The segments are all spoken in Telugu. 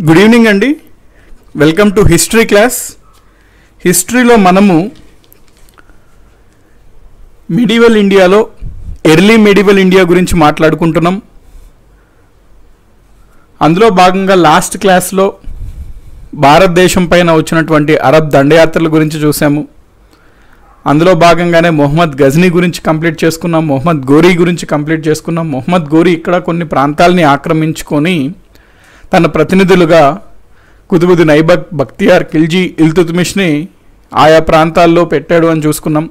గుడ్ ఈవినింగ్ అండి వెల్కమ్ టు హిస్టరీ క్లాస్ హిస్టరీలో మనము మిడివల్ ఇండియాలో ఎర్లీ మిడివల్ ఇండియా గురించి మాట్లాడుకుంటున్నాం. అందులో భాగంగా లాస్ట్ క్లాస్లో భారతదేశం పైన వచ్చినటువంటి అరబ్ దండయాత్రల గురించి చూసాము. అందులో భాగంగానే మొహమ్మద్ గజ్నీ గురించి కంప్లీట్ చేసుకున్నాం మొహమ్మద్ గోరీ గురించి కంప్లీట్ చేసుకున్నాం. మొహమ్మద్ గోరీ ఇక్కడ కొన్ని ప్రాంతాలని ఆక్రమించుకొని తన ప్రతినిధులుగా కుతుబుద్ నైబక్ బక్తియార్ ఖిల్జీ ఇల్తుత్మిష్ని ఆయా ప్రాంతాల్లో పెట్టాడు అని చూసుకున్నాం.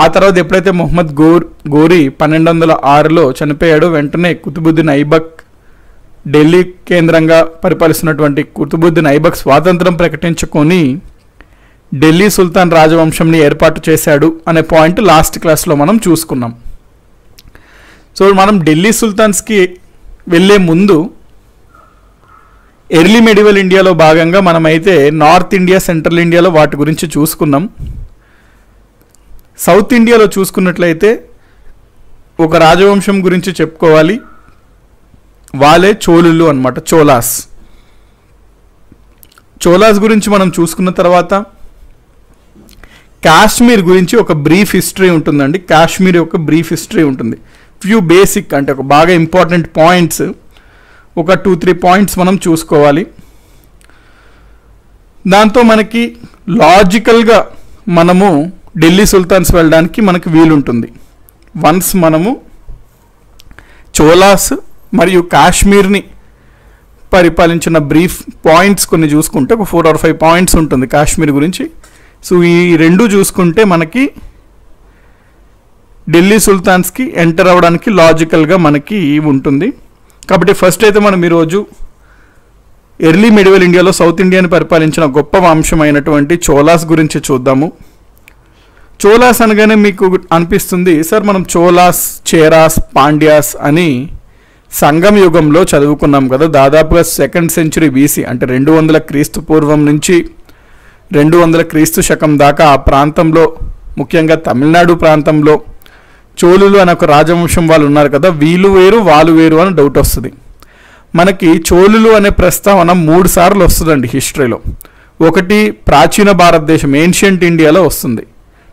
ఆ తర్వాత ఎప్పుడైతే మొహమ్మద్ గోర్ గోరీ పన్నెండు వందల ఆరులో చనిపోయాడో వెంటనే కుతుబుద్దీన్ ఐబక్ ఢిల్లీ కేంద్రంగా పరిపాలిస్తున్నటువంటి కుతుబుద్దీన్ ఐబక్ స్వాతంత్రం ప్రకటించుకొని ఢిల్లీ సుల్తాన్ రాజవంశంని ఏర్పాటు చేశాడు అనే పాయింట్ లాస్ట్ క్లాస్లో మనం చూసుకున్నాం. సో మనం ఢిల్లీ సుల్తాన్స్కి వెళ్ళే ముందు ఎర్లీ మెడివల్ ఇండియాలో భాగంగా మనమైతే నార్త్ ఇండియా సెంట్రల్ ఇండియాలో వాటి గురించి చూసుకున్నాం. సౌత్ ఇండియాలో చూసుకున్నట్లయితే ఒక రాజవంశం గురించి చెప్పుకోవాలి. వాళ్ళే చోళులు అనమాట చోలాస్ చోలాస్ గురించి మనం చూసుకున్న తర్వాత కాశ్మీర్ గురించి ఒక బ్రీఫ్ హిస్టరీ ఉంటుందండి. కాశ్మీర్ యొక్క బ్రీఫ్ హిస్టరీ ఉంటుంది. ఫ్యూ బేసిక్ అంటే ఒక బాగా ఇంపార్టెంట్ పాయింట్స్ ఒక టూ త్రీ పాయింట్స్ మనం చూసుకోవాలి. దాంతో మనకి లాజికల్గా మనము ఢిల్లీ సుల్తాన్స్ వెళ్ళడానికి మనకి వీలుంటుంది. వన్స్ మనము చోలాస్ మరియు కాశ్మీర్ని పరిపాలించిన బ్రీఫ్ పాయింట్స్ కొన్ని చూసుకుంటే ఒక ఫోర్ ఆర్ ఫైవ్ పాయింట్స్ ఉంటుంది కాశ్మీర్ గురించి. సో ఈ రెండు చూసుకుంటే మనకి ఢిల్లీ సుల్తాన్స్కి ఎంటర్ అవ్వడానికి లాజికల్గా మనకి ఉంటుంది. కాబట్టి ఫస్ట్ అయితే మనం ఈరోజు ఎర్లీ మిడివల్ ఇండియాలో సౌత్ ఇండియాని పరిపాలించిన గొప్ప వంశమైనటువంటి చోలాస్ గురించి చూద్దాము. చోలాస్ అనగానే మీకు అనిపిస్తుంది సార్ మనం చోలాస్ చేరాస్ పాండ్యాస్ అని సంగం యుగంలో చదువుకున్నాం కదా. దాదాపుగా సెకండ్ సెంచురీ బీసీ అంటే రెండు వందల క్రీస్తు పూర్వం నుంచి రెండు వందల క్రీస్తు శకం దాకా ఆ ప్రాంతంలో ముఖ్యంగా తమిళనాడు ప్రాంతంలో చోళులు అనే ఒక రాజవంశం వాళ్ళు ఉన్నారు కదా వీళ్ళు వేరు వాళ్ళు వేరు అని డౌట్ వస్తుంది. మనకి చోళులు అనే ప్రస్తావన మూడు సార్లు వస్తుందండి హిస్టరీలో ఒకటి ప్రాచీన భారతదేశం ఏన్షియంట్ ఇండియాలో వస్తుంది.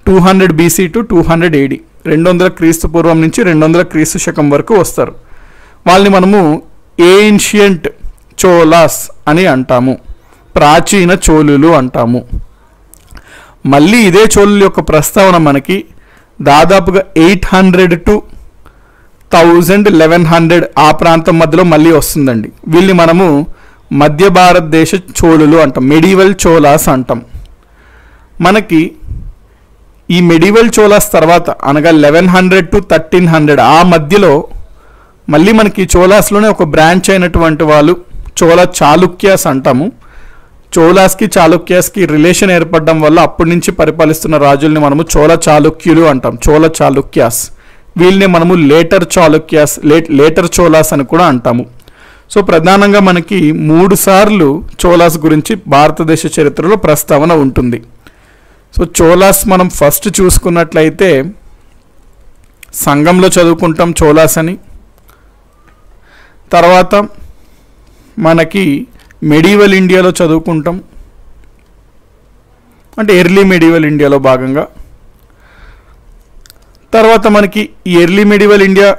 Two hundred BC to two hundred AD రెండు వందల క్రీస్తు పూర్వం నుంచి రెండు వందల క్రీస్తు శకం వరకు వస్తారు. వాళ్ళని మనము ఏన్షియంట్ చోలాస్ అని అంటాము. ప్రాచీన చోళులు అంటాము. మళ్ళీ ఇదే చోళుల యొక్క ప్రస్తావన మనకి దాదాపుగా eight hundred to thousand eleven hundred ఆ ప్రాంతం మధ్యలో మళ్ళీ వస్తుందండి. వీళ్ళని మనము మధ్య భారతదేశ చోళులు అంటాం మెడివల్ చోలాస్ అంటాం. మనకి ఈ మెడివల్ చోలాస్ తర్వాత అనగా eleven hundred to thirteen hundred ఆ మధ్యలో మళ్ళీ మనకి చోలాస్లోనే ఒక బ్రాంచ్ అయినటువంటి వాళ్ళు చోళ చాళుక్యాస్ అంటాము. చోలాస్కి చాళుక్యాస్కి రిలేషన్ ఏర్పడడం వల్ల అప్పటి నుంచి పరిపాలిస్తున్న రాజుల్ని మనము చోళ చాళుక్యులు అంటాం. చోళ చాళుక్యాస్. వీళ్ళని మనము later Chalukyas late later Cholas అని కూడా అంటాము. సో ప్రధానంగా మనకి మూడు సార్లు చోళాస్ గురించి భారతదేశ చరిత్రలో ప్రస్తావన ఉంటుంది. సో చోళాస్ మనం ఫస్ట్ చూసుకున్నట్లయితే సంఘంలో చదువుకుంటాం చోళాస్ అని. తర్వాత మనకి మెడివల్ ఇండియాలో చదువుకుంటాం. అంటే ఎర్లీ మెడివల్ ఇండియాలో భాగంగా. తర్వాత మనకి ఈ ఎర్లీ మెడివల్ ఇండియా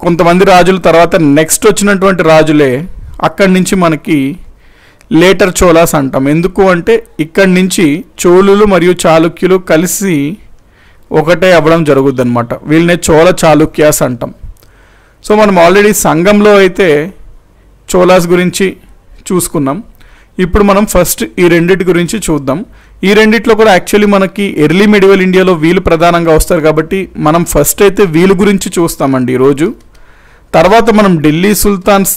కొంతమంది రాజుల తర్వాత నెక్స్ట్ వచ్చినటువంటి రాజులే అక్కడి నుంచి మనకి లేటర్ చోలాస్ అంటాం. ఎందుకు అంటే ఇక్కడి నుంచి చోళులు మరియు చాళుక్యులు కలిసి ఒకటే అవ్వడం జరుగుద్ది అనమాట వీళ్ళనే చోళ చాళుక్యాస్ అంటాం. సో మనం ఆల్రెడీ సంఘంలో అయితే చోలాస్ గురించి చూసుకున్నాం. ఇప్పుడు మనం ఫస్ట్ ఈ రెండిటి గురించి చూద్దాం. ఈ రెండిట్లో కూడా యాక్చువల్లీ మనకి ఎర్లీ మిడివల్ ఇండియాలో వీలు ప్రధానంగా వస్తారు కాబట్టి మనం ఫస్ట్ అయితే వీలు గురించి చూస్తామండి ఈరోజు. తర్వాత మనం ఢిల్లీ సుల్తాన్స్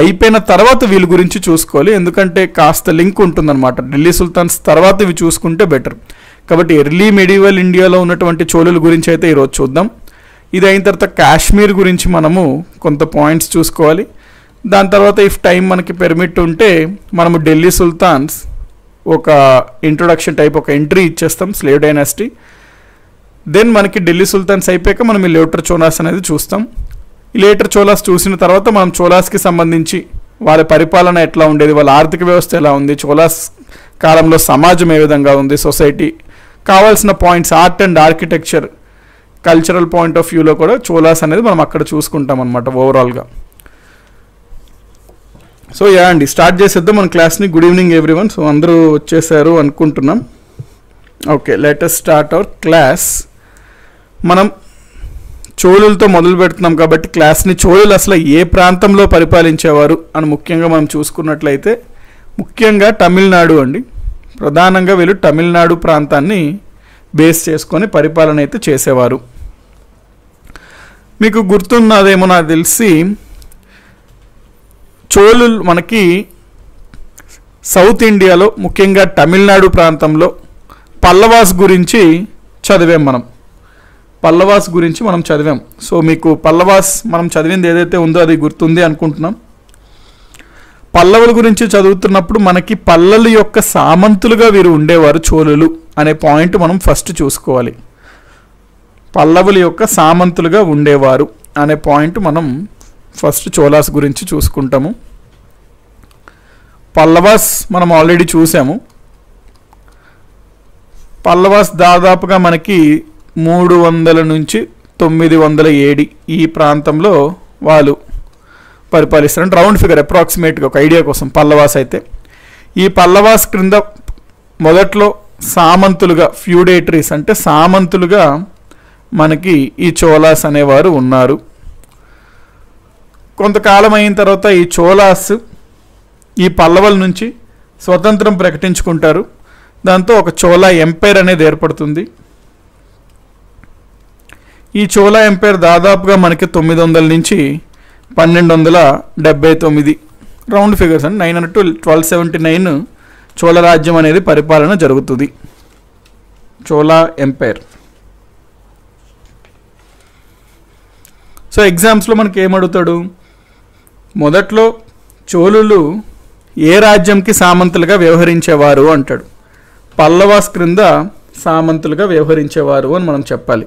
అయిపోయిన తర్వాత వీళ్ళ గురించి చూసుకోవాలి. ఎందుకంటే కాస్త లింక్ ఉంటుందన్నమాట. ఢిల్లీ సుల్తాన్స్ తర్వాత ఇవి చూసుకుంటే బెటర్ కాబట్టి ఎర్లీ మెడివల్ ఇండియాలో ఉన్నటువంటి చోళుల గురించి అయితే ఈరోజు చూద్దాం. ఇది అయిన తర్వాత కాశ్మీర్ గురించి మనము కొంత పాయింట్స్ చూసుకోవాలి. దాని తర్వాత ఇఫ్ టైం మనకి పెర్మిట్ ఉంటే మనము ఢిల్లీ సుల్తాన్స్ ఒక ఇంట్రొడక్షన్ టైప్ ఒక ఎంట్రీ ఇచ్చేస్తాం స్లేవ్ డైనాసిటీ దెన్ మనకి ఢిల్లీ సుల్తాన్స్ అయిపోయాక మనం ఈ లేటర్ చోలాస్ అనేది చూస్తాం. ఈ లేటర్ చోలాస్ చూసిన తర్వాత మనం చోలాస్కి సంబంధించి వాళ్ళ పరిపాలన ఎట్లా ఉండేది వాళ్ళ ఆర్థిక వ్యవస్థ ఎలా ఉంది చోలాస్ కాలంలో సమాజం ఏ విధంగా ఉంది సొసైటీ కావాల్సిన points art and architecture cultural point of వ్యూలో కూడా చోలాస్ అనేది మనం అక్కడ చూసుకుంటాం అనమాట ఓవరాల్గా సో యా అండి. స్టార్ట్ చేసేద్దాం. మన క్లాస్ని గుడ్ ఈవినింగ్ ఎవ్రీవన్ సో అందరూ వచ్చేసారు అనుకుంటున్నాం. Okay latest start our class మనం చోళులతో మొదలు పెడుతున్నాం కాబట్టి క్లాస్ని చోళులు అసలు ఏ ప్రాంతంలో పరిపాలించేవారు అని ముఖ్యంగా మనం చూసుకున్నట్లయితే ముఖ్యంగా తమిళనాడు అండి. ప్రధానంగా వీళ్ళు తమిళనాడు ప్రాంతాన్ని బేస్ చేసుకొని పరిపాలన అయితే చేసేవారు. మీకు గుర్తున్నదేమో నాకు తెలిసి చోళులు మనకి సౌత్ ఇండియాలో ముఖ్యంగా తమిళనాడు ప్రాంతంలో పల్లవాస్ గురించి చదివాం మనం. పల్లవాస్ గురించి మనం చదివాం. సో మీకు పల్లవాస్ మనం చదివింది ఏదైతే ఉందో అది గుర్తుంది అనుకుంటున్నాం. పల్లవుల గురించి చదువుతున్నప్పుడు మనకి పల్లలు యొక్క సామంతులుగా వీరు ఉండేవారు చోళులు అనే పాయింట్ మనం ఫస్ట్ చూసుకోవాలి. పల్లవుల యొక్క సామంతులుగా ఉండేవారు అనే పాయింట్ మనం ఫస్ట్ చోలాస్ గురించి చూసుకుంటాము. పల్లవాస్ మనం ఆల్రెడీ చూసాము. పల్లవాస్ దాదాపుగా మనకి మూడు వందల నుంచి తొమ్మిది వందల ఏడి ఈ ప్రాంతంలో వాళ్ళు పరిపాలిస్తారు. రౌండ్ ఫిగర్ అప్రాక్సిమేట్గా ఒక ఐడియా కోసం పల్లవాస్ అయితే. ఈ పల్లవాస్ క్రింద మొదట్లో సామంతులుగా ఫ్యూడేటరీస్ అంటే సామంతులుగా మనకి ఈ చోలాస్ అనేవారు ఉన్నారు. కొంతకాలం అయిన తర్వాత ఈ చోలాస్ ఈ పల్లవల నుంచి స్వతంత్రం ప్రకటించుకుంటారు. దాంతో ఒక చోలా ఎంపైర్ అనేది ఏర్పడుతుంది. ఈ చోలా ఎంపైర్ దాదాపుగా మనకి తొమ్మిది వందల నుంచి పన్నెండు వందల డెబ్బై తొమ్మిది రౌండ్ ఫిగర్స్ అండి. Nine hundred to twelve seventy nine Chola రాజ్యం అనేది పరిపాలన జరుగుతుంది. చోలా ఎంపైర్. సో ఎగ్జామ్స్లో మనకి ఏమడుగుతాడు మొదట్లో చోళులు ఏ రాజ్యంకి సామంతులుగా వ్యవహరించేవారు అంటాడు. పల్లవాస్ క్రింద సామంతులుగా వ్యవహరించేవారు అని మనం చెప్పాలి.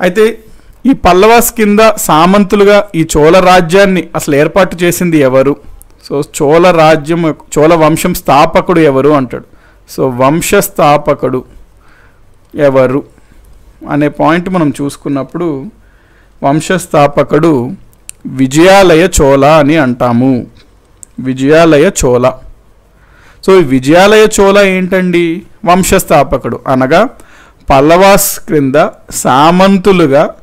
అయితే ఈ పల్లవాస్ కింద సామంతులుగా ఈ చోళ రాజ్యాన్ని అసలు ఏర్పాటు చేసింది ఎవరు? సో చోళ రాజ్యం చోళ వంశం స్థాపకుడు ఎవరు అంటాడు. సో వంశ స్థాపకుడు ఎవరు? అనే పాయింట్ మనం చూసుకున్నప్పుడు వంశస్థాపకుడు విజయాలయ చోళ అని అంటాము. విజయాలయ చోళ. సో ఈ విజయాలయ చోళ ఏంటండి? వంశస్థాపకుడు అనగా పల్లవాస్ క్రింద సామంతులుగా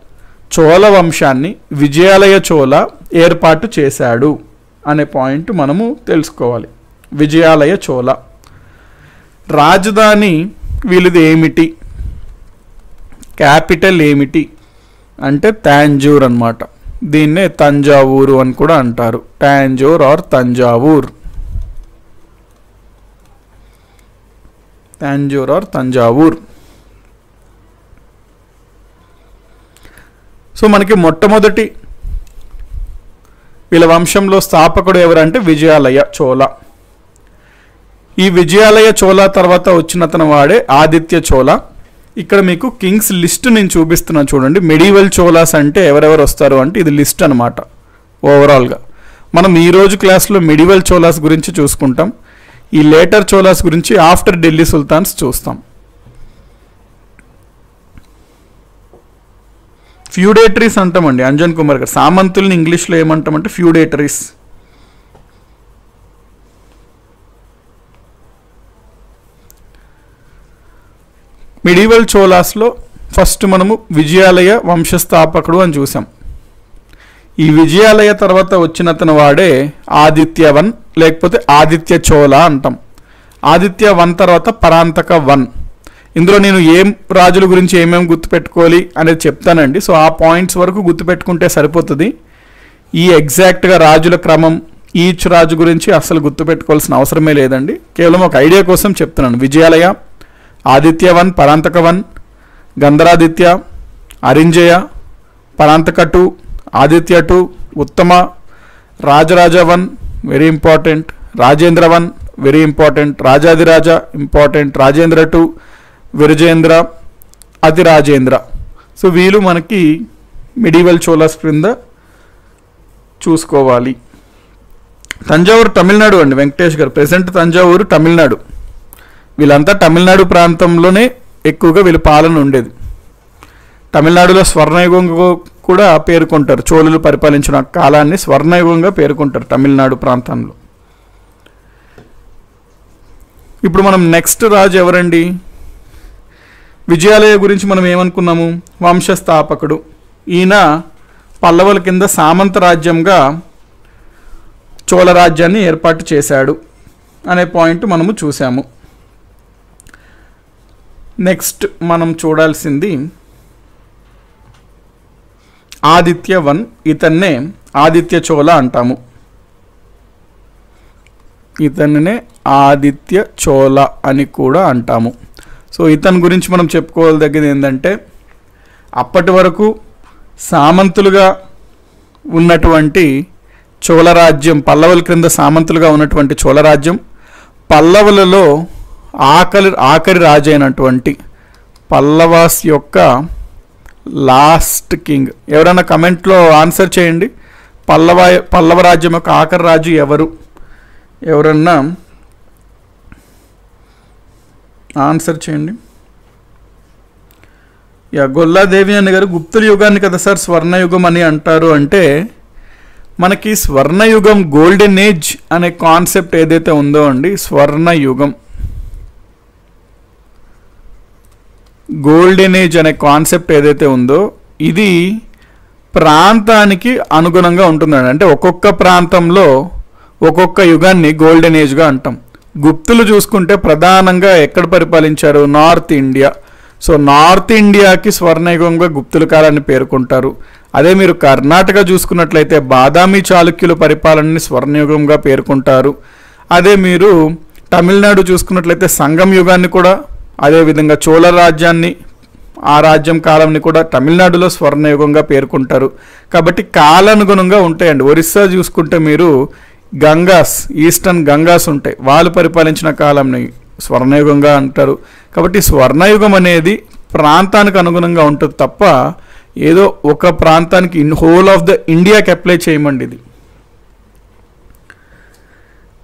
చోళ వంశాన్ని విజయాలయ చోళ ఏర్పాటు చేశాడు అనే పాయింట్ మనము తెలుసుకోవాలి. విజయాలయ చోళ. రాజధాని వీళ్ళది ఏమిటి? క్యాపిటల్ ఏమిటి? అంటే తాంజూర్ అన్నమాట. దీన్నే తంజావూరు అని కూడా అంటారు. Tanjore or Thanjavur. Tanjore or Thanjavur. So మనకి మొట్టమొదటి వీళ్ళ వంశంలో స్థాపకుడు ఎవరంటే విజయాలయ చోళ. ఈ విజయాలయ చోళ తర్వాత వచ్చిన అతను వాడే ఆదిత్య చోళ. ఇక్కడ మీకు కింగ్స్ లిస్ట్ నేను చూపిస్తున్నాను చూడండి. మెడివల్ చోలాస్ అంటే ఎవరెవరు వస్తారు అంటే ఇది లిస్ట్ అనమాట ఓవరాల్గా మనం ఈరోజు క్లాస్లో మెడివల్ చోలాస్ గురించి చూసుకుంటాం. ఈ లేటర్ చోలాస్ గురించి ఆఫ్టర్ ఢిల్లీ సుల్తాన్స్ చూస్తాం. ఫ్యూడేటరీస్ అంటామండి అంజన్ కుమార్ గారు. సామంతుల్ని ఇంగ్లీష్లో ఏమంటామంటే ఫ్యూడేటరీస్. మిడివల్ చోలాస్లో ఫస్ట్ మనము విజయాలయ వంశస్థాపకుడు అని చూసాం ఈ విజయాలయ తర్వాత వచ్చిన అతను వాడే ఆదిత్య వన్ లేకపోతే ఆదిత్య చోళ అంటాం. ఆదిత్య వన్ తర్వాత పరాంతక వన్. ఇందులో నేను ఏం రాజుల గురించి ఏమేమి గుర్తుపెట్టుకోవాలి అనేది చెప్తానండి. సో ఆ పాయింట్స్ వరకు గుర్తుపెట్టుకుంటే సరిపోతుంది. ఈ ఎగ్జాక్ట్గా రాజుల క్రమం ఈచ్ రాజు గురించి అసలు గుర్తుపెట్టుకోవాల్సిన అవసరమే లేదండి. కేవలం ఒక ఐడియా కోసం చెప్తున్నాను. Vijayalaya Aditya one Parantaka one Gandaraditya Arinjaya Parantaka two Aditya two Uttama Rajaraja one very important Rajendra one very important Rajadhiraja important Rajendra two Virajendra Athirajendra so వీళ్ళు మనకి మిడివల్ చోలాస్ క్రింద చూసుకోవాలి. తంజావూరు తమిళనాడు అండి వెంకటేష్ గారు. ప్రెసెంట్ తంజావూరు తమిళనాడు. వీళ్ళంతా తమిళనాడు ప్రాంతంలోనే ఎక్కువగా వీళ్ళ పాలన ఉండేది. తమిళనాడులో స్వర్ణయుగంగా కూడా పేర్కొంటారు. చోళులు పరిపాలించిన కాలాన్ని స్వర్ణయుగంగా పేర్కొంటారు తమిళనాడు ప్రాంతంలో. ఇప్పుడు మనం నెక్స్ట్ రాజు ఎవరండి? విజయాలయ గురించి మనం ఏమనుకున్నాము? వంశస్థాపకుడు. ఈయన పల్లవుల కింద సామంత రాజ్యంగా చోళ రాజ్యాన్ని ఏర్పాటు చేశాడు అనే పాయింట్ మనము చూసాము నెక్స్ట్ మనం చూడాల్సింది ఆదిత్య వన్ ఇతన్నే ఆదిత్య చోళ అంటాము. ఇతన్నే ఆదిత్య చోళ అని కూడా అంటాము. సో ఇతని గురించి మనం చెప్పుకోదగ్గది ఏంటంటే అప్పటి వరకు సామంతులుగా ఉన్నటువంటి చోళరాజ్యం పల్లవుల క్రింద సామంతులుగా ఉన్నటువంటి చోళరాజ్యం పల్లవులలో ఆకలి ఆఖరి రాజు అయినటువంటి పల్లవాస్ యొక్క లాస్ట్ కింగ్. ఎవరైనా కమెంట్లో ఆన్సర్ చేయండి. పల్లవ పల్లవ రాజ్యం యొక్క ఆఖరి రాజు ఎవరు? ఎవరన్నా ఆన్సర్ చేయండి. యా గొల్లాదేవి అని గారు గుప్తుల యుగాన్ని కదా సార్ స్వర్ణయుగం అని అంటారు అంటే మనకి స్వర్ణయుగం గోల్డెన్ ఏజ్ అనే కాన్సెప్ట్ ఏదైతే ఉందో అండి స్వర్ణయుగం. గోల్డెన్ ఏజ్ అనే కాన్సెప్ట్ ఏదైతే ఉందో ఇది ప్రాంతానికి అనుగుణంగా ఉంటుందండి. అంటే ఒక్కొక్క ప్రాంతంలో ఒక్కొక్క యుగాన్ని గోల్డెన్ ఏజ్గా అంటాం. గుప్తులు చూసుకుంటే ప్రధానంగా ఎక్కడ పరిపాలించారు? North India. సో నార్త్ ఇండియాకి స్వర్ణయుగంగా గుప్తుల కాలాన్ని పేర్కొంటారు. అదే మీరు కర్ణాటక చూసుకున్నట్లయితే బాదామి చాళుక్యుల పరిపాలనని స్వర్ణయుగంగా పేర్కొంటారు. అదే మీరు తమిళనాడు చూసుకున్నట్లయితే సంగం యుగాన్ని కూడా అదేవిధంగా చోళ రాజ్యాన్ని ఆ రాజ్యం కాలంని కూడా తమిళనాడులో స్వర్ణయుగంగా పేర్కొంటారు. కాబట్టి కాలానుగుణంగా ఉంటాయండి. ఒరిస్సా చూసుకుంటే మీరు గంగాస్ ఈస్టర్న్ గంగాస్ ఉంటాయి. వాళ్ళు పరిపాలించిన కాలంని స్వర్ణయుగంగా అంటారు. కాబట్టి స్వర్ణయుగం అనేది ప్రాంతానికి అనుగుణంగా ఉంటుంది తప్ప ఏదో ఒక ప్రాంతానికి ఇన్ హోల్ ఆఫ్ ద ఇండియాకి అప్లై చేయమండి ఇది.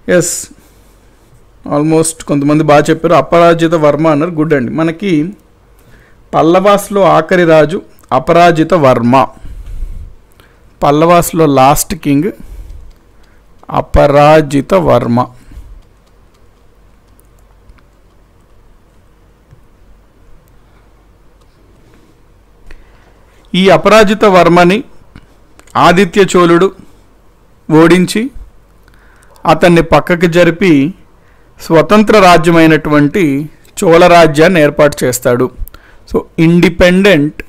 ఎస్. ఆల్మోస్ట్ కొంతమంది బాగా చెప్పారు. అపరాజిత వర్మ అన్నారు. గుడ్ అండి. మనకి పల్లవాస్లో ఆఖరి రాజు అపరాజిత వర్మ. పల్లవాస్లో లాస్ట్ కింగ్ అపరాజిత వర్మ. ఈ అపరాజిత వర్మని ఆదిత్య చోళుడు ఓడించి అతన్ని పక్కకి జరిపి స్వతంత్ర రాజ్యమైనటువంటి చోళ రాజ్యాన్ని ఏర్పాటు చేస్తాడు. సో ఇండిపెండెంట్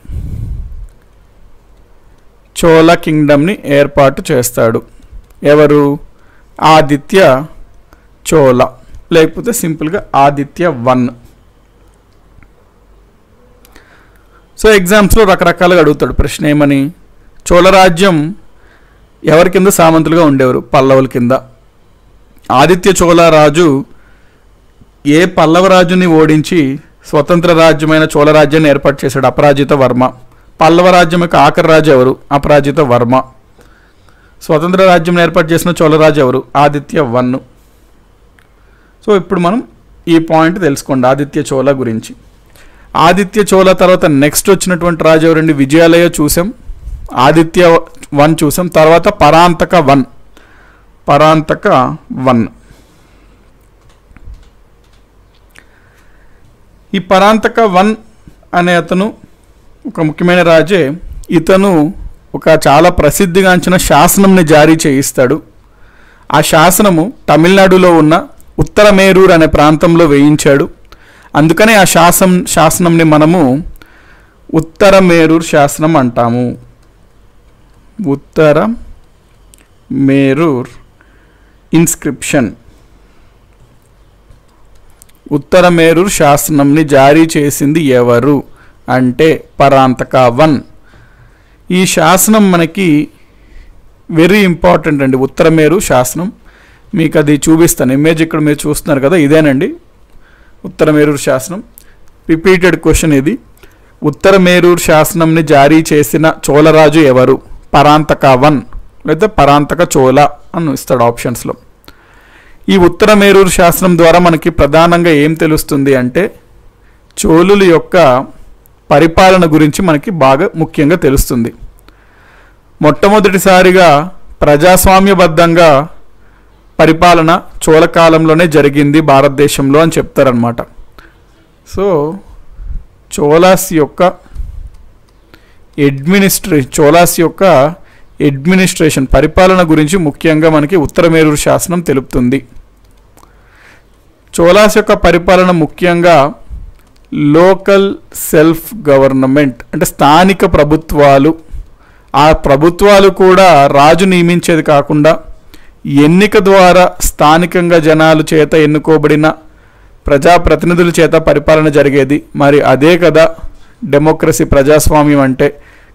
చోళ కింగ్డమ్ని ఏర్పాటు చేస్తాడు. ఎవరు? ఆదిత్య చోళ లేకపోతే సింపుల్గా ఆదిత్య వన్. సో ఎగ్జామ్స్లో రకరకాలుగా అడుగుతాడు ప్రశ్న ఏమని? చోళరాజ్యం ఎవరి కింద సామంతులుగా ఉండేవారు? పల్లవుల కింద. ఆదిత్య చోళ రాజు ఏ పల్లవరాజుని ఓడించి స్వతంత్ర రాజ్యమైన చోళరాజ్యాన్ని ఏర్పాటు చేశాడు అపరాజిత వర్మ. పల్లవ రాజ్యం యొక్క ఆఖరి రాజు ఎవరు? అపరాజిత వర్మ. స్వతంత్ర రాజ్యం ఏర్పాటు చేసిన చోళరాజు ఎవరు? ఆదిత్య వన్ సో ఇప్పుడు మనం ఈ పాయింట్ తెలుసుకోండి ఆదిత్య చోళ గురించి. ఆదిత్య చోళ తర్వాత నెక్స్ట్ వచ్చినటువంటి రాజు ఎవరండి? విజయాలయ చూసాం. ఆదిత్య వన్ చూసాం. తర్వాత పరాంతక వన్. పరాంతక వన్. ఈ పరాంతక వన్ అనే అతను ఒక ముఖ్యమైన రాజే. ఇతను ఒక చాలా ప్రసిద్ధిగాంచిన శాసనంని జారీ చేయిస్తాడు. ఆ శాసనము తమిళనాడులో ఉన్న ఉత్తర మేరూర్ అనే ప్రాంతంలో వేయించాడు. అందుకనే ఆ శాసనం శాసనంని మనము ఉత్తర మేరూర్ శాసనం అంటాము. ఉత్తర మేరూర్ ఇన్స్క్రిప్షన్. ఉత్తర మేరూర్ శాసనంని జారీ చేసింది ఎవరు? అంటే పరాంతక వన్ ఈ శాసనం మనకి వెరీ ఇంపార్టెంట్ అండి. ఉత్తరమేరు శాసనం. మీకు అది చూపిస్తాను. ఇమేజ్ ఇక్కడ మీరు చూస్తున్నారు కదా ఇదేనండి. ఉత్తరమేరూరు శాసనం. రిపీటెడ్ క్వశ్చన్ ఇది. ఉత్తర మేరూర్ శాసనంని జారీ చేసిన చోళరాజు ఎవరు? పరాంతక వన్ లేదా పరాంతక చోళ అని ఇస్తాడు ఆప్షన్స్లో ఈ ఉత్తర మేరూరు శాసనం ద్వారా మనకి ప్రధానంగా ఏం తెలుస్తుంది అంటే చోళుల యొక్క పరిపాలన గురించి మనకి బాగా ముఖ్యంగా తెలుస్తుంది. మొట్టమొదటిసారిగా ప్రజాస్వామ్యబద్ధంగా పరిపాలన చోళ కాలంలోనే జరిగింది భారతదేశంలో అని చెప్తారనమాట సో చోలాస్ యొక్క అడ్మినిస్ట్రే చోలాస్ యొక్క అడ్మినిస్ట్రేషన్ పరిపాలన గురించి ముఖ్యంగా మనకి ఉత్తరమేరూరు శాసనం తెలుపుతుంది. చోలాస్ యొక్క పరిపాలన ముఖ్యంగా లోకల్ సెల్ఫ్ గవర్నమెంట్ అంటే స్థానిక ప్రభుత్వాలు. ఆ ప్రభుత్వాలు కూడా రాజు నియమించేది కాకుండా ఎన్నిక ద్వారా స్థానికంగా జనాలు చేత ఎన్నుకోబడిన ప్రజాప్రతినిధుల చేత పరిపాలన జరిగేది. మరి అదే కదా డెమోక్రసీ ప్రజాస్వామ్యం అంటే.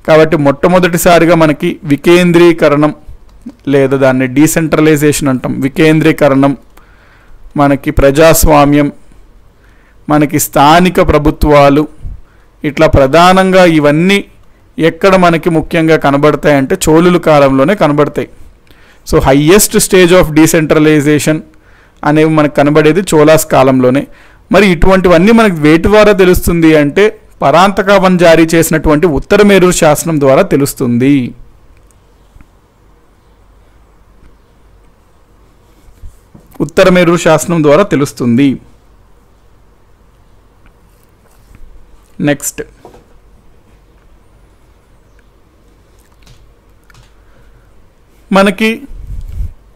కాబట్టి మొట్టమొదటిసారిగా మనకి వికేంద్రీకరణం లేదా దాన్ని డీసెంట్రలైజేషన్ అంటాం. వికేంద్రీకరణం మనకి ప్రజాస్వామ్యం మనకి స్థానిక ప్రభుత్వాలు ఇట్లా ప్రధానంగా ఇవన్నీ ఎక్కడ మనకి ముఖ్యంగా కనబడతాయంటే చోళుల కాలంలోనే కనబడతాయి. So highest stage of decentralization అనేవి మనకు కనబడేది చోళాస్ కాలంలోనే. మరి ఇటువంటివన్నీ మనకి వేటి ద్వారా తెలుస్తుంది అంటే పరాంతకావం జారీ చేసినటువంటి ఉత్తర మేరూరు శాసనం ద్వారా తెలుస్తుంది. ఉత్తరమేరు శాసనం ద్వారా తెలుస్తుంది. నెక్స్ట్ మనకి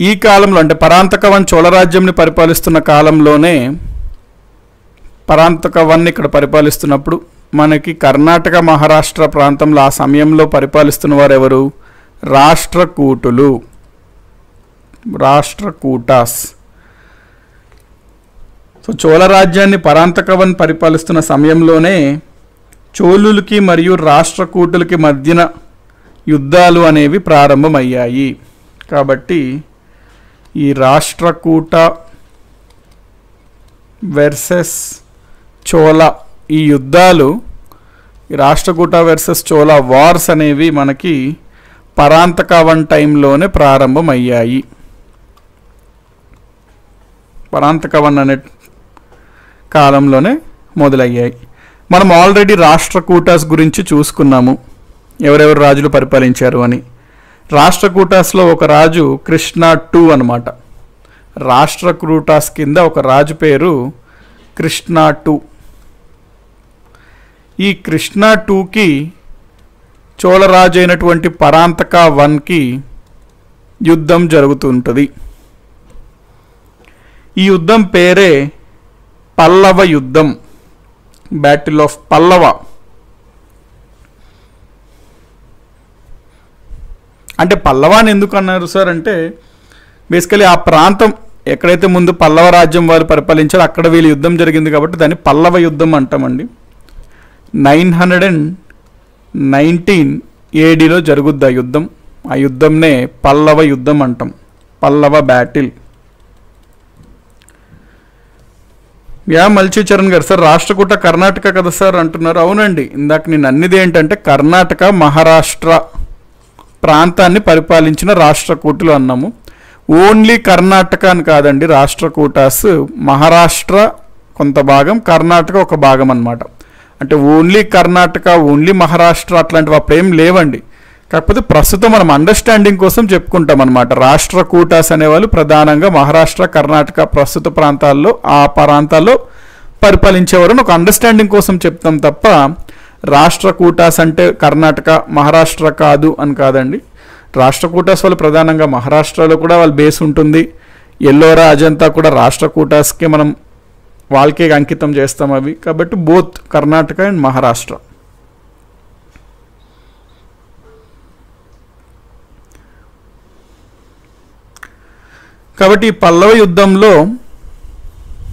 ఈ కాలంలో అంటే పరాంతకవన్ చోళరాజ్యంని పరిపాలిస్తున్న కాలంలోనే పరాంతకవన్ ఇక్కడ పరిపాలిస్తున్నప్పుడు మనకి కర్ణాటక మహారాష్ట్ర ప్రాంతంలో ఆ సమయంలో పరిపాలిస్తున్న వారు ఎవరు రాష్ట్రకూటులు. రాష్ట్రకూటాస్. సో చోళ రాజ్యాన్ని పరాంతకవన్ పరిపాలిస్తున్న సమయంలోనే చోళులకి మరియు రాష్ట్రకూటులకి మధ్యన యుద్ధాలు అనేవి ప్రారంభమయ్యాయి. కాబట్టి ఈ రాష్ట్రకూట వెర్సెస్ చోళ ఈ యుద్ధాలు ఈ రాష్ట్రకూట వెర్సెస్ చోళ వార్స్ అనేవి మనకి పరాంతకవన్ టైంలోనే ప్రారంభమయ్యాయి. పరాంతకవన్ అనే కాలంలోనే మొదలయ్యాయి. మనం ఆల్రెడీ రాష్ట్రకూటాస్ గురించి చూసుకున్నాము. ఎవరెవరు రాజులు పరిపాలించారు అని. రాష్ట్రకూటాస్లో ఒక రాజు కృష్ణ టూ అనమాట రాష్ట్రకూటాస్ కింద ఒక రాజు పేరు కృష్ణ టూ. ఈ కృష్ణ టూకి చోళరాజు అయినటువంటి పరాంతక వన్కి యుద్ధం జరుగుతుంటుంది. ఈ యుద్ధం పేరే పల్లవ యుద్ధం. Battle of Pallava. అంటే పల్లవాని ఎందుకు అన్నారు సార్ అంటే బేసికలీ ఆ ప్రాంతం ఎక్కడైతే ముందు పల్లవ రాజ్యం వారు పరిపాలించారో అక్కడ వీళ్ళు యుద్ధం జరిగింది కాబట్టి దాన్ని పల్లవ యుద్ధం అంటామండి. నైన్ హండ్రెడ్ అండ్ నైన్టీన్ ఏడీలో జరుగుద్ది ఆ యుద్ధం. ఆ యుద్ధంనే పల్లవ యుద్ధం అంటాం. పల్లవ బ్యాటిల్ యా మల్చీచరణ్ గారు సార్ రాష్ట్రకూట కర్ణాటక కదా సార్ అంటున్నారు. అవునండి. ఇందాక నేను అన్నిది ఏంటంటే కర్ణాటక మహారాష్ట్ర ప్రాంతాన్ని పరిపాలించిన రాష్ట్రకూటులు అన్నాము. ఓన్లీ కర్ణాటక అని కాదండి రాష్ట్రకూటాస్ మహారాష్ట్ర కొంత భాగం కర్ణాటక ఒక భాగం అన్నమాట. అంటే ఓన్లీ కర్ణాటక ఓన్లీ మహారాష్ట్ర అట్లాంటివి అప్పుడేం లేవండి. కాకపోతే ప్రస్తుతం మనం అండర్స్టాండింగ్ కోసం చెప్పుకుంటాం అనమాట రాష్ట్ర కూటాస్ అనేవాళ్ళు ప్రధానంగా మహారాష్ట్ర కర్ణాటక ప్రస్తుత ప్రాంతాల్లో ఆ ప్రాంతాల్లో పరిపాలించేవారు ఒక అండర్స్టాండింగ్ కోసం చెప్తాం తప్ప రాష్ట్ర కూటాస్ అంటే కర్ణాటక మహారాష్ట్ర కాదు అని కాదండి. రాష్ట్ర కూటాస్ వాళ్ళు ప్రధానంగా మహారాష్ట్రలో కూడా వాళ్ళ బేస్ ఉంటుంది. ఎల్లోరా అజంతా కూడా రాష్ట్ర కూటాస్కే మనం వాళ్ళకే అంకితం చేస్తాం అవి. కాబట్టి బోత్ కర్ణాటక అండ్ మహారాష్ట్ర. కాబట్టి ఈ పల్లవ యుద్ధంలో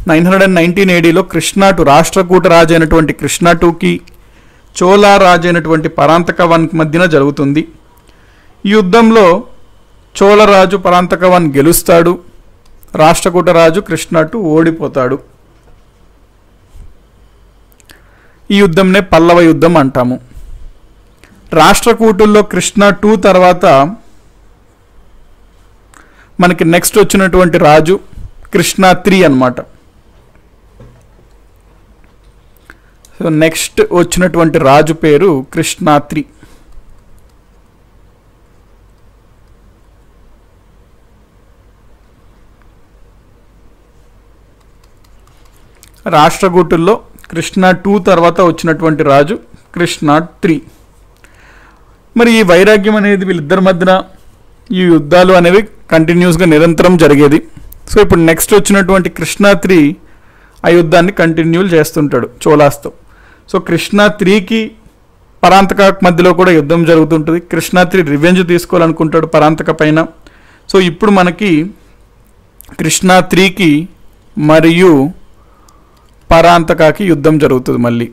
నైన్ హండ్రెడ్ అండ్ నైన్టీన్ ఏడీలో కృష్ణా టు రాష్ట్రకూట రాజు అయినటువంటి కృష్ణాటుకి చోళా రాజు అయినటువంటి పరాంతక వన్ మధ్యన జరుగుతుంది. ఈ యుద్ధంలో చోళరాజు పరాంతక వన్ గెలుస్తాడు. రాష్ట్రకూట రాజు కృష్ణ టూ ఓడిపోతాడు. ఈ యుద్ధంనే పల్లవ యుద్ధం అంటాము. రాష్ట్రకూటుల్లో కృష్ణ టూ తర్వాత మనకి నెక్స్ట్ వచ్చినటువంటి రాజు కృష్ణ త్రీ అనమాట సో నెక్స్ట్ వచ్చినటువంటి రాజు పేరు కృష్ణాత్రి త్రీ. రాష్ట్రకూటుల్లో కృష్ణ టూ తర్వాత వచ్చినటువంటి రాజు కృష్ణ త్రీ. మరి ఈ వైరాగ్యం అనేది వీళ్ళిద్దరి మధ్యన ఈ యుద్ధాలు అనేవి కంటిన్యూస్గా నిరంతరం జరిగేది. సో ఇప్పుడు నెక్స్ట్ వచ్చినటువంటి కృష్ణా త్రీ ఆ యుద్ధాన్ని కంటిన్యూ చేస్తుంటాడు చోలాస్తో సో కృష్ణా త్రీకి పరాంతక మధ్యలో కూడా యుద్ధం జరుగుతుంటుంది. కృష్ణా త్రీ రివెంజ్ తీసుకోవాలనుకుంటాడు పరాంతక పైన. సో ఇప్పుడు మనకి కృష్ణా త్రీకి మరియు పరాంతకాకి యుద్ధం జరుగుతుంది మళ్ళీ.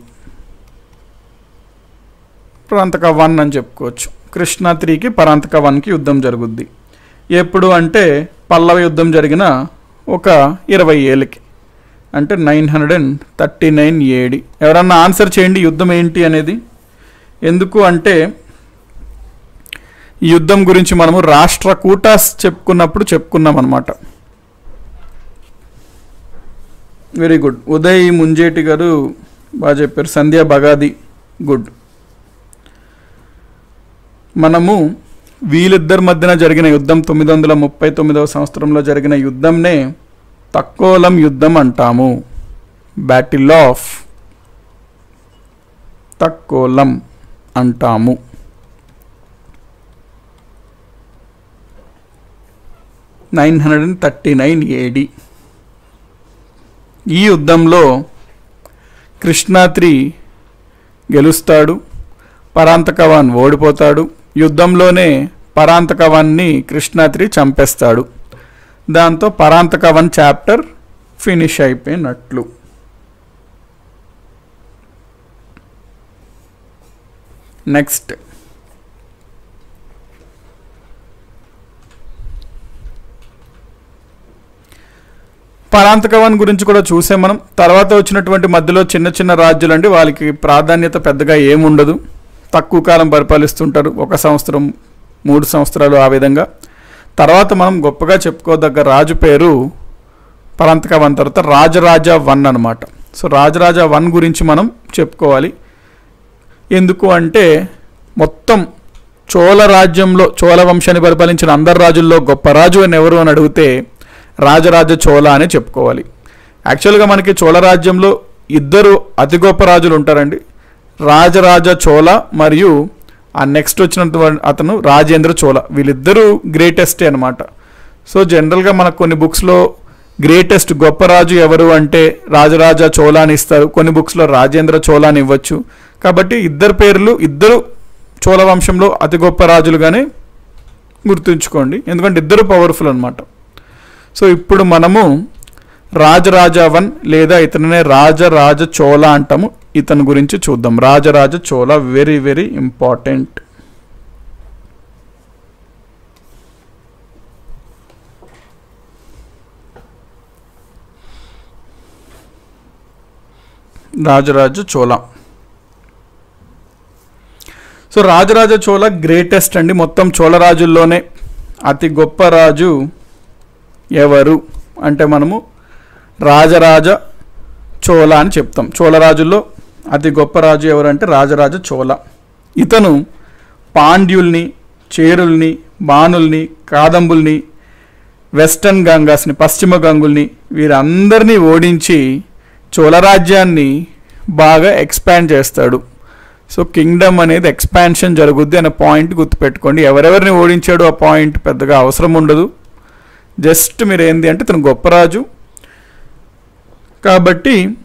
పరాంతక వన్ అని చెప్పుకోవచ్చు. కృష్ణ త్రీకి పరాంతక వన్కి యుద్ధం జరుగుద్ది. ఎప్పుడు అంటే పల్లవ యుద్ధం జరిగిన ఒక ఇరవై ఏళ్ళకి. అంటే nine hundred and thirty nine AD. ఎవరన్నా ఆన్సర్ చేయండి యుద్ధం ఏంటి అనేది. ఎందుకు అంటే ఈ యుద్ధం గురించి మనము రాష్ట్ర కూటాస్ చెప్పుకున్నప్పుడు చెప్పుకున్నాం అనమాట వెరీ గుడ్. ఉదయ్ ముంజేటి గారు బాగా చెప్పారు. సంధ్యా బగాది గుడ్. మనము వీళ్ళిద్దరి మధ్యన జరిగిన యుద్ధం తొమ్మిది వందల ముప్పై తొమ్మిదవ సంవత్సరంలో జరిగిన యుద్ధంనే తక్కోలం యుద్ధం అంటాము. బ్యాటిల్ ఆఫ్ తక్కోలం అంటాము. Nine hundred and thirty nine AD ఈ యుద్ధంలో కృష్ణాత్రి గెలుస్తాడు పరాంతకవాన్ ఓడిపోతాడు. యుద్ధంలోనే పరాంతకవాన్ని కృష్ణాత్రి చంపేస్తాడు. దాంతో పరాంతకవన్ చాప్టర్ ఫినిష్ అయిపోయినట్లు. నెక్స్ట్. పరాంతకవన్ గురించి కూడా చూసే మనం. తర్వాత వచ్చినటువంటి మధ్యలో చిన్న చిన్న రాజ్యాలు అండి వాళ్ళకి ప్రాధాన్యత పెద్దగా ఏముండదు. తక్కువ కాలం పరిపాలిస్తుంటారు. ఒక సంవత్సరం మూడు సంవత్సరాలు ఆ విధంగా. తర్వాత మనం గొప్పగా చెప్పుకోదగ్గ రాజు పేరు పరాంతకవన్ తర్వాత రాజరాజ వన్ అనమాట సో రాజరాజ వన్ గురించి మనం చెప్పుకోవాలి. ఎందుకు అంటే మొత్తం చోళ రాజ్యంలో చోళ వంశాన్ని పరిపాలించిన అందరు రాజుల్లో గొప్ప రాజు అని ఎవరు అని అడిగితే రాజరాజ చోళ అని చెప్పుకోవాలి. యాక్చువల్గా మనకి చోళ రాజ్యంలో ఇద్దరు అతి గొప్ప రాజులు ఉంటారండి. రాజరాజ చోళ మరియు ఆ నెక్స్ట్ వచ్చిన అతను రాజేంద్ర చోళ. వీళ్ళిద్దరూ గ్రేటెస్టే అనమాట సో జనరల్గా మనకు కొన్ని బుక్స్లో గ్రేటెస్ట్ గొప్ప రాజు ఎవరు అంటే రాజరాజ చోళ అని ఇస్తారు. కొన్ని బుక్స్లో రాజేంద్ర చోళ అని ఇవ్వచ్చు. కాబట్టి ఇద్దరు పేర్లు ఇద్దరు చోళ వంశంలో అతి గొప్ప రాజులుగానే గుర్తుంచుకోండి. ఎందుకంటే ఇద్దరు పవర్ఫుల్ అనమాట సో ఇప్పుడు మనము రాజరాజ వన్ లేదా ఇతనినే రాజరాజ చోళ అంటాము. ఇతని గురించి చూద్దాం. Rajaraja Chola very very important Rajaraja Chola so Rajaraja Chola greatest అండి. మొత్తం చోళ రాజుల్లోనే అతి గొప్ప రాజు ఎవరు? అంటే మనము రాజరాజ చోళ అని చెప్తాం. చోళరాజుల్లో అతి గొప్ప రాజు ఎవరంటే రాజరాజ చోళ. ఇతను పాండ్యుల్ని చేరుల్ని బాణుల్ని కాదంబుల్ని వెస్టర్న్ గంగాస్ని పశ్చిమ గంగుల్ని వీరందరినీ ఓడించి చోళరాజ్యాన్ని బాగా ఎక్స్పాండ్ చేస్తాడు. సో కింగ్డమ్ అనేది ఎక్స్పాన్షన్ జరుగుద్ది అనే పాయింట్ గుర్తుపెట్టుకోండి. ఎవరెవరిని ఓడించాడో ఆ పాయింట్ పెద్దగా అవసరం ఉండదు. జస్ట్ మీరు ఏంది అంటే ఇతను గొప్ప రాజు. కాబట్టి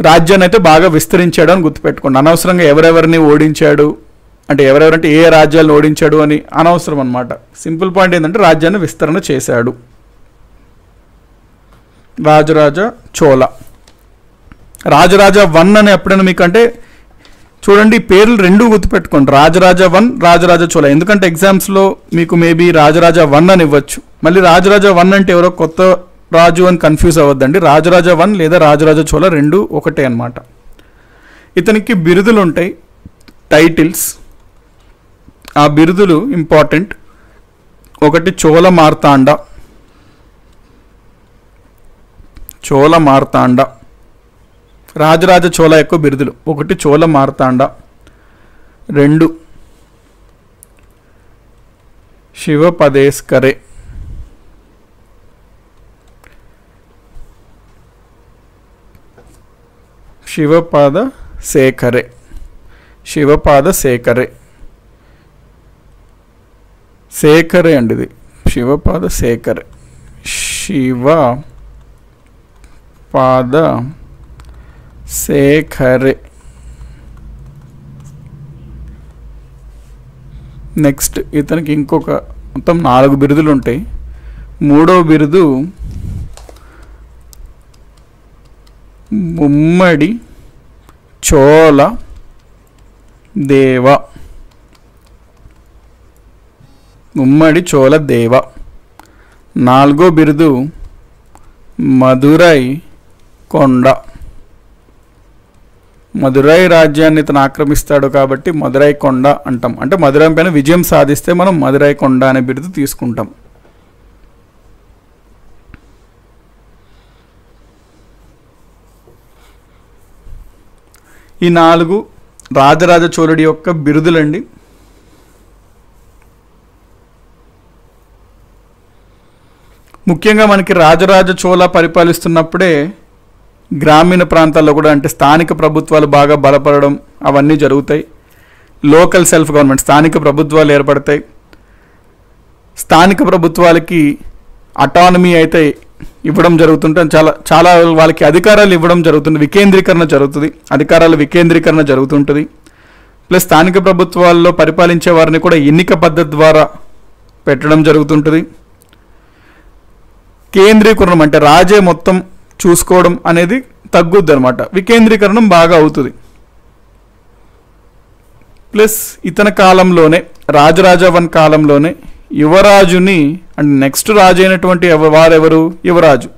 రాజ్యాన్ని అయితే బాగా విస్తరించాడు అని గుర్తుపెట్టుకోండి. అనవసరంగా ఎవరెవరిని ఓడించాడు అంటే ఎవరెవరంటే ఏ రాజ్యాలను ఓడించాడు అని అనవసరం అనమాట సింపుల్ పాయింట్ ఏంటంటే రాజ్యాన్ని విస్తరణ చేశాడు. రాజరాజ చోళ. రాజరాజ వన్ అని ఎప్పుడైనా మీకు అంటే చూడండి పేర్లు రెండు గుర్తుపెట్టుకోండి. రాజరాజ వన్ రాజరాజ చోళ. ఎందుకంటే ఎగ్జామ్స్లో మీకు మేబీ రాజరాజ వన్ అని ఇవ్వచ్చు. మళ్ళీ రాజరాజ వన్ అంటే ఎవరో కొత్త రాజు అని కన్ఫ్యూజ్ అవ్వద్దండి. రాజరాజ వన్ లేదా రాజరాజ చోళ రెండు ఒకటే అనమాట ఇతనికి బిరుదులు ఉంటాయి. టైటిల్స్ ఆ బిరుదులు ఇంపార్టెంట్ ఒకటి చోళ మార్తాండ. చోళ మార్తాండ. రాజరాజ చోళ యొక్క బిరుదులు. ఒకటి చోళ మార్తాండ. రెండు శివపదేస్కరే శివపాద శేఖరే. శివపాద శేఖరే. శేఖరే అండి ఇది శివపాద శేఖరే. శివ పాద శేఖరే. నెక్స్ట్ ఇతనికి ఇంకొక మొత్తం నాలుగు బిరుదులు ఉంటాయి. మూడో బిరుదు ముమ్మడి చోళ దేవ. ముమ్మడి చోళ దేవ. నాలుగో బిరుదు మధురై కొండ. మధురై రాజ్యాన్ని ఇతను ఆక్రమిస్తాడు కాబట్టి మధురై కొండ అంటాం. అంటే మధురై పైన విజయం సాధిస్తే మనం మధురై కొండ అనే బిరుదు తీసుకుంటాం. ఈ నాలుగు రాజరాజ చోళుడి యొక్క బిరుదులండి. ముఖ్యంగా మనకి రాజరాజ చోళ పరిపాలిస్తున్నప్పుడే గ్రామీణ ప్రాంతాల్లో కూడా అంటే స్థానిక ప్రభుత్వాలు బాగా బలపడడం అవన్నీ జరుగుతాయి. లోకల్ సెల్ఫ్ గవర్నమెంట్ స్థానిక ప్రభుత్వాలు ఏర్పడతాయి. స్థానిక ప్రభుత్వాలకి అటానమీ అయితే ఇవ్వడం జరుగుతుంటే చాలా చాలా వాళ్ళకి అధికారాలు ఇవ్వడం జరుగుతుంది వికేంద్రీకరణ జరుగుతుంది అధికారాల వికేంద్రీకరణ జరుగుతుంటుంది. ప్లస్ స్థానిక ప్రభుత్వాల్లో పరిపాలించే వారిని కూడా ఎన్నిక పద్ధతి ద్వారా పెట్టడం జరుగుతుంటుంది. కేంద్రీకరణం అంటే రాజే మొత్తం చూసుకోవడం అనేది తగ్గుద్ది అనమాట వికేంద్రీకరణం బాగా అవుతుంది. ప్లస్ ఇతని కాలంలోనే రాజరాజవన్ కాలంలోనే యువరాజుని అండ్ నెక్స్ట్ రాజు అయినటువంటి వారెవరు? యువరాజు.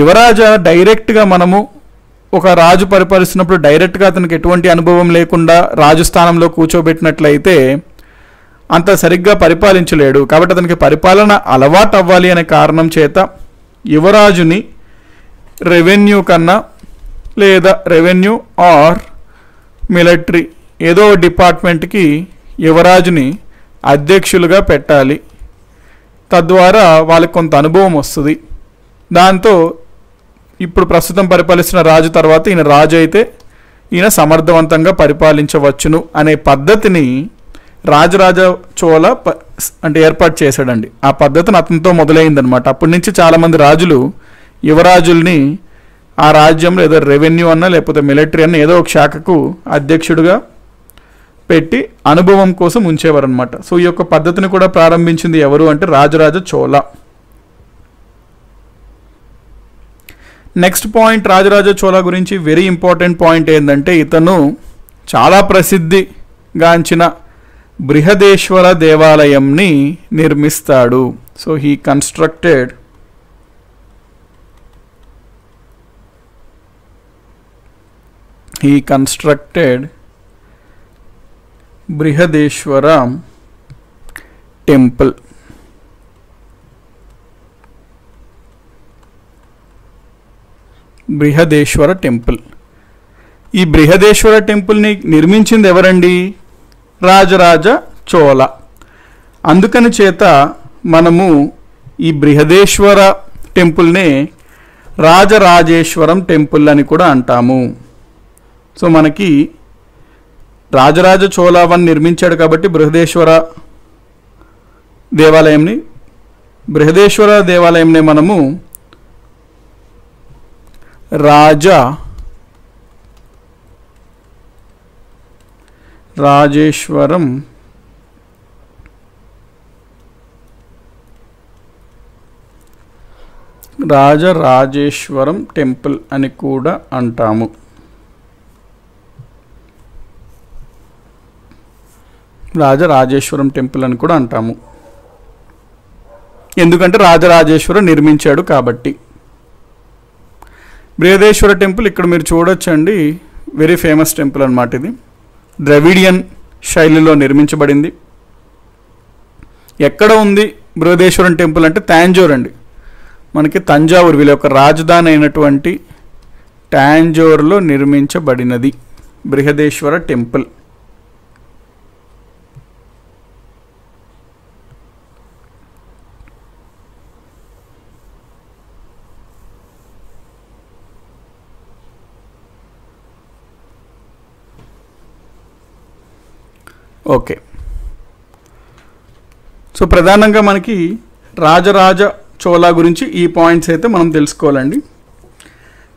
యువరాజ డైరెక్ట్గా మనము ఒక రాజు పరిపాలిస్తున్నప్పుడు డైరెక్ట్గా అతనికి ఎటువంటి అనుభవం లేకుండా రాజు స్థానంలో కూర్చోబెట్టినట్లయితే అంత సరిగ్గా పరిపాలించలేడు. కాబట్టి అతనికి పరిపాలన అలవాటు అవ్వాలి అనే కారణం చేత యువరాజుని రెవెన్యూ కన్నా లేదా రెవెన్యూ ఆర్ మిలిటరీ ఏదో డిపార్ట్మెంట్కి యువరాజుని అధ్యక్షులుగా పెట్టాలి. తద్వారా వాళ్ళకి కొంత అనుభవం వస్తుంది. దాంతో ఇప్పుడు ప్రస్తుతం పరిపాలిస్తున్న రాజు తర్వాత ఈయన రాజు అయితే ఈయన సమర్థవంతంగా పరిపాలించవచ్చును అనే పద్ధతిని రాజరాజ చోళ ప- అంటే ఏర్పాటు చేశాడండి. ఆ పద్ధతిని అతనితో మొదలైందనమాట అప్పటి నుంచి చాలామంది రాజులు యువరాజుల్ని ఆ రాజ్యంలో ఏదో రెవెన్యూ అన్న లేకపోతే మిలిటరీ అన్న ఏదో ఒక శాఖకు అధ్యక్షుడిగా పెట్టి అనుభవం కోసం ఉంచేవారు అనమాట సో ఈ యొక్క పద్ధతిని కూడా ప్రారంభించింది ఎవరు అంటే రాజరాజ చోళ. నెక్స్ట్ పాయింట్ రాజరాజ చోళ గురించి వెరీ ఇంపార్టెంట్ పాయింట్ ఏంటంటే ఇతను చాలా ప్రసిద్ధిగాంచిన బృహదేశ్వర దేవాలయంని నిర్మిస్తాడు. So he constructed he constructed Brihadeeswara temple. Brihadeeswara temple. ఈ బృహదేశ్వర టెంపుల్ని నిర్మించింది ఎవరండి? రాజరాజ చోళ. అందుకని చేత మనము ఈ బృహదేశ్వర టెంపుల్నే రాజరాజేశ్వరం టెంపుల్ అని కూడా అంటాము. సో మనకి రాజరాజ చోళావన్ నిర్మించాడు కాబట్టి బృహదేశ్వర దేవాలయంని బృహదేశ్వర దేవాలయంని మనము రాజా రాజేశ్వరం రాజరాజేశ్వరం టెంపుల్ అని కూడా అంటాము. రాజరాజేశ్వరం టెంపుల్ అని కూడా అంటాము. ఎందుకంటే రాజరాజేశ్వరం నిర్మించాడు కాబట్టి. బృహదేశ్వర టెంపుల్ ఇక్కడ మీరు చూడొచ్చండి. వెరీ ఫేమస్ టెంపుల్ అనమాట ఇది. ద్రవిడియన్ శైలిలో నిర్మించబడింది. ఎక్కడ ఉంది బృహదేశ్వరం టెంపుల్ అంటే తాంజోర్ అండి. మనకి తంజావూరు వీళ్ళ యొక్క రాజధాని అయినటువంటి టాంజోర్లో నిర్మించబడినది బృహదేశ్వర టెంపుల్. ఓకే. సో ప్రధానంగా మనకి రాజరాజ చోళా గురించి ఈ పాయింట్స్ అయితే మనం తెలుసుకోవాలండి.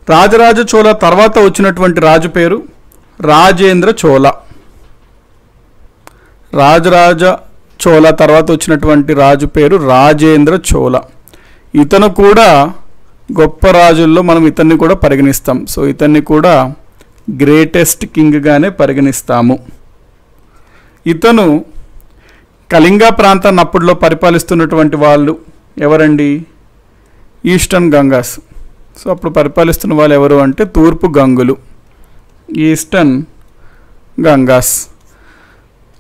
రాజరాజ చోళ తర్వాత వచ్చినటువంటి రాజు పేరు రాజేంద్ర చోళ. రాజరాజ చోళ తర్వాత వచ్చినటువంటి రాజు పేరు రాజేంద్ర చోళ. ఇతను కూడా గొప్ప రాజుల్లో మనం ఇతన్ని కూడా పరిగణిస్తాం. సో ఇతన్ని కూడా గ్రేటెస్ట్ కింగ్గానే పరిగణిస్తాము. ఇతను కళింగ ప్రాంతాన్ని అప్పట్లో పరిపాలిస్తున్నటువంటి వాళ్ళు ఎవరండి? ఈస్టర్న్ గంగాస్. సో అప్పుడు పరిపాలిస్తున్న వాళ్ళు ఎవరు అంటే తూర్పు గంగులు. ఈస్టర్న్ గంగాస్.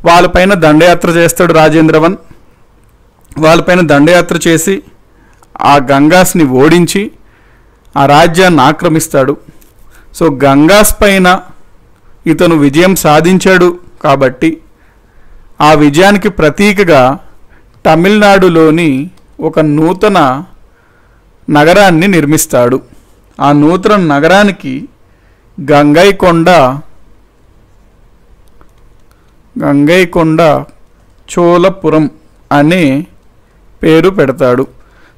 వాళ్ళపైన దండయాత్ర చేస్తాడు రాజేంద్రవన్. వాళ్ళపైన దండయాత్ర చేసి ఆ గంగాస్ని ఓడించి ఆ రాజ్యాన్ని ఆక్రమిస్తాడు. సో గంగాస్ పైన ఇతను విజయం సాధించాడు కాబట్టి ఆ విజయానికి ప్రతీకగా తమిళనాడులోని ఒక నూతన నగరాన్ని నిర్మిస్తాడు. ఆ నూతన నగరానికి గంగైకొండ గంగైకొండ చోళపురం అనే పేరు పెడతాడు.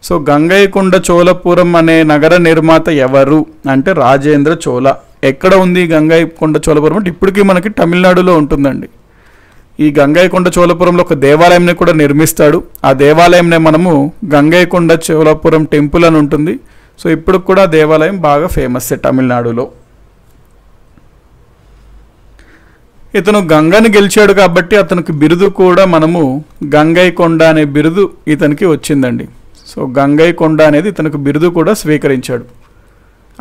సో గంగైకొండ చోళపురం అనే నగర నిర్మాత ఎవరు అంటే రాజేంద్ర చోళ. ఎక్కడ ఉంది గంగైకొండ చోళపురం అంటే ఇప్పటికీ మనకి తమిళనాడులో ఉంటుందండి. ఈ గంగైకొండ చోళపురంలో ఒక దేవాలయంని కూడా నిర్మిస్తాడు. ఆ దేవాలయంనే మనము గంగైకొండ చోళపురం టెంపుల్ అని ఉంటుంది. సో ఇప్పుడు కూడా ఆ దేవాలయం బాగా ఫేమస్ తమిళనాడులో. ఇతను గంగని గెలిచాడు కాబట్టి అతనికి బిరుదు కూడా మనము గంగైకొండ అనే బిరుదు ఇతనికి వచ్చిందండి. సో గంగైకొండ అనేది ఇతనికి బిరుదు కూడా స్వీకరించాడు.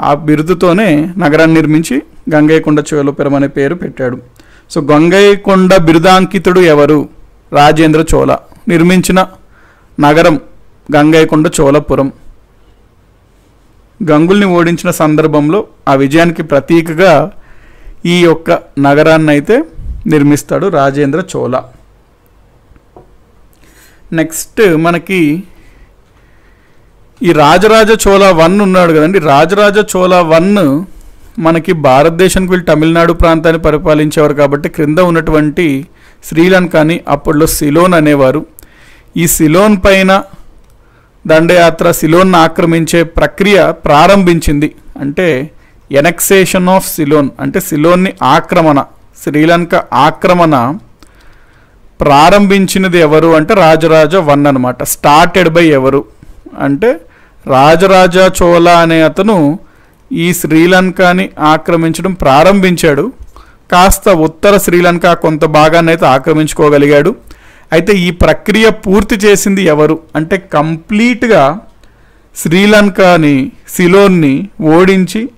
ఆ బిరుదుతోనే నగరాన్ని నిర్మించి గంగైకొండ చోళపురం అనే పేరు పెట్టాడు. సో గంగైకొండ బిరుదాంకితుడు ఎవరు? రాజేంద్ర చోళ. నిర్మించిన నగరం గంగైకొండ చోళపురం. గంగుల్ని ఓడించిన సందర్భంలో ఆ విజయానికి ప్రతీకగా ఈ యొక్క నగరాన్ని అయితే నిర్మిస్తాడు రాజేంద్ర చోళ. నెక్స్ట్ మనకి ఈ రాజరాజ చోళ వన్ ఉన్నాడు కదండి. రాజరాజ చోళ వన్ మనకి భారతదేశానికి వీళ్ళు తమిళనాడు ప్రాంతాన్ని పరిపాలించేవారు కాబట్టి క్రింద ఉన్నటువంటి శ్రీలంకని అప్పట్లో సిలోన్ అనేవారు. ఈ సిలోన్ పైన దండయాత్ర సిలోన్ ఆక్రమించే ప్రక్రియ ప్రారంభించింది. అంటే ఎనక్సేషన్ ఆఫ్ సిలోన్ అంటే సిలోన్ని ఆక్రమణ శ్రీలంక ఆక్రమణ ప్రారంభించినది ఎవరు అంటే రాజరాజ వన్ అనమాట స్టార్టెడ్ బై ఎవరు? అంటే రాజరాజ చోళ అనే అతను ఈ శ్రీలంకని ఆక్రమించడం ప్రారంభించాడు. కాస్త ఉత్తర శ్రీలంక కొంత భాగాన్ని అయితే ఆక్రమించుకోగలిగాడు. అయితే ఈ ప్రక్రియ పూర్తి చేసింది ఎవరు? అంటే కంప్లీట్గా శ్రీలంకని సిలోన్ని ఓడించి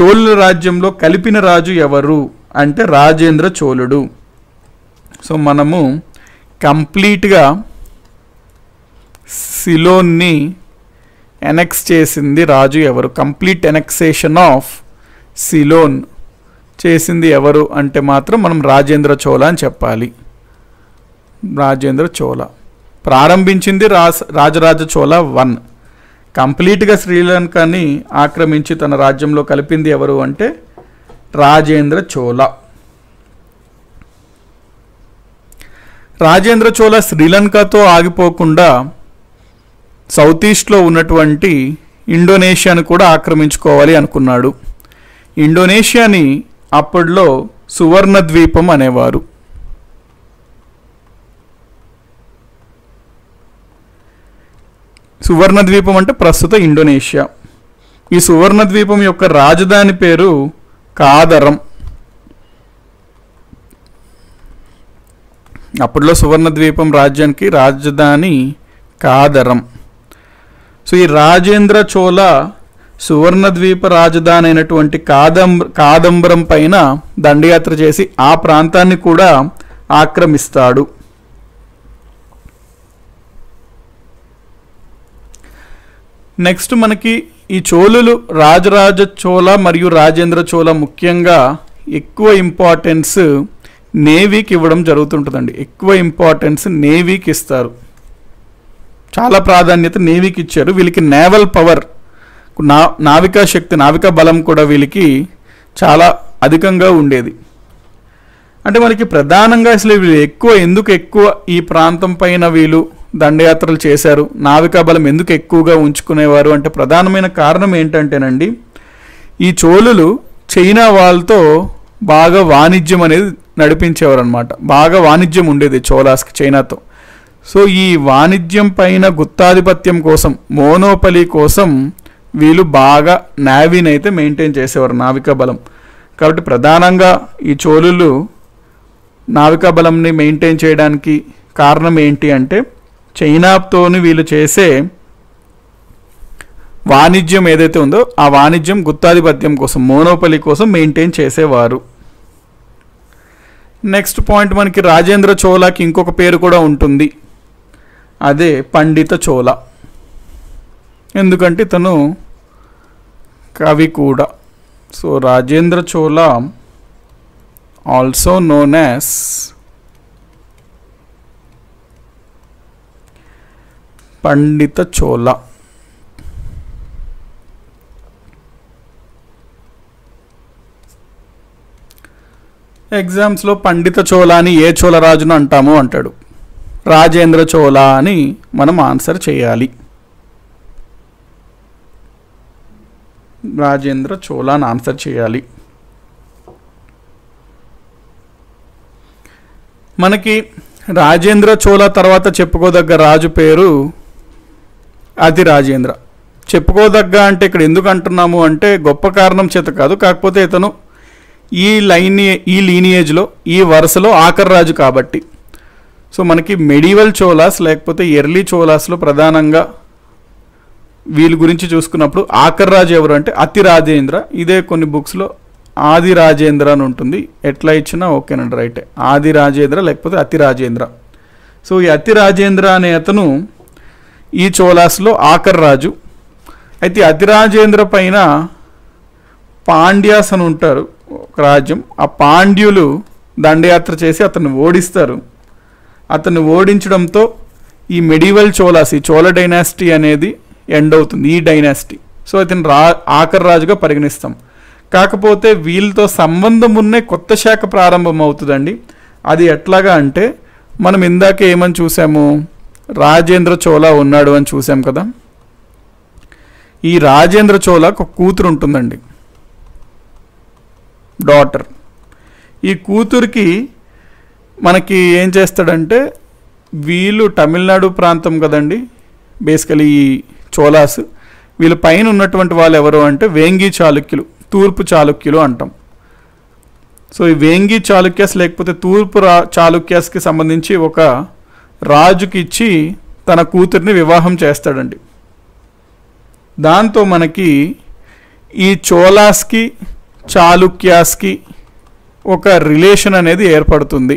చోళుల రాజ్యంలో కలిపిన రాజు ఎవరు? అంటే రాజేంద్ర చోళుడు. సో మనము కంప్లీట్గా సిలోన్ని ఎనెక్స్ చేసింది రాజు ఎవరు? కంప్లీట్ ఎనెక్సేషన్ ఆఫ్ సిలోన్ చేసింది ఎవరు అంటే మాత్రం మనం రాజేంద్ర చోళ అని చెప్పాలి. రాజేంద్ర చోళ. ప్రారంభించింది రాజ్ రాజరాజ చోళ వన్. కంప్లీట్గా శ్రీలంకని ఆక్రమించి తన రాజ్యంలో కలిపింది ఎవరు అంటే రాజేంద్ర చోళ. రాజేంద్ర చోళ శ్రీలంకతో ఆగిపోకుండా సౌత్ ఈస్ట్లో ఉన్నటువంటి ఇండోనేషియాను కూడా ఆక్రమించుకోవాలి అనుకున్నాడు. ఇండోనేషియాని అప్పట్లో సువర్ణ ద్వీపం అనేవారు. సువర్ణ ద్వీపం అంటే ప్రస్తుత ఇండోనేషియా. ఈ సువర్ణ ద్వీపం యొక్క రాజధాని పేరు కాదరం. అప్పట్లో సువర్ణ ద్వీపం రాజ్యానికి రాజధాని కాదరం. సో ఈ రాజేంద్ర చోళ సువర్ణద్వీప రాజధాని అయినటువంటి కాదం కాదంబరం పైన దండయాత్ర చేసి ఆ ప్రాంతాన్ని కూడా ఆక్రమిస్తాడు. నెక్స్ట్ మనకి ఈ చోళులు రాజరాజ చోళ మరియు రాజేంద్ర చోళ ముఖ్యంగా ఎక్కువ ఇంపార్టెన్స్ నేవీకి ఇవ్వడం జరుగుతుంటుందండి. ఎక్కువ ఇంపార్టెన్స్ నేవీకి ఇస్తారు. చాలా ప్రాధాన్యత నేవీకి ఇచ్చారు. వీళ్ళకి నేవల్ పవర్ నా నావికా శక్తి నావికా బలం కూడా వీళ్ళకి చాలా అధికంగా ఉండేది. అంటే మనకి ప్రధానంగా అసలు వీళ్ళు ఎక్కువ ఎందుకు ఎక్కువ ఈ ప్రాంతం పైన వీళ్ళు దండయాత్రలు చేశారు? నావికా బలం ఎందుకు ఎక్కువగా ఉంచుకునేవారు? అంటే ప్రధానమైన కారణం ఏంటంటేనండి ఈ చోళులు చైనా వాళ్ళతో బాగా వాణిజ్యం అనేది నడిపించేవారు అనమాట బాగా వాణిజ్యం ఉండేది చోళాస్కి చైనాతో. సో ఈ వాణిజ్యం పైన గుత్తాధిపత్యం కోసం మోనోపలి కోసం వీళ్ళు బాగా నావీని అయితే మెయింటైన్ చేసేవారు నావికా బలం. కాబట్టి ప్రధానంగా ఈ చోళులు నావికా బలంని మెయింటైన్ చేయడానికి కారణం ఏంటి అంటే చైనాతోని వీళ్ళు చేసే వాణిజ్యం ఏదైతే ఉందో ఆ వాణిజ్యం గుత్తాధిపత్యం కోసం మోనోపలి కోసం మెయింటైన్ చేసేవారు. నెక్స్ట్ పాయింట్ మనకి రాజేంద్ర చోళకి ఇంకొక పేరు కూడా ఉంటుంది. అదే పండిత చోళ. ఎందుకంటే తను కవి కూడా. So Rajendra Chola also known as Pandita Chola. ఎగ్జామ్స్లో పండిత చోళ అని ఏ చోళరాజును అంటాము అంటాడు. రాజేంద్ర చోళ అని మనం ఆన్సర్ చేయాలి. రాజేంద్ర చోళ అని ఆన్సర్ చేయాలి. మనకి రాజేంద్ర చోళ తర్వాత చెప్పుకోదగ్గ రాజు పేరు అది రాజేంద్ర. చెప్పుకోదగ్గ అంటే ఇక్కడ ఎందుకు అంటున్నాము అంటే గొప్ప కారణం చేత కాదు. కాకపోతే ఇతను ఈ లైన్ ఈ లీనియేజ్లో ఈ వరుసలో ఆఖరి రాజు కాబట్టి. సో మనకి మెడివల్ చోలాస్ లేకపోతే ఎర్లీ చోలాస్లో ప్రధానంగా వీళ్ళ గురించి చూసుకున్నప్పుడు ఆఖర్ రాజు ఎవరు అంటే అతి రాజేంద్ర. ఇదే కొన్ని బుక్స్లో ఆది రాజేంద్ర అని ఉంటుంది. ఎట్లా ఇచ్చినా ఓకేనండి రైటే ఆది రాజేంద్ర లేకపోతే అతి రాజేంద్ర. సో ఈ అతి రాజేంద్ర అనే అతను ఈ చోలాస్లో ఆఖర్ రాజు. అయితే అతి రాజేంద్ర పైన పాండ్యాస్ అని ఉంటారు ఒక రాజ్యం. ఆ పాండ్యులు దండయాత్ర చేసి అతన్ని ఓడిస్తారు. అతన్ని ఓడించడంతో ఈ మెడివల్ చోలాస్ ఈ చోళ డైనాసిటీ అనేది ఎండ్ అవుతుంది ఈ డైనాసిటీ. సో ఇతను రా ఆఖరి రాజుగా పరిగణిస్తాం. కాకపోతే వీళ్ళతో సంబంధం ఉన్న కొత్త శాఖ ప్రారంభం అవుతుందండి అది ఎట్లాగా అంటే మనం ఇందాక ఏమని చూసాము? రాజేంద్ర చోళ ఉన్నాడు అని చూసాం కదా? ఈ రాజేంద్ర చోళకు ఒక కూతురు ఉంటుందండి. డాటర్ ఈ కూతురికి మనకి ఏం చేస్తాడంటే వీళ్ళు తమిళనాడు ప్రాంతం కదండి బేసికలీ ఈ చోలాస్ వీళ్ళ పైన ఉన్నటువంటి వాళ్ళు ఎవరు అంటే వేంగి చాళుక్యులు తూర్పు చాళుక్యులు అంటాం. సో ఈ వేంగి చాళుక్యాస్ లేకపోతే తూర్పు రా చాళుక్యాస్కి సంబంధించి ఒక రాజుకి ఇచ్చి తన కూతుర్ని వివాహం చేస్తాడండి. దాంతో మనకి ఈ చోలాస్కి చాళుక్యాస్కి ఒక రిలేషన్ అనేది ఏర్పడుతుంది.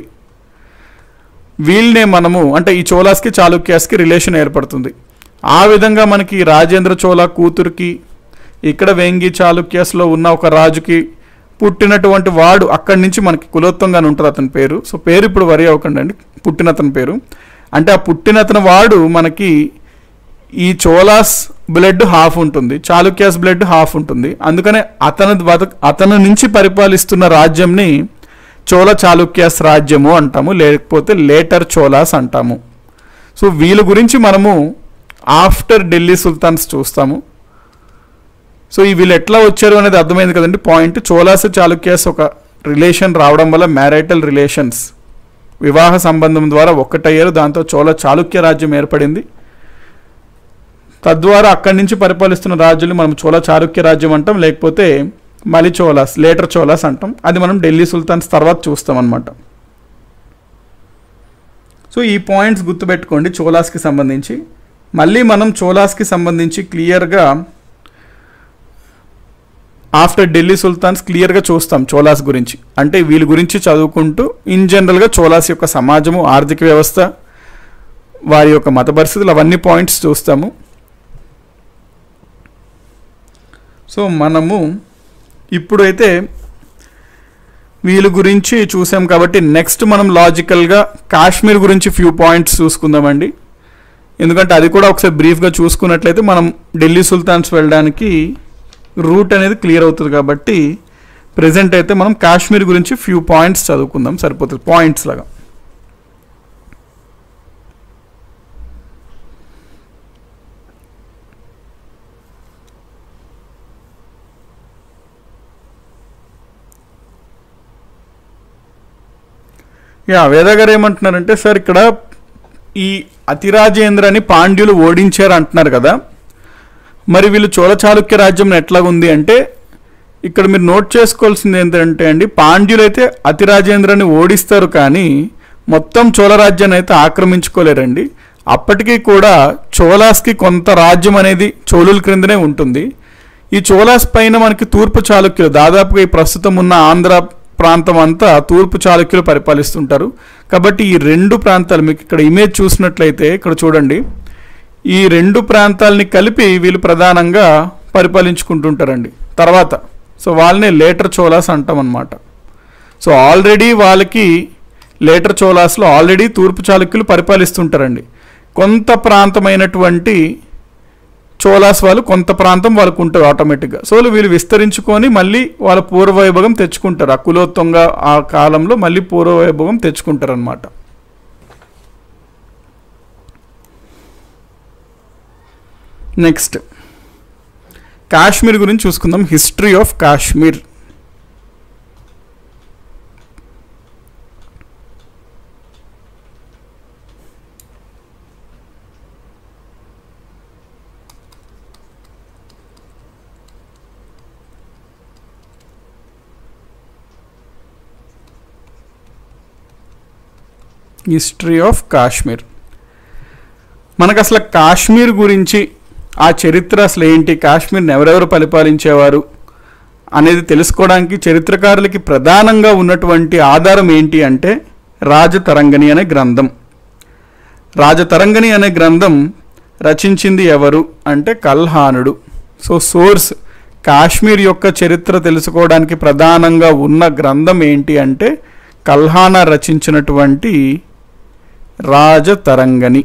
వీళ్ళనే మనము అంటే ఈ చోలాస్కి చాళుక్యాస్కి రిలేషన్ ఏర్పడుతుంది. ఆ విధంగా మనకి రాజేంద్ర చోళ కూతురికి ఇక్కడ వేంగి చాళుక్యాస్లో ఉన్న ఒక రాజుకి పుట్టినటువంటి వాడు అక్కడి నుంచి మనకి కులోత్తంగానే ఉంటుంది అతని పేరు. సో పేరు ఇప్పుడు వరి అవ్వకండి అండి పుట్టినతని పేరు. అంటే ఆ పుట్టినతని వాడు మనకి ఈ చోలాస్ బ్లడ్ హాఫ్ ఉంటుంది చాళుక్యాస్ బ్లడ్ హాఫ్ ఉంటుంది. అందుకనే అతను బతక అతను నుంచి పరిపాలిస్తున్న రాజ్యంని చోళ చాళుక్యాస్ రాజ్యము అంటాము లేకపోతే లేటర్ చోలాస్ అంటాము. సో వీళ్ళ గురించి మనము ఆఫ్టర్ ఢిల్లీ సుల్తాన్స్ చూస్తాము. సో ఈ వీళ్ళు ఎట్లా వచ్చారు అనేది అర్థమైంది కదండి. పాయింట్ చోలాస్ చాళుక్యాస్ ఒక రిలేషన్ రావడం వల్ల మ్యారైటల్ రిలేషన్స్ వివాహ సంబంధం ద్వారా ఒక్కటయ్యారు. దాంతో చోళ చాళుక్య రాజ్యం ఏర్పడింది. తద్వారా అక్కడి నుంచి పరిపాలిస్తున్న రాజులు మనం చోళ చాళుక్య రాజ్యం అంటాం. లేకపోతే మలి చోలాస్ లేటర్ చోలాస్ అంటాం. అది మనం ఢిల్లీ సుల్తాన్స్ తర్వాత చూస్తాం అనమాట సో ఈ పాయింట్స్ గుర్తుపెట్టుకోండి చోలాస్కి సంబంధించి. మళ్ళీ మనం చోలాస్కి సంబంధించి క్లియర్గా ఆఫ్టర్ ఢిల్లీ సుల్తాన్స్ క్లియర్గా చూస్తాం చోలాస్ గురించి. అంటే వీళ్ళ గురించి చదువుకుంటూ ఇన్ జనరల్గా చోలాస్ యొక్క సమాజము ఆర్థిక వ్యవస్థ వారి యొక్క మత పరిస్థితులు అవన్నీ పాయింట్స్ చూస్తాము. సో మనము ఇప్పుడైతే వీళ్ళ గురించి చూసాం కాబట్టి నెక్స్ట్ మనం లాజికల్గా కాశ్మీర్ గురించి ఫ్యూ పాయింట్స్ చూసుకుందామండి. ఎందుకంటే అది కూడా ఒకసారి బ్రీఫ్గా చూసుకున్నట్లయితే మనం ఢిల్లీ సుల్తాన్స్ వెళ్ళడానికి రూట్ అనేది క్లియర్ అవుతుంది కాబట్టి ప్రజెంట్ అయితే మనం కాశ్మీర్ గురించి ఫ్యూ పాయింట్స్ చదువుకుందాం సరిపోతుంది. పాయింట్స్ లాగా. యా వేదగారు ఏమంటున్నారంటే సార్ ఇక్కడ ఈ అతిరాజేంద్రని పాండ్యులు ఓడించారు అంటున్నారు కదా. మరి వీళ్ళు చోళ చాళుక్య రాజ్యం ఎట్లాగుంది అంటే ఇక్కడ మీరు నోట్ చేసుకోవాల్సింది ఏంటంటే అండి పాండ్యులు అయితే అతిరాజేంద్రని ఓడిస్తారు కానీ మొత్తం చోళ రాజ్యాన్ని అయితే ఆక్రమించుకోలేరండి. అప్పటికీ కూడా చోళాస్కి కొంత రాజ్యం అనేది చోళుల క్రిందనే ఉంటుంది. ఈ చోళాస్ పైన మనకి తూర్పు చాళుక్యులు దాదాపుగా ఈ ప్రస్తుతం ఉన్న ఆంధ్ర ప్రాంతం అంతా తూర్పు చాళుక్యులు పరిపాలిస్తుంటారు. కాబట్టి ఈ రెండు ప్రాంతాలు మీకు ఇక్కడ ఇమేజ్ చూసినట్లయితే ఇక్కడ చూడండి. ఈ రెండు ప్రాంతాలని కలిపి వీళ్ళు ప్రధానంగా పరిపాలించుకుంటుంటారండి. తర్వాత సో వాళ్ళని లేటర్ చోలాస్ అంటాం అనమాట సో ఆల్రెడీ వాళ్ళకి లేటర్ చోలాస్లో ఆల్రెడీ తూర్పు చాళుక్యులు పరిపాలిస్తుంటారండి. కొంత ప్రాంతమైనటువంటి చోలాస్ వాళ్ళు కొంత ప్రాంతం వాళ్ళకు ఉంటారు ఆటోమేటిక్గా సో వీళ్ళు విస్తరించుకొని మళ్ళీ వాళ్ళ పూర్వవైభవం తెచ్చుకుంటారు. ఆ కులోత్తుంగ ఆ కాలంలో మళ్ళీ పూర్వవైభవం తెచ్చుకుంటారు అనమాట నెక్స్ట్ కాశ్మీర్ గురించి చూసుకుందాం. History of Kashmir history of Kashmir. మనకు అసలు కాశ్మీర్ గురించి ఆ చరిత్ర అసలు ఏంటి కాశ్మీర్ని ఎవరెవరు పరిపాలించేవారు అనేది తెలుసుకోవడానికి చరిత్రకారులకి ప్రధానంగా ఉన్నటువంటి ఆధారం ఏంటి అంటే రాజతరంగని అనే గ్రంథం. రాజతరంగని అనే గ్రంథం రచించింది ఎవరు అంటే కల్హానుడు. సో సోర్స్ కాశ్మీర్ యొక్క చరిత్ర తెలుసుకోవడానికి ప్రధానంగా ఉన్న గ్రంథం ఏంటి అంటే కల్హానా రచించినటువంటి రాజతరంగని.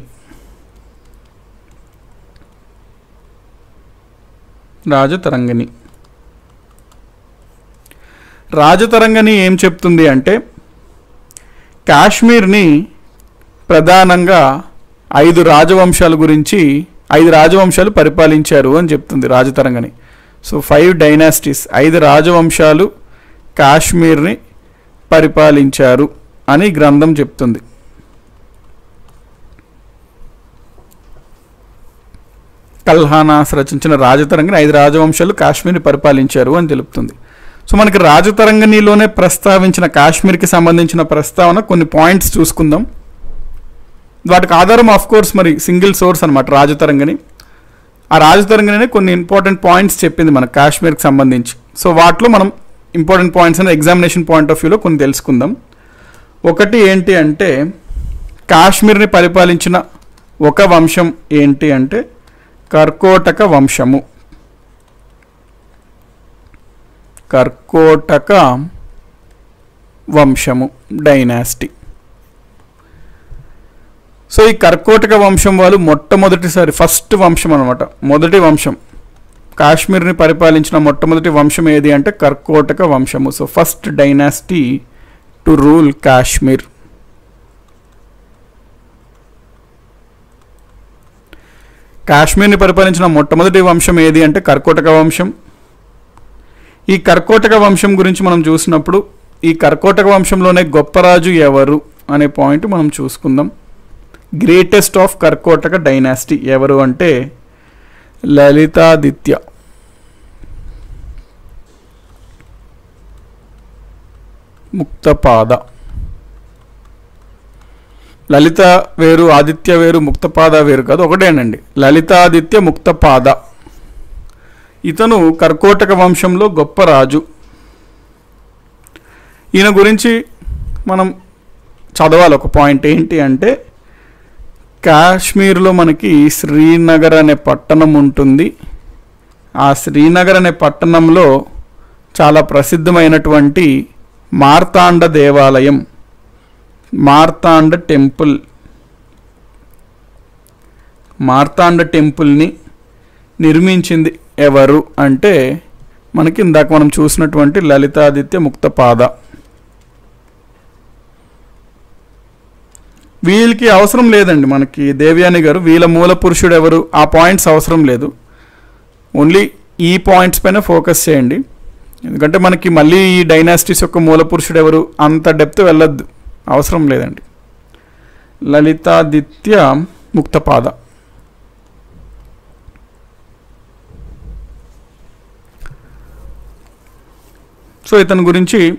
రాజతరంగని. రాజతరంగని ఏం చెప్తుంది అంటే కాశ్మీర్ని ప్రధానంగా ఐదు రాజవంశాల గురించి ఐదు రాజవంశాలు పరిపాలించారు అని చెప్తుంది రాజతరంగని. సో ఫైవ్ డైనాసిటీస్ ఐదు రాజవంశాలు కాశ్మీర్ని పరిపాలించారు అని గ్రంథం చెప్తుంది. కల్హానాస్ రచించిన రాజతరంగిని ఐదు రాజవంశాలు కాశ్మీర్ని పరిపాలించారు అని తెలుపుతుంది. సో మనకి రాజతరంగిణిలోనే ప్రస్తావించిన కాశ్మీర్కి సంబంధించిన ప్రస్తావన కొన్ని పాయింట్స్ చూసుకుందాం. వాటికి ఆధారం ఆఫ్ కోర్స్ మరి సింగిల్ సోర్స్ అనమాట రాజతరంగిణి ఆ రాజతరంగిణినే కొన్ని ఇంపార్టెంట్ పాయింట్స్ చెప్పింది మన కాశ్మీర్కి సంబంధించి. సో వాటిలో మనం ఇంపార్టెంట్ పాయింట్స్ అనేది ఎగ్జామినేషన్ పాయింట్ ఆఫ్ వ్యూలో కొన్ని తెలుసుకుందాం. ఒకటి ఏంటి అంటే కాశ్మీర్ని పరిపాలించిన ఒక వంశం ఏంటి అంటే కర్కోటక వంశము. కర్కోటక వంశము డైనాసిటీ. సో ఈ కర్కోటక వంశం వాళ్ళు మొట్టమొదటిసారి ఫస్ట్ వంశం అనమాట మొదటి వంశం. కాశ్మీర్ని పరిపాలించిన మొట్టమొదటి వంశం ఏది అంటే కర్కోటక వంశము. So first dynasty to rule Kashmir. కాశ్మీర్ని పరిపాలించిన మొట్టమొదటి వంశం ఏది అంటే కర్కోటక వంశం. ఈ కర్కోటక వంశం గురించి మనం చూసినప్పుడు ఈ కర్కోటక వంశంలోనే గొప్ప రాజు ఎవరు అనే పాయింట్ మనం చూసుకుందాం. గ్రేటెస్ట్ ఆఫ్ కర్కోటక డైనాసిటీ ఎవరు అంటే లలితాదిత్య. ముక్తపాద. లలిత వేరు ఆదిత్య వేరు ముక్తపాద వేరు కాదు ఒకటేనండి. లలితాదిత్య ముక్తపాద. ఇతను కర్కోటక వంశంలో గొప్ప రాజు. ఈయన గురించి మనం చదవాలి ఒక పాయింట్ ఏంటి అంటే కాశ్మీర్లో మనకి శ్రీనగర్ అనే పట్టణం ఉంటుంది. ఆ శ్రీనగర్ అనే పట్టణంలో చాలా ప్రసిద్ధమైనటువంటి మార్తాండ దేవాలయం. మార్తాండ టెంపుల్. మార్తాండ టెంపుల్ని నిర్మించింది ఎవరు అంటే మనకి ఇందాక మనం చూసినటువంటి లలితాదిత్య ముక్తపాద. వీళ్ళకి అవసరం లేదండి మనకి దేవ్యాని గారు. వీళ్ళ మూల పురుషుడు ఎవరు? ఆ పాయింట్స్ అవసరం లేదు. ఓన్లీ ఈ పాయింట్స్ పైన ఫోకస్ చేయండి. ఎందుకంటే మనకి మళ్ళీ ఈ డైనాసిటీస్ యొక్క మూల పురుషుడు ఎవరు? అంత డెప్త్ వెళ్ళొద్దు. అవసరం లేదండి. లలితాదిత్య ముక్తపాద. సో ఇతని గురించి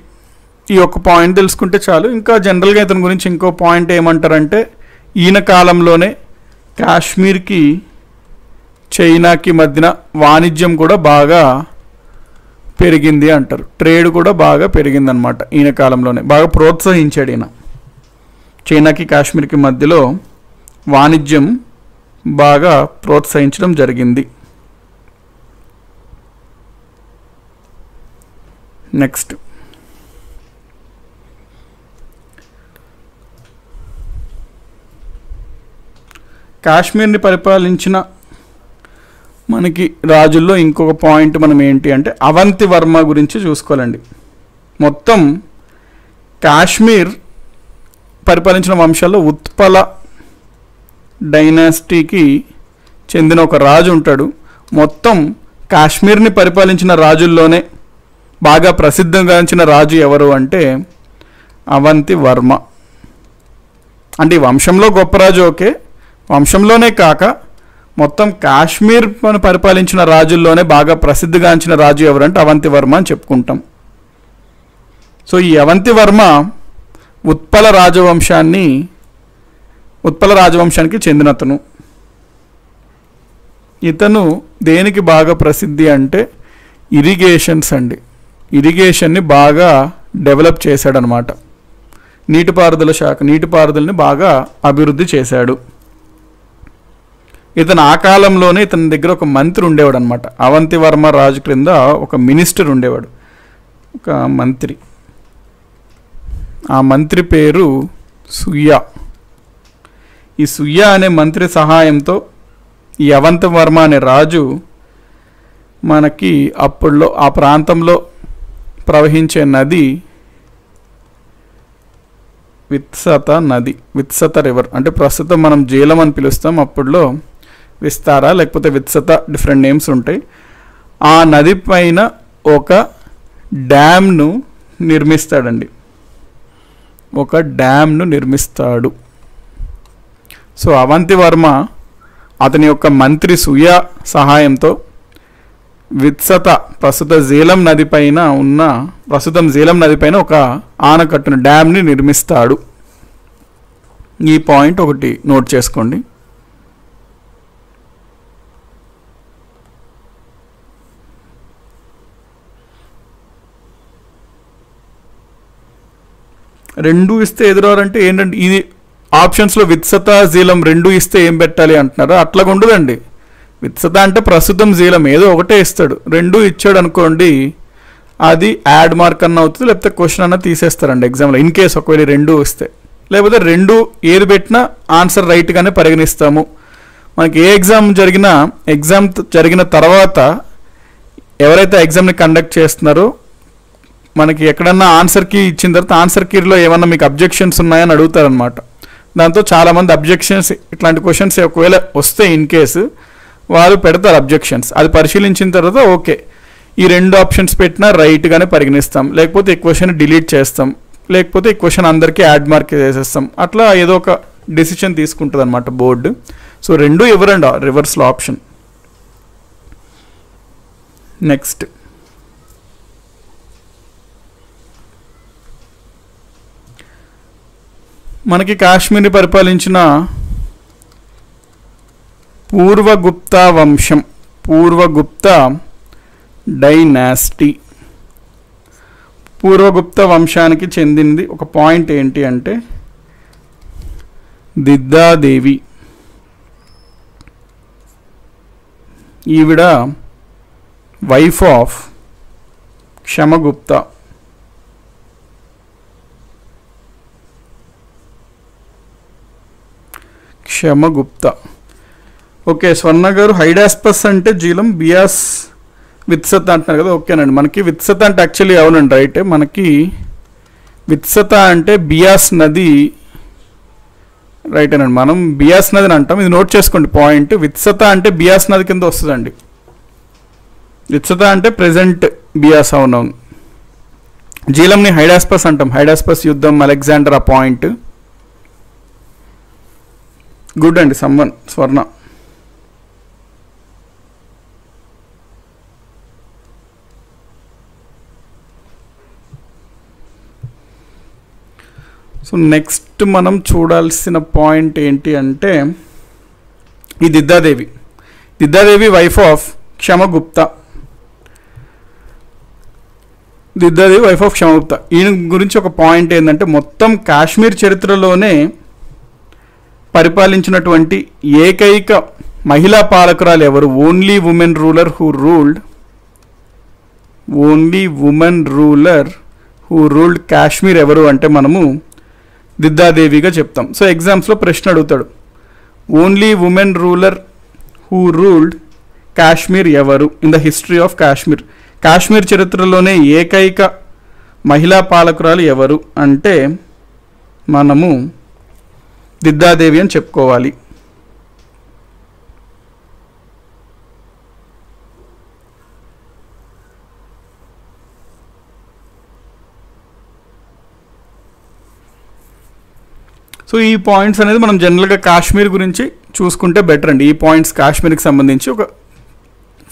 ఈ ఒక్క పాయింట్ తెలుసుకుంటే చాలు. ఇంకా జనరల్గా ఇతని గురించి ఇంకో పాయింట్ ఏమంటారంటే ఈయన కాలంలోనే కాశ్మీర్కి చైనాకి మధ్యన వాణిజ్యం కూడా బాగా పెరిగింది అంటారు. ట్రేడ్ కూడా బాగా పెరిగింది అనమాట ఈయన కాలంలోనే. బాగా ప్రోత్సహించాడు ఈయన. చైనాకి కాశ్మీర్కి మధ్యలో వాణిజ్యం బాగా ప్రోత్సహించడం జరిగింది. నెక్స్ట్. కాశ్మీర్ని పరిపాలించిన మనకి రాజుల్లో ఇంకొక పాయింట్ మనం ఏంటి అంటే అవంతి వర్మ గురించి చూసుకోవాలండి. మొత్తం కాశ్మీర్ పరిపాలించిన వంశాల్లో ఉత్పల డైనాసిటీకి చెందిన ఒక రాజు ఉంటాడు. మొత్తం కాశ్మీర్ని పరిపాలించిన రాజుల్లోనే బాగా ప్రసిద్ధంగాంచిన రాజు ఎవరు అంటే అవంతి వర్మ. అంటే ఈ వంశంలో గొప్ప రాజు ఓకే. వంశంలోనే కాక మొత్తం కాశ్మీర్ పరిపాలించిన రాజుల్లోనే బాగా ప్రసిద్ధిగాంచిన రాజు ఎవరంటే అవంతి వర్మ అని చెప్పుకుంటాం. సో ఈ అవంతి వర్మ ఉత్పల రాజవంశాన్ని ఉత్పల రాజవంశానికి చెందినతను. ఇతను దేనికి బాగా ప్రసిద్ధి అంటే ఇరిగేషన్స్ అండి. ఇరిగేషన్ని బాగా డెవలప్ చేశాడనమాట. నీటిపారుదల శాఖ నీటిపారుదలని బాగా అభివృద్ధి చేశాడు. ఇతను ఆ కాలంలోనే ఇతని దగ్గర ఒక మంత్రి ఉండేవాడు అనమాట అవంతి వర్మ రాజు క్రింద ఒక మినిస్టర్ ఉండేవాడు. ఒక మంత్రి. ఆ మంత్రి పేరు సుయ్య. ఈ సుయ్య అనే మంత్రి సహాయంతో ఈ అవంతి వర్మ అనే రాజు మనకి అప్పుడులో ఆ ప్రాంతంలో ప్రవహించే నది విత్సత నది విత్సత రివర్. అంటే ప్రస్తుతం మనం జీలం అని పిలుస్తాం. అప్పుడులో విస్తార? లేకపోతే విత్సత డిఫరెంట్ నేమ్స్ ఉంటాయి. ఆ నది పైన ఒక డ్యామ్ను నిర్మిస్తాడండి. ఒక డ్యామ్ను నిర్మిస్తాడు. సో అవంతి వర్మ అతని యొక్క మంత్రి సుయ సహాయంతో విత్సత ప్రస్తుత జీలం నది పైన ఉన్న ప్రస్తుతం జీలం నది పైన ఒక ఆనకట్టును డ్యామ్ని నిర్మిస్తాడు. ఈ పాయింట్ ఒకటి నోట్ చేసుకోండి. రెండు ఇస్తే ఎదురారంటే ఏంటంటే ఇది ఆప్షన్స్లో విత్సత జీలం రెండు ఇస్తే ఏం పెట్టాలి అంటున్నారు. అట్లా ఉండదండి. విత్సత అంటే ప్రస్తుతం జీలం ఏదో ఒకటే ఇస్తాడు. రెండు ఇచ్చాడు అనుకోండి అది యాడ్ మార్క్ అన్న అవుతుంది లేకపోతే క్వశ్చన్ అన్న తీసేస్తారండి ఎగ్జామ్లో. ఇన్ కేస్ ఒకవేళ రెండు వస్తే. లేకపోతే రెండు ఏది పెట్టినా ఆన్సర్ రైట్గానే పరిగణిస్తాము. మనకి ఏ ఎగ్జామ్ జరిగినా ఎగ్జామ్ జరిగిన తర్వాత ఎవరైతే ఎగ్జామ్ని కండక్ట్ చేస్తున్నారో మనకి ఎక్కడన్నా ఆన్సర్ కీ ఇచ్చిన తర్వాత ఆన్సర్ కీలో ఏమన్నా మీకు అబ్జెక్షన్స్ ఉన్నాయని అడుగుతారనమాట దాంతో చాలామంది అబ్జెక్షన్స్ ఇట్లాంటి క్వశ్చన్స్ ఒకవేళ వస్తే ఇన్ కేసు వారు పెడతారు అబ్జెక్షన్స్ అది పరిశీలించిన తర్వాత ఓకే ఈ రెండు ఆప్షన్స్ పెట్టినా రైట్గానే పరిగణిస్తాం. లేకపోతే ఈ క్వశ్చన్ డిలీట్ చేస్తాం. లేకపోతే ఈ క్వశ్చన్ అందరికీ యాడ్ మార్క్ చేసేస్తాం. అట్లా ఏదో ఒక డెసిషన్ తీసుకుంటుంది అనమాట బోర్డు సో రెండు ఇవ్వరండి రివర్స్లో ఆప్షన్ నెక్స్ట్ మనకి కాశ్మీర్ని పరిపాలించిన పూర్వగుప్త వంశం పూర్వగుప్త డైనాస్టీ. పూర్వగుప్త వంశానికి చెందింది ఒక పాయింట్ ఏంటి అంటే దిద్దాదేవి. ఈవిడ wife of Kshemagupta. Kshemagupta okay Swarna garu Hydaspes అంటే జీలం బియాస్ విత్సత అంటున్నారు కదా ఓకేనండి. మనకి విత్సత అంటే యాక్చువల్లీ అవునండి రైట్. మనకి విత్సత అంటే బియాస్ నది రైట్ అండి మనం బియాస్ నదిని అంటాం. ఇది నోట్ చేసుకోండి పాయింట్. విత్సత అంటే బియాస్ నది కింద వస్తుందండి. విత్సత అంటే ప్రజెంట్ బియాస్ అవునవును. జీలంని హైడాస్పస్ అంటాం. హైడాస్పస్ యుద్ధం అలెగ్జాండర్ ఆ పాయింట్. గుడ్ అండి సమ్మన్ స్వర్ణ. సో నెక్స్ట్ మనం చూడాల్సిన పాయింట్ ఏంటి అంటే ఈ Diddadevi Diddadevi wife of Kshemagupta Diddadevi wife of Kshemagupta ఈయన గురించి ఒక పాయింట్ ఏంటంటే మొత్తం కాశ్మీర్ చరిత్రలోనే పరిపాలించినటువంటి ఏకైక మహిళా పాలకురాలు ఎవరు? Only women ruler who ruled only women ruler who ruled Kashmir ఎవరు అంటే మనము దిద్దాదేవిగా చెప్తాం. సో ఎగ్జామ్స్లో ప్రశ్న అడుగుతాడు. Only women ruler who ruled Kashmir ఎవరు? In the history of Kashmir Kashmir చరిత్రలోనే ఏకైక మహిళా పాలకురాలు ఎవరు? అంటే మనము దిద్దాదేవి అని చెప్పుకోవాలి. సో ఈ పాయింట్స్ అనేది మనం జనరల్గా కాశ్మీర్ గురించి చూసుకుంటే బెటర్ అండి. ఈ పాయింట్స్ కాశ్మీర్కి సంబంధించి ఒక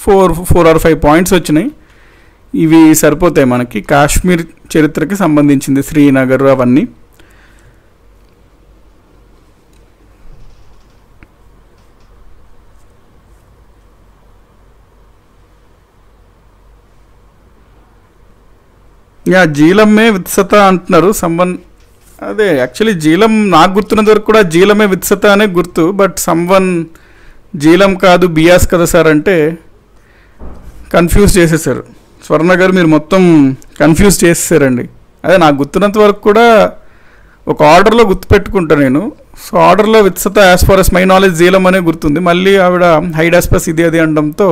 four four or five points వచ్చినాయి. ఇవి సరిపోతాయి మనకి. కాశ్మీర్ చరిత్రకి సంబంధించింది శ్రీనగర్ అవన్నీ. యా జీలమే విత్సత అంటున్నారు. సంబన్ అదే యాక్చువల్లీ జీలం నాకు గుర్తున్నంత వరకు కూడా జీలమే విత్సత అనే గుర్తు బట్ సంవన్ జీలం కాదు బియాస్ కదా సార్ అంటే కన్ఫ్యూజ్ చేసేసారు. స్వర్ణ గారు మీరు మొత్తం కన్ఫ్యూజ్ చేసేసారండి. అదే నాకు గుర్తున్నంత వరకు కూడా ఒక ఆర్డర్లో గుర్తుపెట్టుకుంటా నేను. సో ఆర్డర్లో Vitasta as far as my knowledge Jhelum అనే గుర్తుంది. మళ్ళీ ఆవిడ హైడాస్పస్ ఇది అది అనడంతో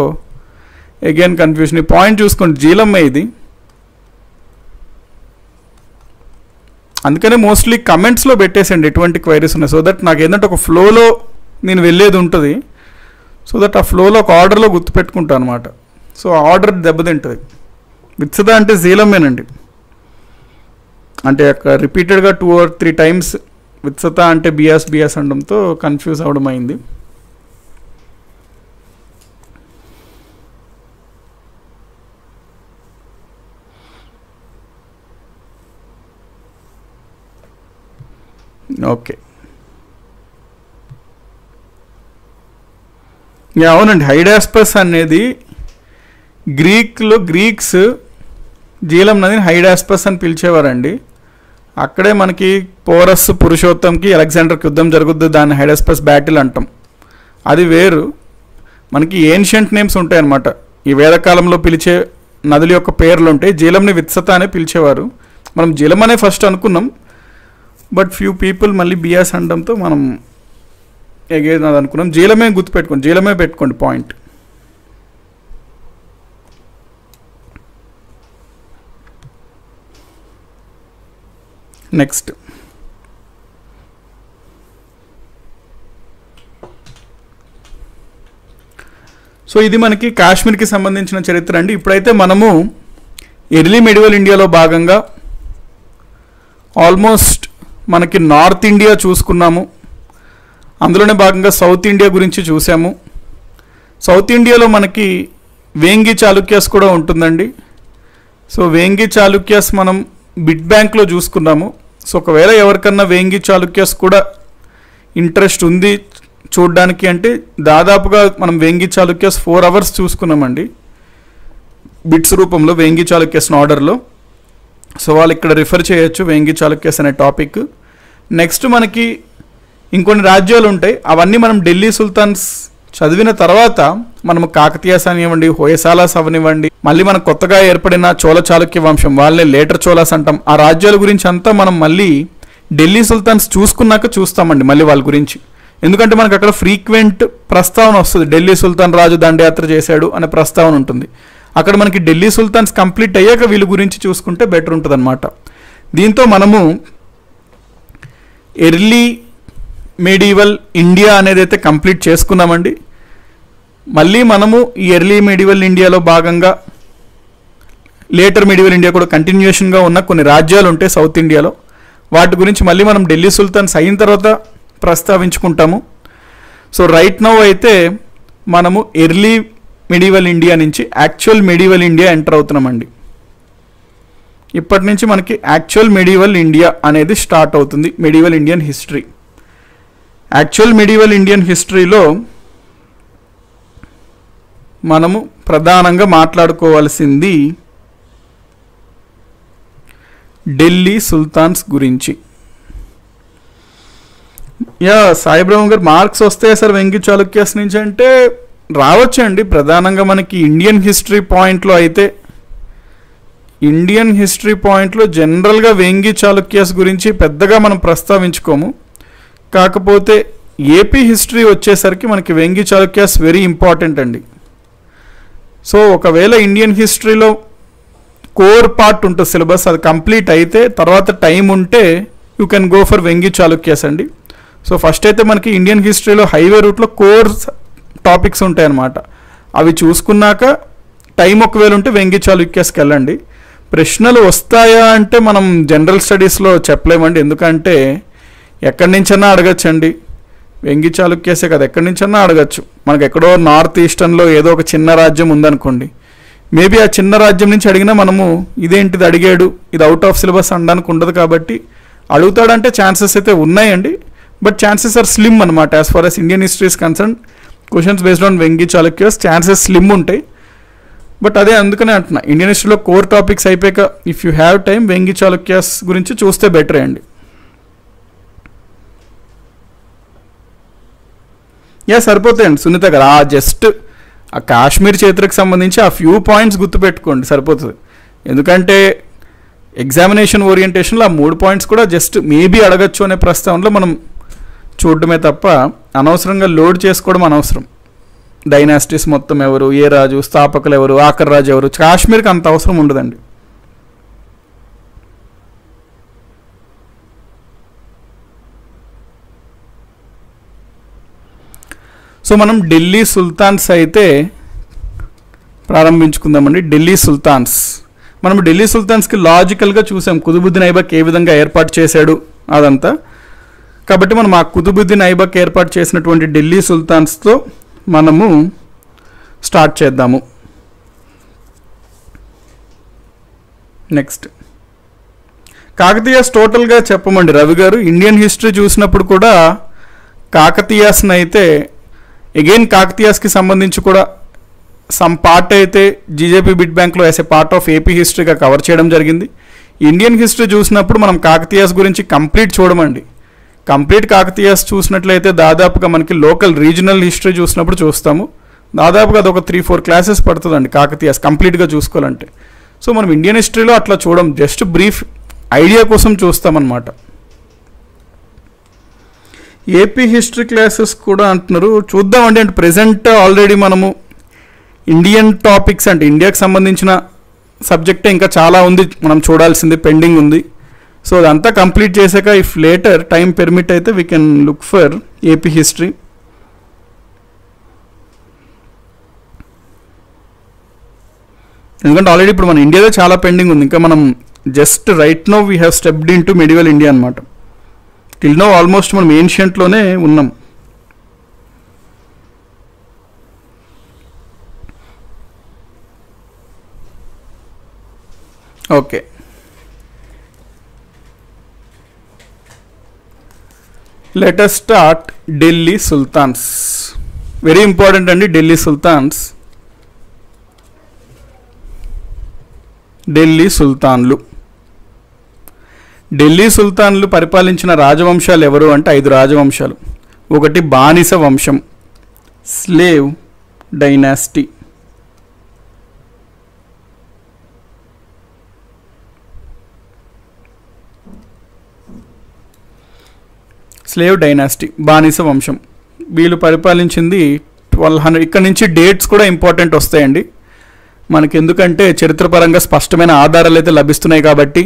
అగైన్ కన్ఫ్యూషన్ ఈ పాయింట్ చూసుకోండి జీలమ్మే ఇది. అందుకనే మోస్ట్లీ కమెంట్స్లో పెట్టేసండి ఎటువంటి క్వైరీస్ ఉన్నాయి. సో దట్ నాకు ఏంటంటే ఒక ఫ్లోలో నేను వెళ్ళేది ఉంటుంది. సో దట్ ఆ ఫ్లోలో ఒక ఆర్డర్లో గుర్తుపెట్టుకుంటాను అనమాట సో ఆర్డర్ దెబ్బతింటుంది. విత్సద అంటే జీలమేనండి అంటే రిపీటెడ్గా two or three times Vitasta అంటే బియాస్ బియాస్ అనడంతో కన్ఫ్యూజ్ అవడం అయింది. ఓకే. అవునండి. హైడాస్పస్ అనేది గ్రీక్లో గ్రీక్స్ జీలం నదిని హైడాస్పస్ అని పిలిచేవారండి. అక్కడే మనకి పోరస్ పురుషోత్తంకి అలెగ్జాండర్కి యుద్ధం జరుగుద్ది దాన్ని హైడాస్పస్ బ్యాటిల్ అంటాం. అది వేరు. మనకి ఏన్షియంట్ నేమ్స్ ఉంటాయన్నమాట. ఈ వేదకాలంలో పిలిచే నదుల యొక్క పేర్లు ఉంటాయి జీలంని విత్సత అనే పిలిచేవారు. మనం జీలం అనే ఫస్ట్ అనుకున్నాం. బట్ ఫ్యూ పీపుల్ మళ్ళీ బియాస్ అనడంతో మనం ఎగేజ్ అది అనుకున్నాం. జీలమే గుర్తుపెట్టుకోండి. జీలమే పెట్టుకోండి పాయింట్. నెక్స్ట్. సో ఇది మనకి కాశ్మీర్కి సంబంధించిన చరిత్ర అండి. ఇప్పుడైతే మనము ఎర్లీ మెడివల్ ఇండియాలో భాగంగా ఆల్మోస్ట్ మనకి నార్త్ ఇండియా చూసుకున్నాము. అందులోనే భాగంగా సౌత్ ఇండియా గురించి చూసాము. సౌత్ ఇండియాలో మనకి వేంగి చాళుక్యాస్ కూడా ఉంటుందండి. సో వేంగి చాళుక్యాస్ మనం బిడ్ బ్యాంక్లో చూసుకున్నాము. సో ఒకవేళ ఎవరికన్నా వేంగి చాళుక్యాస్ కూడా ఇంట్రెస్ట్ ఉంది చూడడానికి అంటే దాదాపుగా మనం వేంగి చాళుక్యాస్ ఫోర్ అవర్స్ చూసుకున్నామండి. బిట్స్ రూపంలో వేంగి చాళుక్యాస్ ఆర్డర్లో. సో వాళ్ళు ఇక్కడ రిఫర్ చేయొచ్చు వేంగి చాళుక్యస్ అనే టాపిక్ నెక్స్ట్ మనకి ఇంకొన్ని రాజ్యాలు ఉంటాయి. అవన్నీ మనం ఢిల్లీ సుల్తాన్స్ చదివిన తర్వాత మనము కాకతీయాస్ అనివ్వండి హోయసాలాస్ అవనివ్వండి మళ్ళీ మనం కొత్తగా ఏర్పడిన చోళ చాళుక్య వంశం వాళ్ళే లేటర్ చోళాస్ అంటాం. ఆ రాజ్యాల గురించి అంతా మనం మళ్ళీ ఢిల్లీ సుల్తాన్స్ చూసుకున్నాక చూస్తామండి మళ్ళీ వాళ్ళ గురించి. ఎందుకంటే మనకు అక్కడ ఫ్రీక్వెంట్ ప్రస్తావన వస్తుంది. ఢిల్లీ సుల్తాన్ రాజు దండయాత్ర చేశాడు అనే ప్రస్తావన ఉంటుంది. అక్కడ మనకి ఢిల్లీ సుల్తాన్స్ కంప్లీట్ అయ్యాక వీళ్ళ గురించి చూసుకుంటే బెటర్ ఉంటుంది అనమాట దీంతో మనము ఎర్లీ మెడివల్ ఇండియా అనేది అయితే కంప్లీట్ చేసుకున్నామండి. మళ్ళీ మనము ఈ ఎర్లీ మెడివల్ ఇండియాలో భాగంగా లేటర్ మెడివల్ ఇండియా కూడా కంటిన్యూషన్గా ఉన్న కొన్ని రాజ్యాలు ఉంటాయి సౌత్ ఇండియాలో. వాటి గురించి మళ్ళీ మనం ఢిల్లీ సుల్తాన్స్ అయిన తర్వాత ప్రస్తావించుకుంటాము. సో రైట్ నౌ అయితే మనము ఎర్లీ మెడివల్ ఇండియా నుంచి యాక్చువల్ మెడివల్ ఇండియా ఎంటర్ అవుతున్నామండి. ఇప్పటి నుంచి మనకి యాక్చువల్ మెడివల్ ఇండియా అనేది స్టార్ట్ అవుతుంది medieval Indian history actual medieval Indian హిస్టరీలో మనము ప్రధానంగా మాట్లాడుకోవాల్సింది ఢిల్లీ సుల్తాన్స్ గురించి. యా సాయిబ్రహ్మ గారు మార్క్స్ వస్తాయి సార్ వెంకి చాళుక్యాస్ నుంచి అంటే రావచ్చండి. ప్రధానంగా మనకి ఇండియన్ హిస్టరీ పాయింట్లో అయితే ఇండియన్ హిస్టరీ పాయింట్లో జనరల్గా వేంగి చాళుక్యాస్ గురించి పెద్దగా మనం ప్రస్తావించుకోము. కాకపోతే ఏపీ హిస్టరీ వచ్చేసరికి మనకి వేంగి చాళుక్యాస్ వెరీ ఇంపార్టెంట్ అండి. సో ఒకవేళ ఇండియన్ హిస్టరీలో కోర్ పార్ట్ ఉంటుంది సిలబస్ అది కంప్లీట్ అయితే తర్వాత టైం ఉంటే you can go for Vengi Chalukyas అండి. సో ఫస్ట్ అయితే మనకి ఇండియన్ హిస్టరీలో హైవే రూట్లో కోర్ టాపిక్స్ ఉంటాయి అన్నమాట. అవి చూసుకున్నాక టైం ఒకవేళ ఉంటే వెంగి చాళుక్యాస్కి వెళ్ళండి. ప్రశ్నలు వస్తాయా అంటే మనం జనరల్ స్టడీస్లో చెప్పలేమండి. ఎందుకంటే ఎక్కడి నుంచన్నా అడగచ్చండి. వెంగి చాళుక్యసే కదా ఎక్కడి నుంచన్నా అడగచ్చు. మనకు ఎక్కడో నార్త్ ఈస్టర్న్లో ఏదో ఒక చిన్న రాజ్యం ఉందనుకోండి. మేబీ ఆ చిన్న రాజ్యం నుంచి అడిగినా మనము ఇదేంటిది అడిగాడు ఇది అవుట్ ఆఫ్ సిలబస్ అనడానికి ఉండదు కాబట్టి అడుగుతాడంటే ఛాన్సెస్ అయితే ఉన్నాయండి. బట్ ఛాన్సెస్ ఆర్ స్లిమ్ అనమాట as far as Indian history is concern questions based on Vengi Chalukyas chances slim ఉంటాయి. బట్ అదే అందుకనే అంటున్నా ఇండియన్ హిస్టరీలో కోర్ టాపిక్స్ అయిపోయాక if you have time Vengi Chalukyas గురించి చూస్తే బెటర్ అండి. యా సరిపోతాయండి. సునీత గారు ఆ జస్ట్ ఆ కాశ్మీర్ చరిత్రకు సంబంధించి ఆ ఫ్యూ పాయింట్స్ గుర్తుపెట్టుకోండి సరిపోతుంది. ఎందుకంటే ఎగ్జామినేషన్ ఓరియంటేషన్లో ఆ మూడు పాయింట్స్ కూడా జస్ట్ మేబీ అడగచ్చు అనే ప్రస్తావనలో మనం చూడటమే తప్ప అనవసరంగా లోడ్ చేసుకోవడం అనవసరం. డైనాసిటీస్ మొత్తం ఎవరు ఏ రాజు స్థాపకులు ఎవరు ఆఖరి రాజు ఎవరు కాశ్మీర్కి అంత అవసరం ఉండదండి. సో మనం ఢిల్లీ సుల్తాన్స్ అయితే ప్రారంభించుకుందామండి. ఢిల్లీ సుల్తాన్స్. మనం ఢిల్లీ సుల్తాన్స్కి లాజికల్గా చూసాం. కుతుబుద్దీన్ ఐబక్ ఏ విధంగా ఏర్పాటు చేశాడు అదంతా. కాబట్టి మనం ఆ కుతుబుద్దీన్ ఐబక్ ఏర్పాటు చేసినటువంటి ఢిల్లీ సుల్తాన్స్తో మనము స్టార్ట్ చేద్దాము. నెక్స్ట్. కాకతీయాస్ టోటల్గా చెప్పమండి. రవి గారు ఇండియన్ హిస్టరీ చూసినప్పుడు కూడా కాకతీయాస్ని అయితే అగైన్ కాకతీయాస్కి సంబంధించి కూడా సమ్ పార్ట్ అయితే జీజేపీ బిడ్ బ్యాంక్లో as a part of AP హిస్టరీగా cover చేయడం జరిగింది. ఇండియన్ హిస్టరీ చూసినప్పుడు మనం కాకతీయాస్ గురించి కంప్లీట్ చూడమండి. కంప్లీట్ కాకతీయాస్ చూసినట్లయితే దాదాపుగా మనకి లోకల్ రీజనల్ హిస్టరీ చూసినప్పుడు చూస్తాము. దాదాపుగా అది ఒక త్రీ ఫోర్ క్లాసెస్ పడుతుందండి కాకతీయస్ కంప్లీట్గా చూసుకోవాలంటే. సో మనం ఇండియన్ హిస్టరీలో అట్లా చూడం జస్ట్ బ్రీఫ్ ఐడియా కోసం చూస్తామన్నమాట. ఏపీ హిస్టరీ క్లాసెస్ కూడా అంటున్నారు. చూద్దామండి అంటే ప్రజెంట్ ఆల్రెడీ మనము ఇండియన్ టాపిక్స్ అంటే ఇండియాకి సంబంధించిన సబ్జెక్టే ఇంకా చాలా ఉంది. మనం చూడాల్సింది పెండింగ్ ఉంది. సో అదంతా కంప్లీట్ చేశాక ఇఫ్ లేటర్ టైం పెర్మిట్ అయితే we can look for AP history ఎందుకంటే ఆల్రెడీ ఇప్పుడు మన ఇండియాలో చాలా పెండింగ్ ఉంది. ఇంకా మనం just right now we have stepped into medieval India అనమాట టిల్ నో ఆల్మోస్ట్ మనం ఏన్షియంట్లోనే ఉన్నాం. Okay let us start Delhi sultans very important అండి ఢిల్లీ సుల్తాన్స్ ఢిల్లీ సుల్తాన్లు ఢిల్లీ సుల్తాన్లు పరిపాలించిన రాజవంశాలు ఎవరు అంటే ఐదు రాజవంశాలు. ఒకటి బానిస వంశం. స్లేవ్ డైనాసిటీ స్లేవ్ డైనాసిటీ బానిస వంశం. వీళ్ళు పరిపాలించింది ట్వెల్వ్ హండ్రెడ్ ఇక్కడ నుంచి డేట్స్ కూడా ఇంపార్టెంట్ వస్తాయండి. మనకి ఎందుకంటే చరిత్రపరంగా స్పష్టమైన ఆధారాలు అయితే లభిస్తున్నాయి కాబట్టి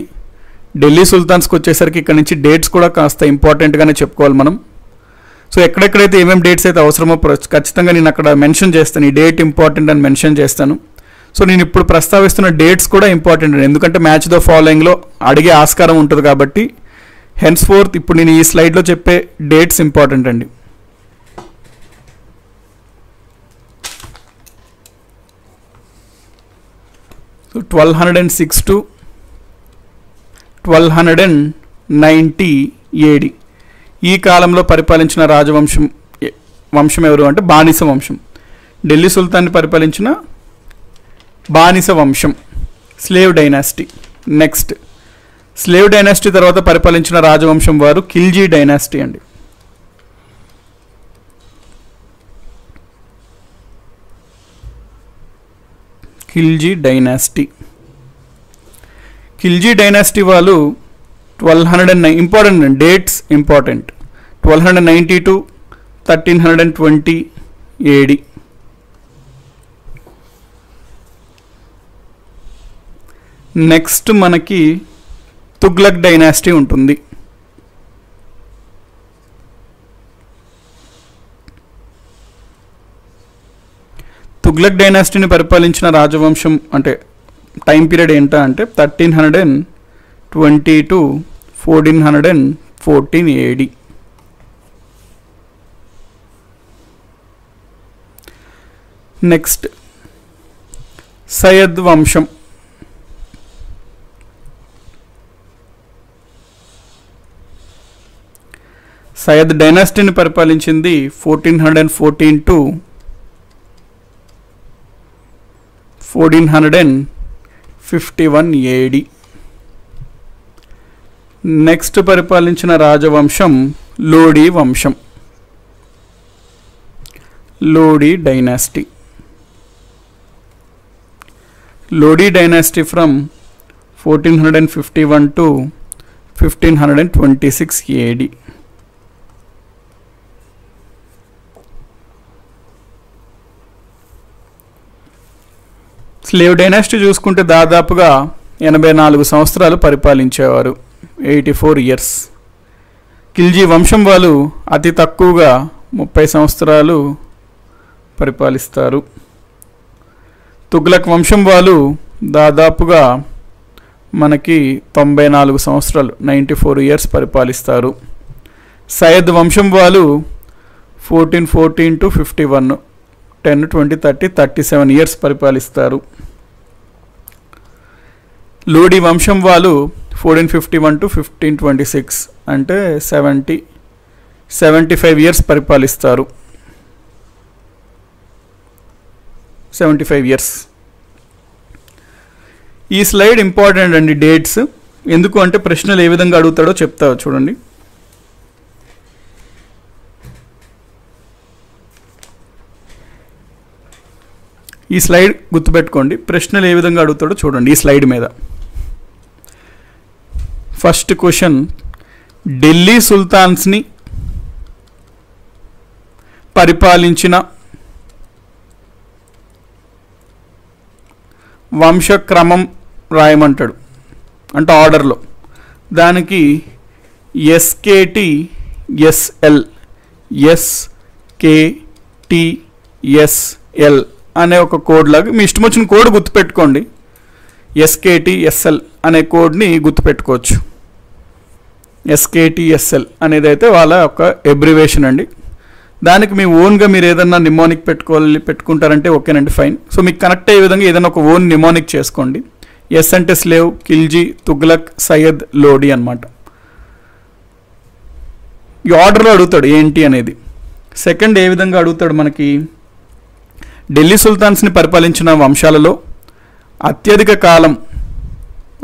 ఢిల్లీ సుల్తాన్స్కి వచ్చేసరికి ఇక్కడ నుంచి డేట్స్ కూడా కాస్త ఇంపార్టెంట్గానే చెప్పుకోవాలి మనం. సో ఎక్కడెక్కడైతే ఏమేమి డేట్స్ అయితే అవసరమో ఖచ్చితంగా నేను అక్కడ మెన్షన్ చేస్తాను. ఈ డేట్ ఇంపార్టెంట్ అని మెన్షన్ చేస్తాను. సో నేను ఇప్పుడు ప్రస్తావిస్తున్న డేట్స్ కూడా ఇంపార్టెంట్ ఎందుకంటే మ్యాచ్ ద ఫాలోయింగ్లో అడిగే ఆస్కారం ఉంటుంది కాబట్టి హెన్స్ ఫోర్త్ ఇప్పుడు నేను ఈ స్లైడ్లో చెప్పే డేట్స్ ఇంపార్టెంట్ అండి. So twelve hundred and six to twelve hundred and ninety AD ఈ కాలంలో పరిపాలించిన రాజవంశం వంశం ఎవరు అంటే బానిస వంశం. ఢిల్లీ సుల్తాన్ని పరిపాలించిన బానిస వంశం slave dynasty next slave dynasty తర్వాత పరిపాలించిన రాజవంశం వారు ఖిల్జీ డైనాసిటీ అండి. ఖిల్జీ డైనాసిటీ. ఖిల్జీ డైనాసిటీ వాళ్ళు twelve hundred and nine important అండి dates important. Twelve hundred ninety to thirteen hundred and twenty AD. Next మనకి తుగ్లక్ డైనాసిటీ ఉంటుంది. తుగ్లక్ డైనాసిటీని పరిపాలించిన రాజవంశం అంటే టైం పీరియడ్ ఏంటా అంటే thirteen hundred and twenty to fourteen hundred and fourteen AD. Next Sayyid వంశం. సయద్ డైనాసిటీని పరిపాలించింది fourteen hundred and fourteen to fourteen hundred and fifty one AD next పరిపాలించిన రాజవంశం లోడీ వంశం. Lodi dynasty. Lodi dynasty from fourteen hundred and fifty one to fifteen hundred and twenty six AD slave dynasty చూసుకుంటే దాదాపుగా ఎనభై నాలుగు సంవత్సరాలు పరిపాలించేవారు. Eighty four years. ఖిల్జీ వంశం వాళ్ళు అతి తక్కువగా ముప్పై సంవత్సరాలు పరిపాలిస్తారు. తుగ్లక్ వంశం వాళ్ళు దాదాపుగా మనకి తొంభై నాలుగు సంవత్సరాలు నైంటీ ఫోర్ ఇయర్స్ పరిపాలిస్తారు. సయ్యద్ వంశం వాళ్ళు fourteen fourteen to fifty one. Ten twenty thirty thirty seven years పరిపాలిస్తారు. Lodi వంశం వాళ్ళు fourteen fifty one to fifteen twenty six అంటే seventy seventy five years పరిపాలిస్తారు. Seventy five years. ఈ స్లైడ్ ఇంపార్టెంట్ అండి డేట్స్. ఎందుకు అంటే ప్రశ్నలు ఏ విధంగా అడుగుతాడో చెప్తా చూడండి. ఈ స్లైడ్ గుర్తుపెట్టుకోండి. ప్రశ్నలు ఏ విధంగా అడుగుతాడో చూడండి ఈ స్లైడ్ మీద. ఫస్ట్ క్వశ్చన్ ఢిల్లీ సుల్తాన్స్ని పరిపాలించిన వంశక్రమం రాయమంటాడు. అంటే ఆర్డర్లో. దానికి ఎస్కేటి ఎస్ఎల్ ఎస్కేటిఎస్ఎల్ అనే ఒక కోడ్ లాగా మీ ఇష్టం వచ్చిన కోడ్ గుర్తుపెట్టుకోండి. ఎస్కేటి ఎస్ఎల్ అనే కోడ్ని గుర్తుపెట్టుకోవచ్చు. ఎస్కేటిఎస్ఎల్ అనేది అయితే వాళ్ళ ఒక ఎబ్రివేషన్ అండి. దానికి మీ ఓన్గా మీరు ఏదన్నా నిమోనిక్ పెట్టుకోవాలి పెట్టుకుంటారంటే ఓకేనండి ఫైన్ సో మీకు కనెక్ట్ అయ్యే విధంగా ఏదైనా ఒక ఓన్ నిమోనిక్ చేసుకోండి. ఎస్ అంటే స్లేవ్ కిల్జీ తుగ్లక్ సయ్యద్ లోడీ అనమాట ఈ ఆర్డర్లో అడుగుతాడు ఏంటి అనేది. సెకండ్ ఏ విధంగా అడుగుతాడు మనకి? ఢిల్లీ సుల్తాన్స్ని పరిపాలించిన వంశాలలో అత్యధిక కాలం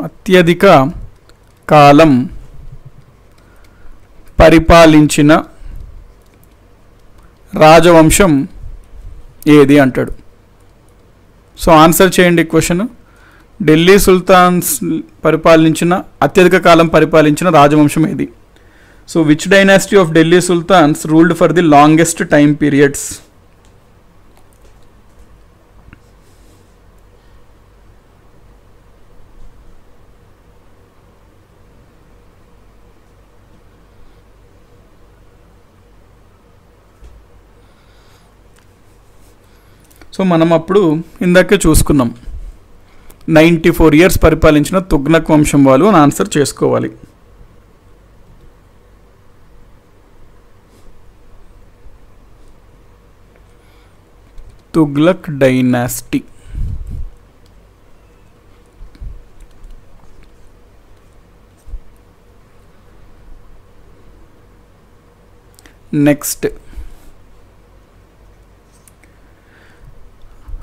అత్యధిక కాలం పరిపాలించిన రాజవంశం ఏది అంటాడు? సో ఆన్సర్ చేయండి క్వశ్చన్. ఢిల్లీ సుల్తాన్స్ పరిపాలించిన అత్యధిక కాలం పరిపాలించిన రాజవంశం ఏది? So which dynasty of Delhi sultans ruled for the longest time periods so మనం అప్పుడు ఇందాకే చూసుకున్నాం. నైంటీ ఫోర్ ఇయర్స్ పరిపాలించిన తుగ్నక్ వంశం వాళ్ళు అని ఆన్సర్ చేసుకోవాలి. తుగ్లక్ డైనాసిటీ. నెక్స్ట్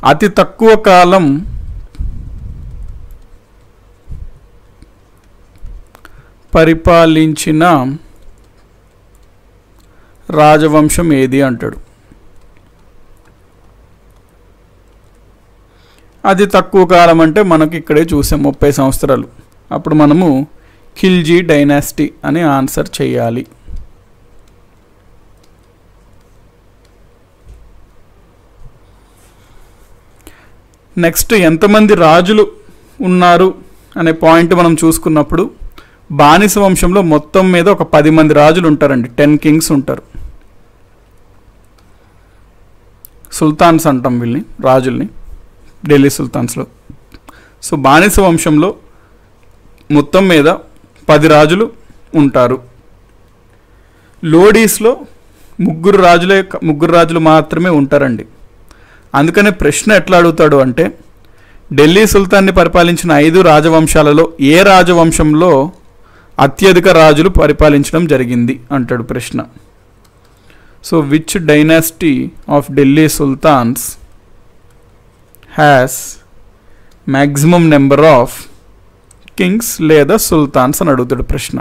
అతి తక్కువ కాలం పరిపాలించిన రాజవంశం ఏది అంటాడు? అది తక్కువ కాలం అంటే మనకి ఇక్కడే చూసాం ముప్పై సంవత్సరాలు. అప్పుడు మనము ఖిల్జీ డైనాసిటీ అని ఆన్సర్ చేయాలి. నెక్స్ట్ ఎంతమంది రాజులు ఉన్నారు అనే పాయింట్ మనం చూసుకున్నప్పుడు బానిస వంశంలో మొత్తం మీద ఒక పది మంది రాజులు ఉంటారండి. టెన్ కింగ్స్ ఉంటారు. సుల్తాన్స్ అంటాం వీళ్ళని రాజుల్ని ఢిల్లీ సుల్తాన్స్లో. సో బానిస వంశంలో మొత్తం మీద పది రాజులు ఉంటారు. లోడీస్లో ముగ్గురు రాజులే ముగ్గురు రాజులు మాత్రమే ఉంటారండి. అందుకనే ప్రశ్న ఎట్లా అడుగుతాడు అంటే ఢిల్లీ సుల్తాన్ని పరిపాలించిన ఐదు రాజవంశాలలో ఏ రాజవంశంలో అత్యధిక రాజులు పరిపాలించడం జరిగింది అంటాడు ప్రశ్న. So which dynasty of Delhi sultans has maximum number of kings లేదా సుల్తాన్స్ అని అడుగుతాడు ప్రశ్న.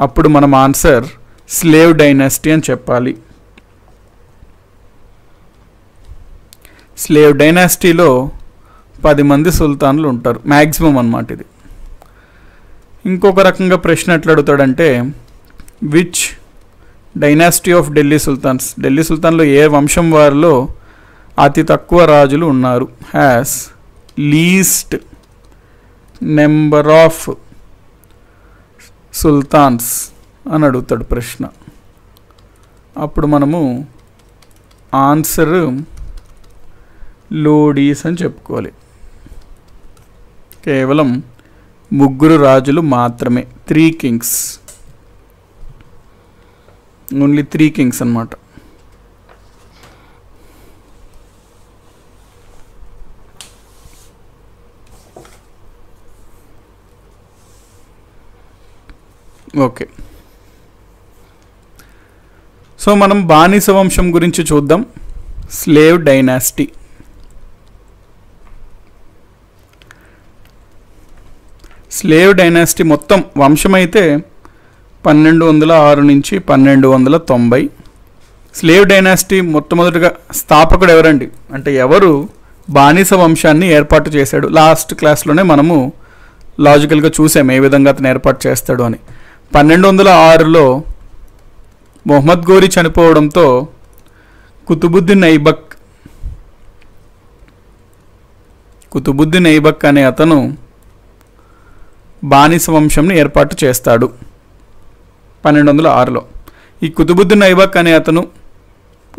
అప్పుడు మనం ఆన్సర్ స్లేవ్ డైనాసిటీ అని చెప్పాలి. స్లేవ్ డైనాసిటీలో పది మంది సుల్తాన్లు ఉంటారు. మ్యాక్సిమం అనమాట ఇది. ఇంకొక రకంగా ప్రశ్న ఎట్లా అడుగుతాడంటే which dynasty of Delhi sultans Delhi సుల్తాన్లో ఏ వంశం వారిలో అతి తక్కువ రాజులు ఉన్నారు? Has least number of sultans అని అడుగుతాడు ప్రశ్న. అప్పుడు మనము ఆన్సర్ లోడీస్ అని చెప్పుకోవాలి. కేవలం ముగ్గురు రాజులు మాత్రమే. Three kings. Only three kings అన్నమాట. ఓకే. సో మనం బానిస వంశం గురించి చూద్దాం. Slave dynasty. స్లేవ్ డైనాసిటీ మొత్తం వంశమైతే పన్నెండు వందల ఆరు నుంచి పన్నెండు వందల తొంభై. స్లేవ్ డైనాసిటీ మొట్టమొదటిగా స్థాపకుడు ఎవరండి? అంటే ఎవరు? బానిస వంశాన్ని ఏర్పాటు చేశాడు. లాస్ట్ క్లాస్లోనే మనము లాజికల్గా చూసాం ఏ విధంగా అతను ఏర్పాటు చేస్తాడు అని. పన్నెండు వందల ఆరులో మొహమ్మద్ గోరి చనిపోవడంతో కుతుబుద్దీన్ ఐబక్ కుతుబుద్దీన్ ఐబక్ అనే అతను బానిస వంశంని ఏర్పాటు చేస్తాడు. పన్నెండు వందల ఆరులో. ఈ కుతుబుద్దీన్ ఐబక్ అనే అతను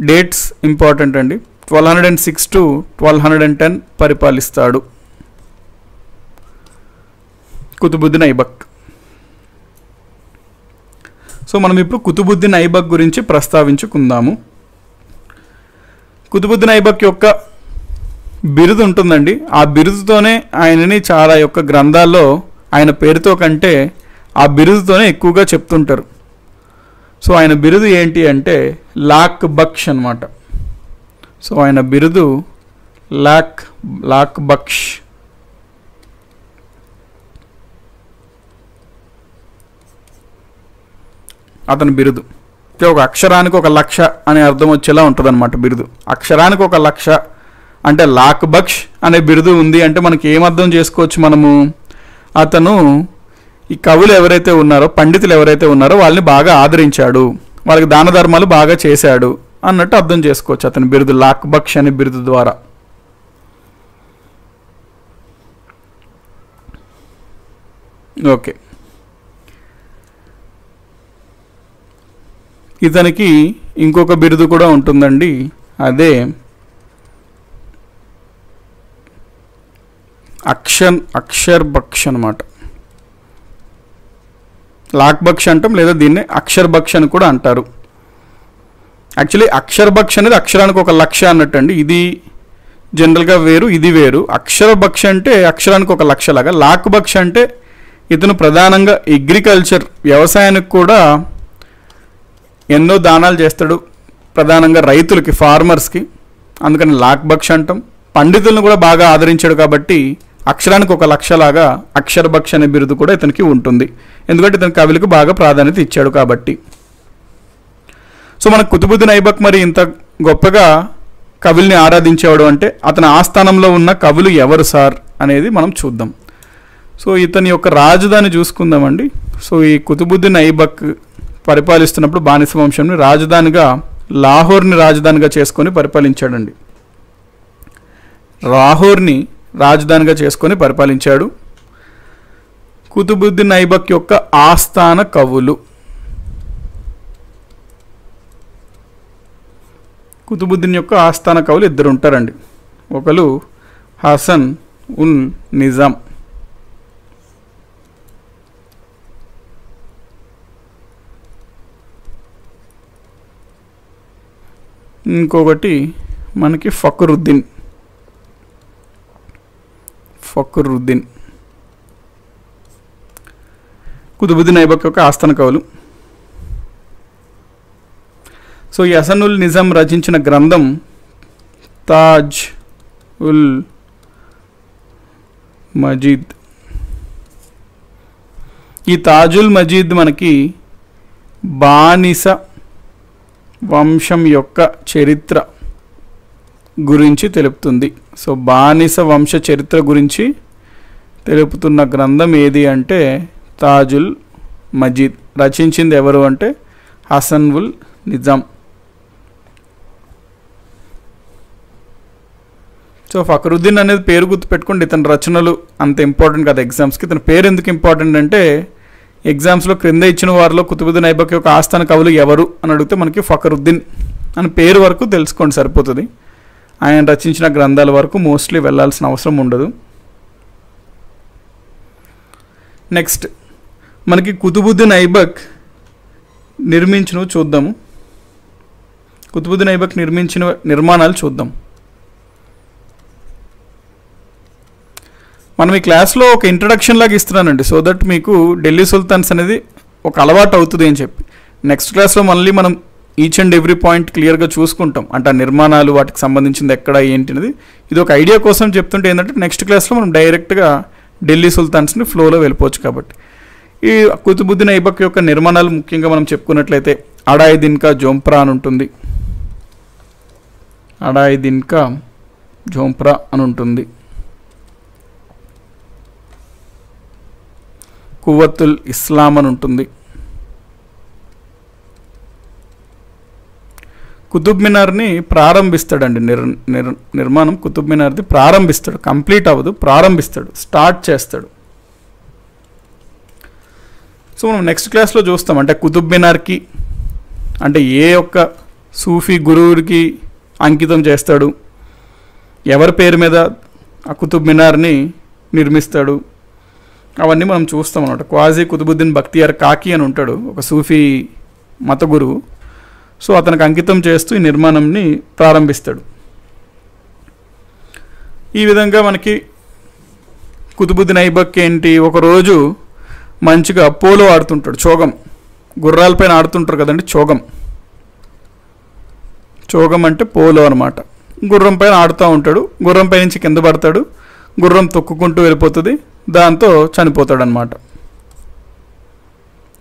డేట్స్ ఇంపార్టెంట్ అండి. Twelve hundred and six to twelve hundred and ten పరిపాలిస్తాడు. Qutbuddin Aibak so మనం ఇప్పుడు కుతుబుద్దీన్ ఐబక్ గురించి ప్రస్తావించుకుందాము. కుతుబుద్దీన్ ఐబక్ యొక్క బిరుదు ఉంటుందండి ఆ బిరుదుతోనే ఆయనని చాలా యొక్క గ్రంథాల్లో ఆయన పేరుతో కంటే ఆ బిరుదుతోనే ఎక్కువగా చెప్తుంటారు. సో ఆయన బిరుదు ఏంటి అంటే లాక్ బక్ష్ అనమాట సో ఆయన బిరుదు లాక్ లాక్ బక్ష్. అతని బిరుదు. ఒక అక్షరానికి ఒక లక్ష అనే అర్థం వచ్చేలా ఉంటుంది బిరుదు. అక్షరానికి ఒక లక్ష అంటే లాక్ బక్ష్ అనే బిరుదు ఉంది అంటే మనకి ఏం అర్థం చేసుకోవచ్చు మనము? అతను ఈ కవులు ఎవరైతే ఉన్నారో పండితులు ఎవరైతే ఉన్నారో వాళ్ళని బాగా ఆదరించాడు. వాళ్ళకి దాన ధర్మాలు బాగా చేశాడు అన్నట్టు అర్థం చేసుకోవచ్చు అతని బిరుదు లాక్ బక్ష్ అనే బిరుదు ద్వారా. ఓకే. ఇతనికి ఇంకొక బిరుదు కూడా ఉంటుందండి. అదే అక్షన్ అక్షర్ బక్ష్ అనమాట లాక్ బక్ష్ అంటాం లేదా దీన్ని అక్షర్ బక్ష్ అని కూడా అంటారు. యాక్చువల్లీ అక్షర్ బక్ష్ అనేది అక్షరానికి ఒక లక్ష అన్నట్టు అండి ఇది జనరల్గా వేరు ఇది వేరు. అక్షర బక్ష్ అంటే అక్షరానికి ఒక లక్ష లాగా. లాక్ బక్ష్ అంటే ఇతను ప్రధానంగా అగ్రికల్చర్ వ్యవసాయానికి కూడా ఎన్నో దానాలు చేస్తాడు. ప్రధానంగా రైతులకి ఫార్మర్స్కి. అందుకని లాక్ బక్ష్ అంటాం. పండితులను కూడా బాగా ఆదరించాడు కాబట్టి అక్షరానికి ఒక లక్షలాగా అక్షరభక్ష అనే బిరుదు కూడా ఇతనికి ఉంటుంది. ఎందుకంటే ఇతని కవులకు బాగా ప్రాధాన్యత ఇచ్చాడు కాబట్టి. సో మన కుతుబుద్దీన్ ఐబక్ మరి ఇంత గొప్పగా కవుల్ని ఆరాధించేవాడు అంటే అతని ఆస్థానంలో ఉన్న కవులు ఎవరు సార్ అనేది మనం చూద్దాం. సో ఇతని యొక్క రాజధాని చూసుకుందామండి. సో ఈ కుతుబుద్దీన్ ఐబక్ పరిపాలిస్తున్నప్పుడు బానిస వంశంని రాజధానిగా లాహోర్ని రాజధానిగా చేసుకొని పరిపాలించాడండి. లాహోర్ని రాజధానిగా చేసుకొని పరిపాలించాడు. కుతుబుద్దీన్ ఐబక్ యొక్క ఆస్థాన కవులు. కుతుబుద్దీన్ యొక్క ఆస్థాన కవులు ఇద్దరు ఉంటారండి ఒకరు హసన్ ఉన్ నిజాం. ఇంకొకటి మనకి ఫక్రుద్దీన్. ఫక్రుద్దీన్. కుతుబుద్దీన్ ఐబక్ యొక్క ఆస్థాన కవులు. సో ఈ నిజం నిజాం రచించిన గ్రంథం తాజ్ ఉల్ మజీద్. ఈ తాజుల్ మజీద్ మనకి బానిస వంశం యొక్క చరిత్ర గురించి తెలుపుతుంది. సో బానిస వంశ చరిత్ర గురించి తెలుపుతున్న గ్రంథం ఏది అంటే తాజుల్ మజీద్. రచించింది ఎవరు అంటే హసన్ ఉల్ నిజాం. సో ఫకరుద్దీన్ అనేది పేరు గుర్తుపెట్టుకోండి ఇతని రచనలు అంత ఇంపార్టెంట్ కదా ఎగ్జామ్స్కి ఇతని పేరు ఎందుకు ఇంపార్టెంట్ అంటే ఎగ్జామ్స్లో క్రింద ఇచ్చిన వారిలో కుతుబుద్దీన్ ఐబక్ యొక్క ఆస్థాన కవులు ఎవరు అని అడిగితే మనకి ఫకరుద్దీన్ అని పేరు వరకు తెలుసుకోండి సరిపోతుంది. ఆయన రచించిన గ్రంథాల వరకు మోస్ట్లీ వెళ్ళాల్సిన అవసరం ఉండదు. నెక్స్ట్ మనకి కుతుబుద్దీన్ ఐబక్ నిర్మించినవి చూద్దాము. కుతుబుద్దీన్ ఐబక్ నిర్మించిన నిర్మాణాలు చూద్దాం. మనం ఈ క్లాస్లో ఒక ఇంట్రడక్షన్ లాగా ఇస్తున్నానండి. సో దట్ మీకు ఢిల్లీ సుల్తాన్స్ అనేది ఒక అలవాటు అవుతుంది అని చెప్పి. నెక్స్ట్ క్లాస్లో మళ్ళీ మనం ఈచ్ అండ్ ఎవ్రీ పాయింట్ క్లియర్గా చూసుకుంటాం. అంటే ఆ నిర్మాణాలు వాటికి సంబంధించింది ఎక్కడ ఏంటి అనేది ఇది ఒక ఐడియా కోసం చెప్తుంటే ఏంటంటే నెక్స్ట్ క్లాస్లో మనం డైరెక్ట్గా ఢిల్లీ సుల్తాన్స్ని ఫ్లోలో వెళ్ళిపోవచ్చు కాబట్టి. ఈ కుతుబుద్దీన్ ఐబక్ యొక్క నిర్మాణాలు ముఖ్యంగా మనం చెప్పుకున్నట్లయితే అడాయి దిన్కా జోంప్రా అని ఉంటుంది. అడాయి దిన్కా జోంప్రా అని ఉంటుంది. కువత్తుల్ ఇస్లాం అని ఉంటుంది. కుతుబ్ మినార్ని ప్రారంభిస్తాడండి. నిర్ నిర్ నిర్మాణం కుతుబ్ మినార్ది ప్రారంభిస్తాడు. కంప్లీట్ అవ్వదు ప్రారంభిస్తాడు స్టార్ట్ చేస్తాడు. సో మనం నెక్స్ట్ క్లాస్లో చూస్తాం. అంటే కుతుబ్ మినార్కి అంటే ఏ ఒక్క సూఫీ గురువుకి అంకితం చేస్తాడు ఎవరి పేరు మీద ఆ కుతుబ్ మినార్ని నిర్మిస్తాడు అవన్నీ మనం చూస్తాం అనమాట క్వాజీ కుతుబుద్దీన్ బక్తియార్ కాకి అని ఉంటాడు ఒక సూఫీ మత గురువు. సో అతనికి అంకితం చేస్తూ ఈ నిర్మాణంని ప్రారంభిస్తాడు. ఈ విధంగా మనకి కుతుబుద్దీన్ ఐబక్ ఏంటి? ఒకరోజు మంచిగా పోలో ఆడుతుంటాడు చోగం. గుర్రాలపైన ఆడుతుంటారు కదండి చోగం. చోగం అంటే పోలో అనమాట గుర్రం పైన ఆడుతూ ఉంటాడు గుర్రం పై నుంచి కింద పడతాడు గుర్రం తొక్కుకుంటూ వెళ్ళిపోతుంది దాంతో చనిపోతాడనమాట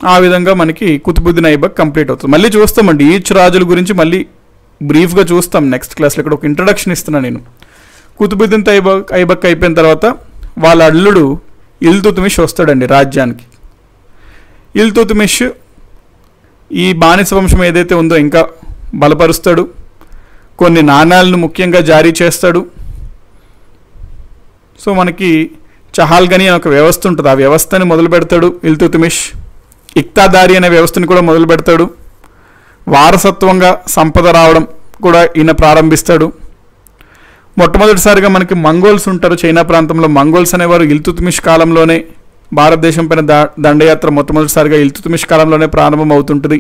ఆ విధంగా మనకి కుతుబుద్దీన్ ఐబక్ కంప్లీట్ అవుతుంది. మళ్ళీ చూస్తామండి. ఈచ్ రాజుల గురించి మళ్ళీ బ్రీఫ్గా చూస్తాం. నెక్స్ట్ క్లాస్లో ఇక్కడ ఒక ఇంట్రడక్షన్ ఇస్తున్నా నేను. కుతుబుద్దీన్ ఐబక్ ఐబక్ అయిపోయిన తర్వాత వాళ్ళ అల్లుడు ఇల్తుతుమిష్ వస్తాడండి రాజ్యానికి. ఇల్తుతుమిష్ ఈ బానిస వంశం ఏదైతే ఉందో ఇంకా బలపరుస్తాడు. కొన్ని నాణాలను ముఖ్యంగా జారీ చేస్తాడు. సో మనకి చహాల్గని అనే ఒక వ్యవస్థ ఉంటుంది. ఆ వ్యవస్థని మొదలు పెడతాడు ఇల్తుతుమిష్ ఇక్తాదారి అనే వ్యవస్థను కూడా మొదలు పెడతాడు. వారసత్వంగా సంపద రావడం కూడా ఈయన ప్రారంభిస్తాడు. మొట్టమొదటిసారిగా మనకి మంగోల్స్ ఉంటారు చైనా ప్రాంతంలో. మంగోల్స్ అనేవారు ఇల్తుతుమిష్ కాలంలోనే భారతదేశం పైన దా దండయాత్ర మొట్టమొదటిసారిగా ఇల్తుతుమిష్ కాలంలోనే ప్రారంభం అవుతుంటుంది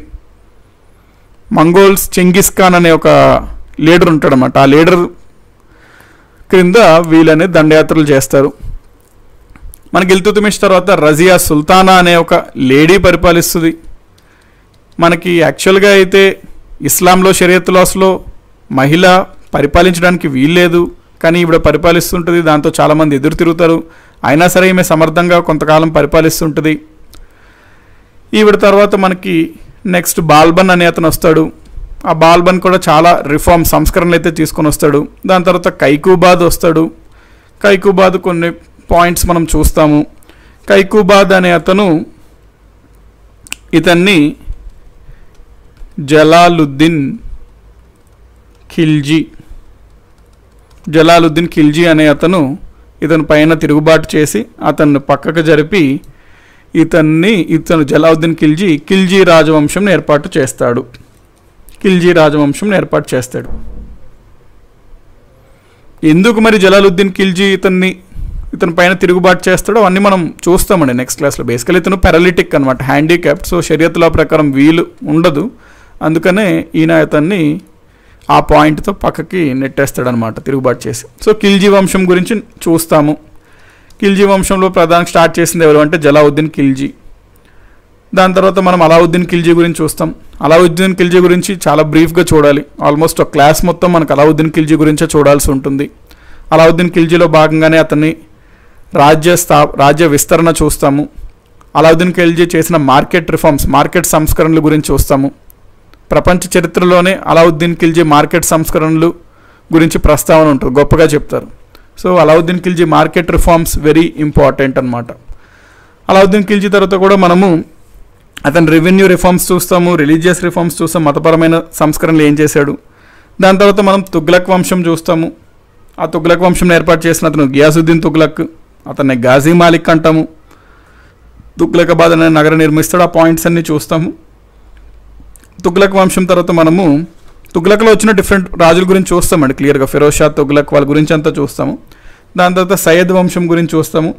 మంగోల్స్ చెంగిస్ ఖాన్ అనే ఒక లీడర్ ఉంటాడనమాట ఆ లీడర్ క్రింద వీళ్ళనే దండయాత్రలు చేస్తారు. మనకి ఇల్తుతుమిష్ తర్వాత రజియా సుల్తానా అనే ఒక లేడీ పరిపాలిస్తుంది. మనకి యాక్చువల్గా అయితే ఇస్లాంలో షరియత్ లాస్లో మహిళ పరిపాలించడానికి వీల్లేదు కానీ ఈవిడ పరిపాలిస్తుంటుంది దాంతో చాలామంది ఎదురు తిరుగుతారు. అయినా సరే ఈమె సమర్థంగా కొంతకాలం పరిపాలిస్తుంటుంది. ఈవిడ తర్వాత మనకి నెక్స్ట్ బాల్బన్ అనే అతను వస్తాడు. ఆ బాల్బన్ కూడా చాలా రిఫార్మ్ సంస్కరణలు అయితే తీసుకొని వస్తాడు. దాని తర్వాత కైకూబాద్ వస్తాడు. కైకూబాద్ కొన్ని పాయింట్స్ మనం చూస్తాము. కైకూబాద్ అనే అతను ఇతన్ని జలాలుద్దీన్ ఖిల్జీ జలాలుద్దీన్ ఖిల్జీ అనే అతను ఇతని పైన తిరుగుబాటు చేసి అతన్ని పక్కకు జరిపి ఇతన్ని ఇతను జలాలుద్దీన్ ఖిల్జీ ఖిల్జీ రాజవంశం ఏర్పాటు చేస్తాడు. ఖిల్జీ రాజవంశం ఏర్పాటు చేస్తాడు. ఎందుకు మరి జలాలుద్దీన్ ఖిల్జీ ఇతన్ని ఇతని పైన తిరుగుబాటు చేస్తాడో అవన్నీ మనం చూస్తామండి నెక్స్ట్ క్లాస్లో బేసికల్ ఇతను పెరలిటిక్ అనమాట హ్యాండిక్యాప్ట్ సో షరియత్ ప్రకారం వీలు ఉండదు. అందుకనే ఈయన ఇతన్ని ఆ పాయింట్తో పక్కకి నెట్టేస్తాడనమాట తిరుగుబాటు చేసి. సో ఖిల్జీ వంశం గురించి చూస్తాము. ఖిల్జీ వంశంలో ప్రధానం స్టార్ట్ చేసింది ఎవరు అంటే జలావుద్దీన్ ఖిల్జీ దాని తర్వాత మనం అలావుద్దీన్ ఖిల్జీ గురించి చూస్తాం. అలావుద్దీన్ ఖిల్జీ గురించి చాలా బ్రీఫ్గా చూడాలి. ఆల్మోస్ట్ ఒక క్లాస్ మొత్తం మనకు అలావుద్దీన్ ఖిల్జీ గురించే చూడాల్సి ఉంటుంది. అలావుద్దీన్ ఖిల్జీలో భాగంగానే అతన్ని రాజ్య స్థా రాజ్య విస్తరణ చూస్తాము. అలావుద్దీన్ ఖిల్జీ చేసిన మార్కెట్ రిఫార్మ్స్ మార్కెట్ సంస్కరణల గురించి చూస్తాము. ప్రపంచ చరిత్రలోనే అలావుద్దీన్ ఖిల్జీ మార్కెట్ సంస్కరణలు గురించి ప్రస్తావన ఉంటుంది గొప్పగా చెప్తారు. So Alauddin Khilji market reforms very important అనమాట అలావుద్దీన్ ఖిల్జీ తర్వాత కూడా మనము అతను రెవెన్యూ రిఫార్మ్స్ చూస్తాము రిలీజియస్ రిఫార్మ్స్ చూస్తాం మతపరమైన సంస్కరణలు ఏం చేశాడు. దాని తర్వాత మనం తుగ్లక్ వంశం చూస్తాము. ఆ తుగ్లక్ వంశం ఏర్పాటు చేసిన అతను గియాసుద్దీన్ తుగ్లక్. అతన్ని గాజీ మాలిక్ అంటాము. తుగ్లకాబాద్ అనే నగరం నిర్మిస్తాడు. ఆ పాయింట్స్ అన్నీ చూస్తాము. తుగ్లక్ వంశం తర్వాత మనము తుగ్లక్లో వచ్చిన డిఫరెంట్ రాజుల గురించి చూస్తామండి. క్లియర్గా ఫిరోజ్ షా తుగ్లక్ వాళ్ళ గురించి అంతా చూస్తాము. దాని తర్వాత సయ్యద్ వంశం గురించి చూస్తాము.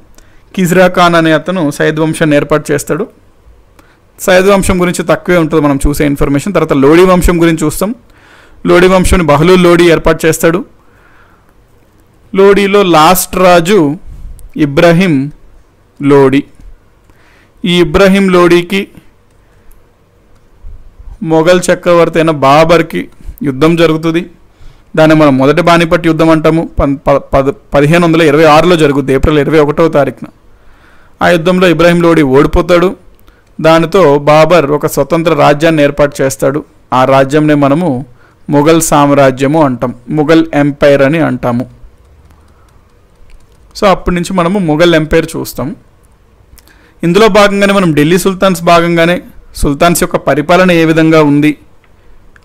కిజ్రా ఖాన్ అనే అతను సయ్యద్ వంశాన్ని ఏర్పాటు చేస్తాడు. సయ్యద్ వంశం గురించి తక్కువే ఉంటుంది మనం చూసే ఇన్ఫర్మేషన్. తర్వాత లోడీ వంశం గురించి చూస్తాం. లోడీ వంశంని బహుళూర్ లోడీ ఏర్పాటు చేస్తాడు. లోడీలో లాస్ట్ రాజు ఇబ్రహీం లోడీ. ఈ ఇబ్రహీం లోడీకి మొఘల్ చక్రవర్తి అయిన బాబర్కి యుద్ధం జరుగుతుంది. దాన్ని మనం మొదటి బానిపట్టి యుద్ధం అంటాము. పన్ ప- పద పదిహేను వందల ఇరవై ఆరులో జరుగుద్ది. ఏప్రిల్ ఇరవై ఒకటవ తారీఖున. ఆ యుద్ధంలో ఇబ్రాహీం లోడి ఓడిపోతాడు. దానితో బాబర్ ఒక స్వతంత్ర రాజ్యాన్ని ఏర్పాటు చేస్తాడు. ఆ రాజ్యంనే మనము మొఘల్ సామ్రాజ్యము అంటాం. మొఘల్ ఎంపైర్ అని అంటాము. సో అప్పటి నుంచి మనము మొఘల్ ఎంపైర్ చూస్తాం. ఇందులో భాగంగానే మనం ఢిల్లీ సుల్తాన్స్ భాగంగానే సుల్తాన్స్ యొక్క పరిపాలన ఏ విధంగా ఉంది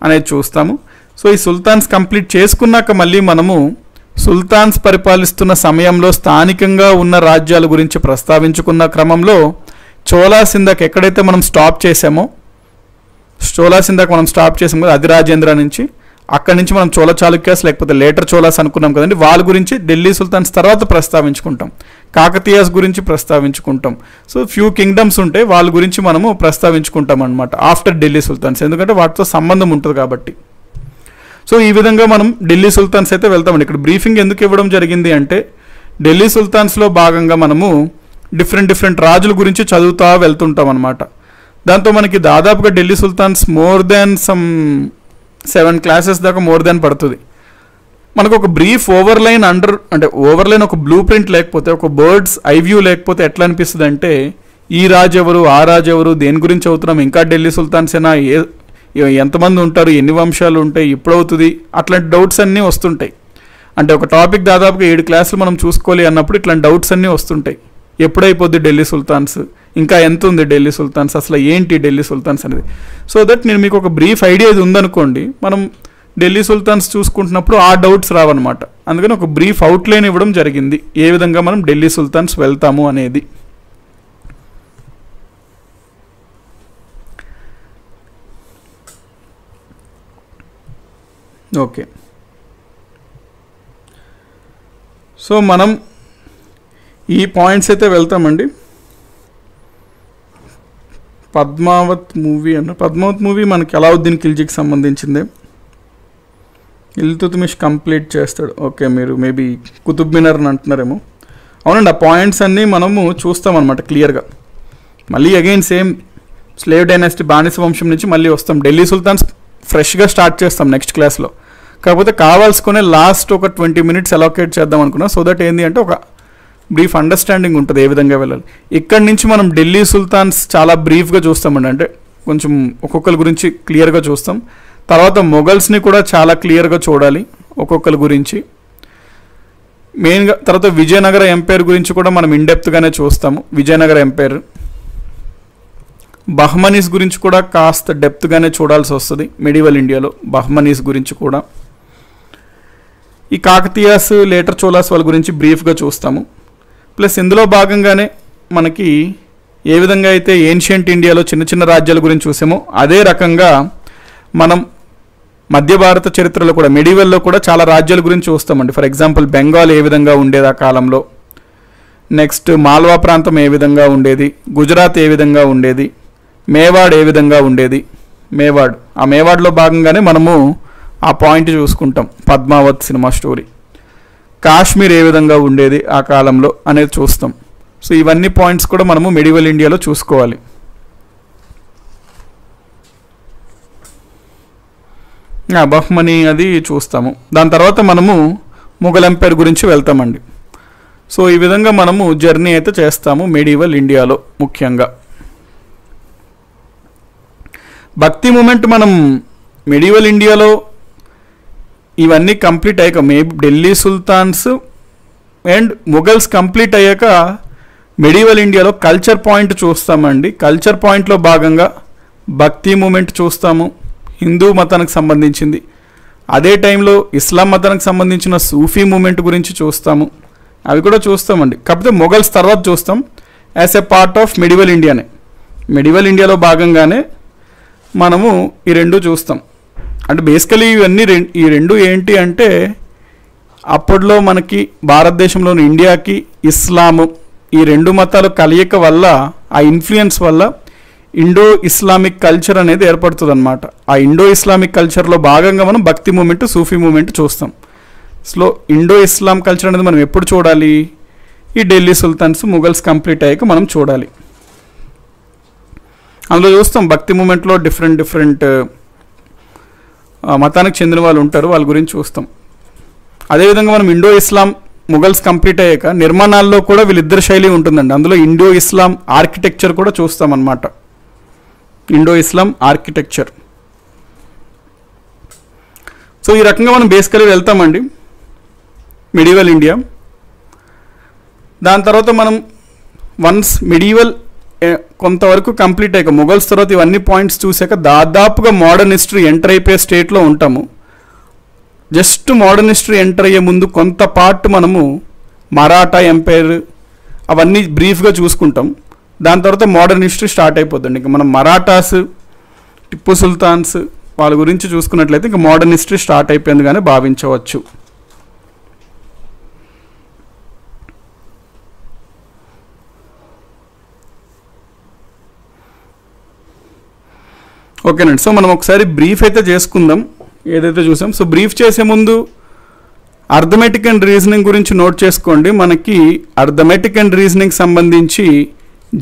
అనేది చూస్తాము. సో ఈ సుల్తాన్స్ కంప్లీట్ చేసుకున్నాక మళ్ళీ మనము సుల్తాన్స్ పరిపాలిస్తున్న సమయంలో స్థానికంగా ఉన్న రాజ్యాల గురించి ప్రస్తావించుకున్న క్రమంలో చోళాసిందాక్ ఎక్కడైతే మనం స్టాప్ చేసామో చోళాసిందాక్ మనం స్టాప్ చేసాం కదా అది రాజేంద్ర నుంచి అక్కడి నుంచి మనం చోళ చాళుక్యాస్ లేకపోతే లేటర్ చోళాస్ అనుకున్నాం కదండి వాళ్ళ గురించి ఢిల్లీ సుల్తాన్స్ తర్వాత ప్రస్తావించుకుంటాం. కాకతీయాస్ గురించి ప్రస్తావించుకుంటాం. సో ఫ్యూ కింగ్డమ్స్ ఉంటే వాళ్ళ గురించి మనము ప్రస్తావించుకుంటాం అనమాట ఆఫ్టర్ ఢిల్లీ సుల్తాన్స్. ఎందుకంటే వాటితో సంబంధం ఉంటుంది కాబట్టి. సో ఈ విధంగా మనం ఢిల్లీ సుల్తాన్స్ అయితే వెళ్తామండి. ఇక్కడ బ్రీఫింగ్ ఎందుకు ఇవ్వడం జరిగింది అంటే ఢిల్లీ సుల్తాన్స్లో భాగంగా మనము డిఫరెంట్ డిఫరెంట్ రాజుల గురించి చదువుతా వెళ్తుంటాం అనమాట దాంతో మనకి దాదాపుగా Delhi sultans more than some seven classes దాకా మోర్ దాన్ పడుతుంది. మనకు ఒక బ్రీఫ్ ఓవర్లైన్ అండర్ అంటే ఓవర్లైన్ ఒక బ్లూ ప్రింట్ లేకపోతే ఒక బర్డ్స్ ఐ వ్యూ లేకపోతే ఎట్లా అనిపిస్తుంది అంటే ఈ రాజు ఎవరు ఆ రాజు ఎవరు దేని గురించి అవుతున్నాం? ఇంకా ఢిల్లీ సుల్తాన్సేనా ఏ ఏ- ఎంతమంది ఉంటారు? ఎన్ని వంశాలు ఉంటాయి? ఎప్పుడవుతుంది అట్లాంటి డౌట్స్ అన్నీ వస్తుంటాయి. అంటే ఒక టాపిక్ దాదాపుగా ఏడు క్లాసులు మనం చూసుకోవాలి అన్నప్పుడు ఇట్లాంటి డౌట్స్ అన్నీ వస్తుంటాయి. ఎప్పుడైపోద్ది ఢిల్లీ సుల్తాన్స్? ఇంకా ఎంత ఉంది ఢిల్లీ సుల్తాన్స్? అసలు ఏంటి ఢిల్లీ సుల్తాన్స్ అనేది? సో దట్ నేను మీకు ఒక బ్రీఫ్ ఐడియా ఇది ఉందనుకోండి మనం ఢిల్లీ సుల్తాన్స్ చూసుకుంటున్నప్పుడు ఆ డౌట్స్ రావన్నమాట. అందుకని ఒక బ్రీఫ్ అవుట్లైన్ ఇవ్వడం జరిగింది ఏ విధంగా మనం ఢిల్లీ సుల్తాన్స్ వెళ్తాము అనేది. ఓకే సో మనం ఈ పాయింట్స్ అయితే వెళ్తామండి. పద్మావత్ మూవీ అన్న పద్మావత్ మూవీ మనకి అలావుద్దీన్ ఖిల్జీకి సంబంధించింది. ఇల్తుత్మిష్ కంప్లీట్ చేస్తాడు. ఓకే మీరు మేబీ కుతుబ్ మినార్ అని అంటున్నారేమో. అవునండి ఆ పాయింట్స్ అన్నీ మనము చూస్తామన్నమాట క్లియర్గా. మళ్ళీ అగైన్ సేమ్ స్లేవ్ డైనాసిటీ బానిస వంశం నుంచి మళ్ళీ వస్తాం. ఢిల్లీ సుల్తాన్స్ ఫ్రెష్గా స్టార్ట్ చేస్తాం నెక్స్ట్ క్లాస్లో. కాకపోతే కావాల్సుకునే లాస్ట్ ఒక ట్వంటీ మినిట్స్ అలొకేట్ చేద్దాం అనుకున్నా. సో దట్ ఏంటి అంటే ఒక బ్రీఫ్ అండర్స్టాండింగ్ ఉంటుంది ఏ విధంగా వెళ్ళాలి. ఇక్కడి నుంచి మనం ఢిల్లీ సుల్తాన్స్ చాలా బ్రీఫ్గా చూస్తామండి. అంటే కొంచెం ఒక్కొక్కరి గురించి క్లియర్గా చూస్తాం. తర్వాత మొఘల్స్ని కూడా చాలా క్లియర్గా చూడాలి ఒక్కొక్కరి గురించి. మెయిన్గా తర్వాత విజయనగర ఎంపైర్ గురించి కూడా మనం ఇండెప్త్గానే చూస్తాము. విజయనగర ఎంపైర్. బహ్మనీస్ గురించి కూడా కాస్త డెప్త్గానే చూడాల్సి వస్తుంది మెడివల్ ఇండియాలో బహ్మనీస్ గురించి కూడా. ఈ కాకతీయాస్ లేటర్ చోలాస్ వాళ్ళ గురించి బ్రీఫ్గా చూస్తాము. ప్లస్ ఇందులో భాగంగానే మనకి ఏ విధంగా అయితే ఏన్షియంట్ ఇండియాలో చిన్న చిన్న రాజ్యాల గురించి చూసామో అదే రకంగా మనం మధ్య భారత చరిత్రలో కూడా మెడివల్లో కూడా చాలా రాజ్యాల గురించి చూస్తామండి. ఫర్ ఎగ్జాంపుల్ బెంగాల్ ఏ విధంగా ఉండేది ఆ కాలంలో? నెక్స్ట్ మాల్వా ప్రాంతం ఏ విధంగా ఉండేది? గుజరాత్ ఏ విధంగా ఉండేది? మేవాడ్ ఏ విధంగా ఉండేది? మేవాడ్ ఆ మేవాడ్లో భాగంగానే మనము ఆ పాయింట్ చూసుకుంటాం. Padmaavat cinema story. కాశ్మీర్ ఏ విధంగా ఉండేది ఆ కాలంలో అనేది చూస్తాం. సో ఇవన్నీ పాయింట్స్ కూడా మనము మెడివల్ ఇండియాలో చూసుకోవాలి. బహ్మని అది చూస్తాము. దాని తర్వాత మనము ముఘల్ ఎంపైర్ గురించి వెళ్తామండి. సో ఈ విధంగా మనము జర్నీ అయితే చేస్తాము మెడివల్ ఇండియాలో ముఖ్యంగా. భక్తి మూమెంట్ మనం మెడివల్ ఇండియాలో ఇవన్నీ కంప్లీట్ అయ్యాక maybe Delhi sultans and Mughals complete అయ్యాక మెడివల్ ఇండియాలో కల్చర్ పాయింట్ చూస్తామండి. కల్చర్ పాయింట్లో భాగంగా భక్తి మూమెంట్ చూస్తాము. హిందూ మతానికి సంబంధించింది. అదే టైంలో ఇస్లాం మతానికి సంబంధించిన సూఫీ మూమెంట్ గురించి చూస్తాము. అవి కూడా చూస్తామండి. కాకపోతే మొఘల్స్ తర్వాత చూస్తాం. As a part of medieval ఇండియానే medieval ఇండియాలో భాగంగానే మనము ఈ రెండు చూస్తాం. అంటే బేసికలీ ఇవన్నీ రెం- ఈ రెండు ఏంటి అంటే అప్పట్లో మనకి భారతదేశంలోని ఇండియాకి ఇస్లాము ఈ రెండు మతాలు కలయిక వల్ల ఆ ఇన్ఫ్లుయెన్స్ వల్ల ఇండో ఇస్లామిక్ కల్చర్ అనేది ఏర్పడుతుంది అనమాట ఆ ఇండో ఇస్లామిక్ కల్చర్లో భాగంగా మనం భక్తి మూమెంట్ సూఫీ మూమెంట్ చూస్తాం. స్లో ఇండో ఇస్లాం కల్చర్ అనేది మనం ఎప్పుడు చూడాలి? ఈ ఢిల్లీ సుల్తాన్స్ ముఘల్స్ కంప్లీట్ అయ్యాక మనం చూడాలి. అందులో చూస్తాం భక్తి మూమెంట్లో డిఫరెంట్ డిఫరెంట్ మతానికి చెందిన వాళ్ళు ఉంటారు వాళ్ళ గురించి చూస్తాం. అదేవిధంగా మనం ఇండో ఇస్లాం ముఘల్స్ కంప్లీట్ అయ్యాక నిర్మాణాల్లో కూడా వీళ్ళిద్దరు శైలి ఉంటుందండి. అందులో ఇండో ఇస్లాం ఆర్కిటెక్చర్ కూడా చూస్తాం అన్నమాట ఇండో ఇస్లాం ఆర్కిటెక్చర్. సో ఈ రకంగా మనం బేసికలీ వెళ్తామండి. Medieval India. దాని తర్వాత మనం వన్స్ మిడివల్ కొంతవరకు కంప్లీట్ అయ్యాక మొఘల్స్ తర్వాత ఇవన్నీ పాయింట్స్ చూసాక దాదాపుగా మోడర్న్ హిస్టరీ ఎంటర్ అయిపోయే స్టేట్లో ఉంటాము. జస్ట్ మోడర్న్ హిస్టరీ ఎంటర్ అయ్యే ముందు కొంత పార్ట్ మనము మరాఠా ఎంపైర్ అవన్నీ బ్రీఫ్గా చూసుకుంటాం. దాని తర్వాత మోడర్న్ హిస్టరీ స్టార్ట్ అయిపోతుంది. ఇంకా మనం మరాఠాస్ టిప్పు సుల్తాన్స్ వాళ్ళ గురించి చూసుకున్నట్లయితే ఇంకా మోడర్న్ హిస్టరీ స్టార్ట్ అయిపోయింది కానీ భావించవచ్చు. ఓకేనండి. సో మనం ఒకసారి బ్రీఫ్ అయితే చేసుకుందాం. ఏదైతే చూసాం. సో బ్రీఫ్ చేసే ముందు అర్థమెటిక్ అండ్ రీజనింగ్ గురించి నోట్ చేసుకోండి. మనకి అర్థమెటిక్ అండ్ రీజనింగ్ సంబంధించి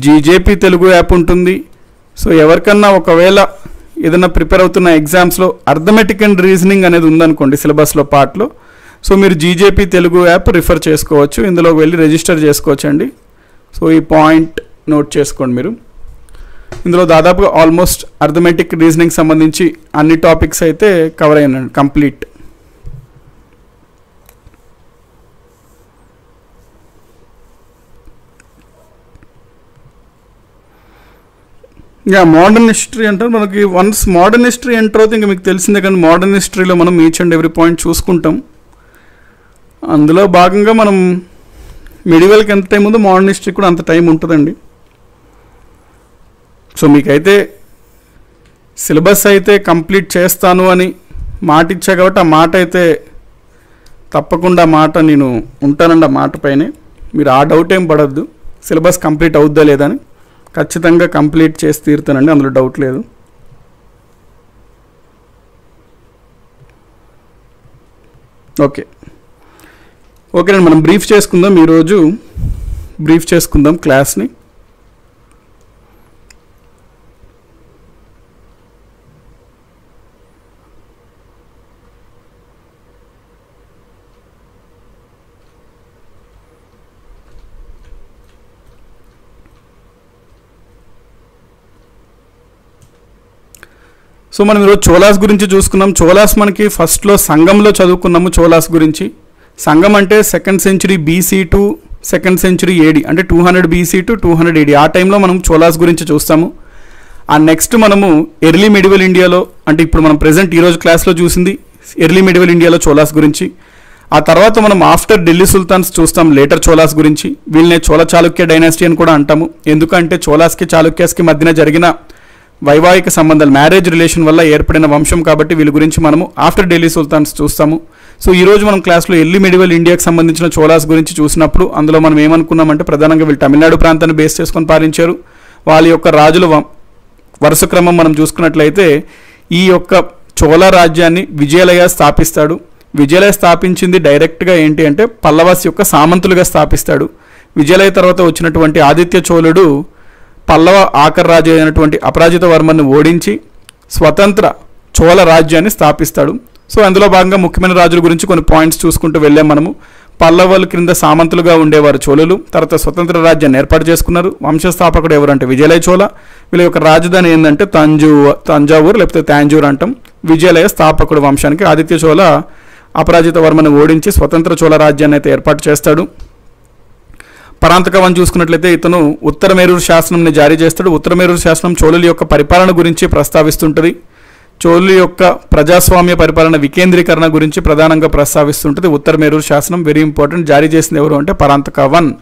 జీజేపీ తెలుగు యాప్ ఉంటుంది. సో ఎవరికన్నా ఒకవేళ ఏదైనా ప్రిపేర్ అవుతున్న ఎగ్జామ్స్లో అర్థమెటిక్ అండ్ రీజనింగ్ అనేది ఉందనుకోండి సిలబస్లో పార్ట్లో సో మీరు జీజేపీ తెలుగు యాప్ రిఫర్ చేసుకోవచ్చు. ఇందులో వెళ్ళి రిజిస్టర్ చేసుకోవచ్చండి. సో ఈ పాయింట్ నోట్ చేసుకోండి మీరు. ఇందులో దాదాపుగా ఆల్మోస్ట్ అర్థమెటిక్ రీజనింగ్ సంబంధించి అన్ని టాపిక్స్ అయితే కవర్ అయినాయి కంప్లీట్. ఇంకా మోడర్న్ హిస్టరీ అంటే మనకి వన్స్ మోడర్న్ హిస్టరీ ఎంటర్ అవుతే ఇంకా మీకు తెలిసిందే కానీ మోడర్న్ హిస్టరీలో మనం ఈచ్ అండ్ ఎవ్రీ పాయింట్ చూసుకుంటాం. అందులో భాగంగా మనం మెడివల్కి ఎంత టైం ఉందో మోడర్న్ హిస్టరీ కూడా అంత టైం ఉంటుందండి. సో మీకైతే సిలబస్ అయితే కంప్లీట్ చేస్తాను అని మాట ఇచ్చా కాబట్టి ఆ మాట అయితే తప్పకుండా మాట నేను ఉంటానండి ఆ మాట పైనే. మీరు ఆ డౌట్ ఏం పడద్దు. సిలబస్ కంప్లీట్ అవుద్దా లేదా అని ఖచ్చితంగా కంప్లీట్ చేసి తీరుతానండి. అందులో డౌట్ లేదు. ఓకే. ఓకేనండి మనం బ్రీఫ్ చేసుకుందాం. ఈరోజు బ్రీఫ్ చేసుకుందాం క్లాస్ని. సో మనం ఈరోజు చోలాస్ గురించి చూసుకున్నాం. చోలాస్ మనకి ఫస్ట్లో సంఘంలో చదువుకున్నాము చోలాస్ గురించి. సంఘం అంటే second century BC to second century AD అంటే two hundred BC to two hundred AD ఆ టైంలో మనం చోలాస్ గురించి చూస్తాము. ఆ నెక్స్ట్ మనము ఎర్లీ మెడివల్ ఇండియాలో అంటే ఇప్పుడు మనం ప్రజెంట్ ఈరోజు క్లాస్లో చూసింది ఎర్లీ మెడివల్ ఇండియాలో చోలాస్ గురించి. ఆ తర్వాత మనం ఆఫ్టర్ ఢిల్లీ సుల్తాన్స్ చూస్తాం లేటర్ చోలాస్ గురించి. వీళ్ళనే చోళ చాళుక్య డైనాసిటీ అని కూడా అంటాము. ఎందుకంటే చోలాస్కి చాళుక్యాస్కి మధ్యన జరిగిన వైవాహిక సంబంధాలు మ్యారేజ్ రిలేషన్ వల్ల ఏర్పడిన వంశం కాబట్టి వీళ్ళ గురించి మనము ఆఫ్టర్ ఢిల్లీ సుల్తాన్స్ చూస్తాము. సో ఈ రోజు మనం క్లాస్లో ఎల్లి మెడివల్ ఇండియాకి సంబంధించిన చోలాస్ గురించి చూసినప్పుడు అందులో మనం ఏమనుకున్నామంటే ప్రధానంగా వీళ్ళు తమిళనాడు ప్రాంతాన్ని బేస్ చేసుకొని పాలించారు. వాళ్ళ యొక్క రాజుల వరుస క్రమం మనం చూసుకున్నట్లయితే ఈ యొక్క చోళ రాజ్యాన్ని విజయలయ స్థాపిస్తాడు. విజయలయ స్థాపించింది డైరెక్ట్గా ఏంటి అంటే పల్లవాస్ యొక్క సామంతులుగా స్థాపిస్తాడు. విజయలయ తర్వాత వచ్చినటువంటి ఆదిత్య చోళుడు పల్లవ ఆఖర్ రాజు అయినటువంటి అపరాజిత వర్మని ఓడించి స్వతంత్ర చోళ రాజ్యాన్ని స్థాపిస్తాడు. సో అందులో భాగంగా ముఖ్యమైన రాజుల గురించి కొన్ని పాయింట్స్ చూసుకుంటూ వెళ్ళాం మనము. పల్లవుల క్రింద సామంతులుగా ఉండేవారు చోళులు. తర్వాత స్వతంత్ర రాజ్యాన్ని ఏర్పాటు చేసుకున్నారు. వంశస్థాపకుడు ఎవరంటే విజయలయ చోళ. వీళ్ళ యొక్క రాజధాని ఏంటంటే తంజూ తంజావూరు లేకపోతే తాంజూర్ అంటాం. విజయలయ స్థాపకుడు వంశానికి ఆదిత్య చోళ అపరాజిత వర్మను ఓడించి స్వతంత్ర చోళ రాజ్యాన్ని అయితే ఏర్పాటు చేస్తాడు. పరాంతకవన్ చూసుకున్నట్లయితే ఇతను ఉత్తరమేరూరు శాసనంని జారీ చేస్తాడు. ఉత్తరమేరూరు శాసనం చోళుల యొక్క పరిపాలన గురించి ప్రస్తావిస్తుంటుంది. చోళుల యొక్క ప్రజాస్వామ్య పరిపాలన వికేంద్రీకరణ గురించి ప్రధానంగా ప్రస్తావిస్తుంటుంది. ఉత్తరమేరూరు శాసనం వెరీ ఇంపార్టెంట్ జారీ చేసింది ఎవరు అంటే పరాంతకవన్.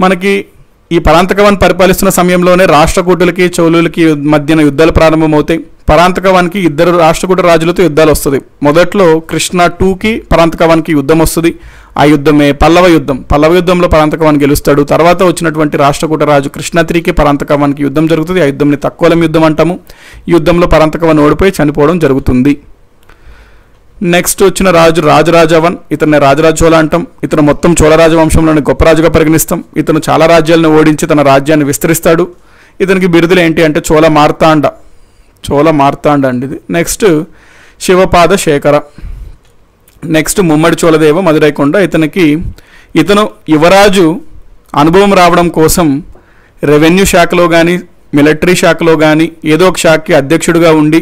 మనకి ఈ పరాంతకవన్ పరిపాలిస్తున్న సమయంలోనే రాష్ట్రకూటులకి చోళులకి మధ్యన యుద్ధాలు ప్రారంభమవుతాయి. పరాంతకవానికి ఇద్దరు రాష్ట్రకూట రాజులతో యుద్ధాలు వస్తుంది. మొదట్లో కృష్ణ టూకి పరాంతకవానికి యుద్ధం వస్తుంది. ఆ యుద్ధమే పల్లవ యుద్ధం. పల్లవ యుద్ధంలో పరాంతకవాన్ గెలుస్తాడు. తర్వాత వచ్చినటువంటి రాష్ట్రకూట రాజు కృష్ణత్రికి పరాంతకవానికి యుద్ధం జరుగుతుంది. ఆ యుద్ధంని తక్కువలం యుద్ధం అంటాము. ఈ యుద్ధంలో పరాంతకవాన్ ఓడిపోయి చనిపోవడం జరుగుతుంది. నెక్స్ట్ వచ్చిన రాజు రాజరాజవన్. ఇతన్ని రాజరాజ చోళ అంటాం. ఇతను మొత్తం చోళ రాజవంశంలోని గొప్ప రాజుగా పరిగణిస్తాం. ఇతను చాలా రాజ్యాలను ఓడించి తన రాజ్యాన్ని విస్తరిస్తాడు. ఇతనికి బిరుదులు ఏంటి అంటే చోళ మార్తాండ. చోళ మార్తాండ అండి ఇది. నెక్స్ట్ శివపాద శేఖర. నెక్స్ట్ ముమ్మడి చోళదేవ మధురైకొండ ఇతనికి ఇతను యువరాజు అనుభవం రావడం కోసం రెవెన్యూ శాఖలో కానీ మిలిటరీ శాఖలో కానీ ఏదో ఒక శాఖకి అధ్యక్షుడిగా ఉండి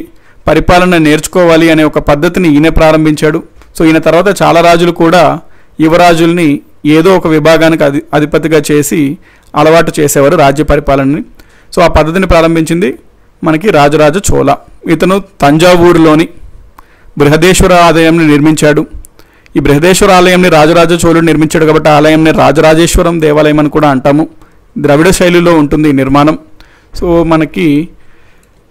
పరిపాలన నేర్చుకోవాలి అనే ఒక పద్ధతిని ఈయన ప్రారంభించాడు. సో ఈయన తర్వాత చాలా రాజులు కూడా యువరాజుల్ని ఏదో ఒక విభాగానికి అధి అధిపతిగా చేసి అలవాటు చేసేవారు రాజ్య పరిపాలనని. సో ఆ పద్ధతిని ప్రారంభించింది మనకి రాజరాజ చోళ. ఇతను తంజావూరులోని బృహదేశ్వర ఆలయంని నిర్మించాడు. ఈ బృహదేశ్వర ఆలయంని రాజరాజ చోళుడు నిర్మించాడు కాబట్టి ఆలయంని రాజరాజేశ్వరం దేవాలయం అని కూడా అంటాము. ద్రవిడ శైలిలో ఉంటుంది ఈ నిర్మాణం. సో మనకి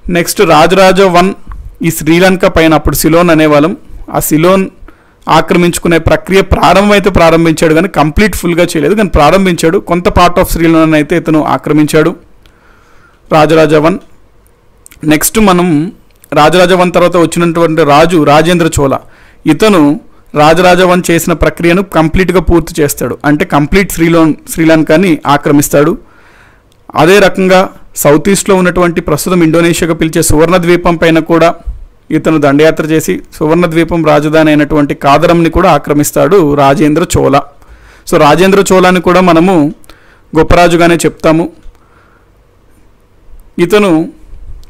నెక్స్ట్ రాజరాజ వన్ ఈ శ్రీలంక పైన అప్పుడు సిలోన్ అనేవాళ్ళం. ఆ సిలోన్ ఆక్రమించుకునే ప్రక్రియ ప్రారంభమైతే ప్రారంభించాడు కానీ కంప్లీట్ ఫుల్గా చేయలేదు. కానీ ప్రారంభించాడు. కొంత పార్ట్ ఆఫ్ శ్రీలోన్ అయితే ఇతను ఆక్రమించాడు. రాజరాజ వన్. నెక్స్ట్ మనం రాజరాజ వన్ తర్వాత వచ్చినటువంటి రాజు రాజేంద్ర చోళ. ఇతను రాజరాజవన్ చేసిన ప్రక్రియను కంప్లీట్గా పూర్తి చేస్తాడు. అంటే కంప్లీట్ శ్రీలో శ్రీలంకని ఆక్రమిస్తాడు. అదే రకంగా సౌత్ ఈస్ట్లో ఉన్నటువంటి ప్రస్తుతం ఇండోనేషియాగా పిలిచే సువర్ణ ద్వీపం పైన కూడా ఇతను దండయాత్ర చేసి సువర్ణ ద్వీపం రాజధాని అయినటువంటి కాదరంని కూడా ఆక్రమిస్తాడు రాజేంద్ర చోళ. సో రాజేంద్ర చోళని కూడా మనము గొప్పరాజుగానే చెప్తాము. ఇతను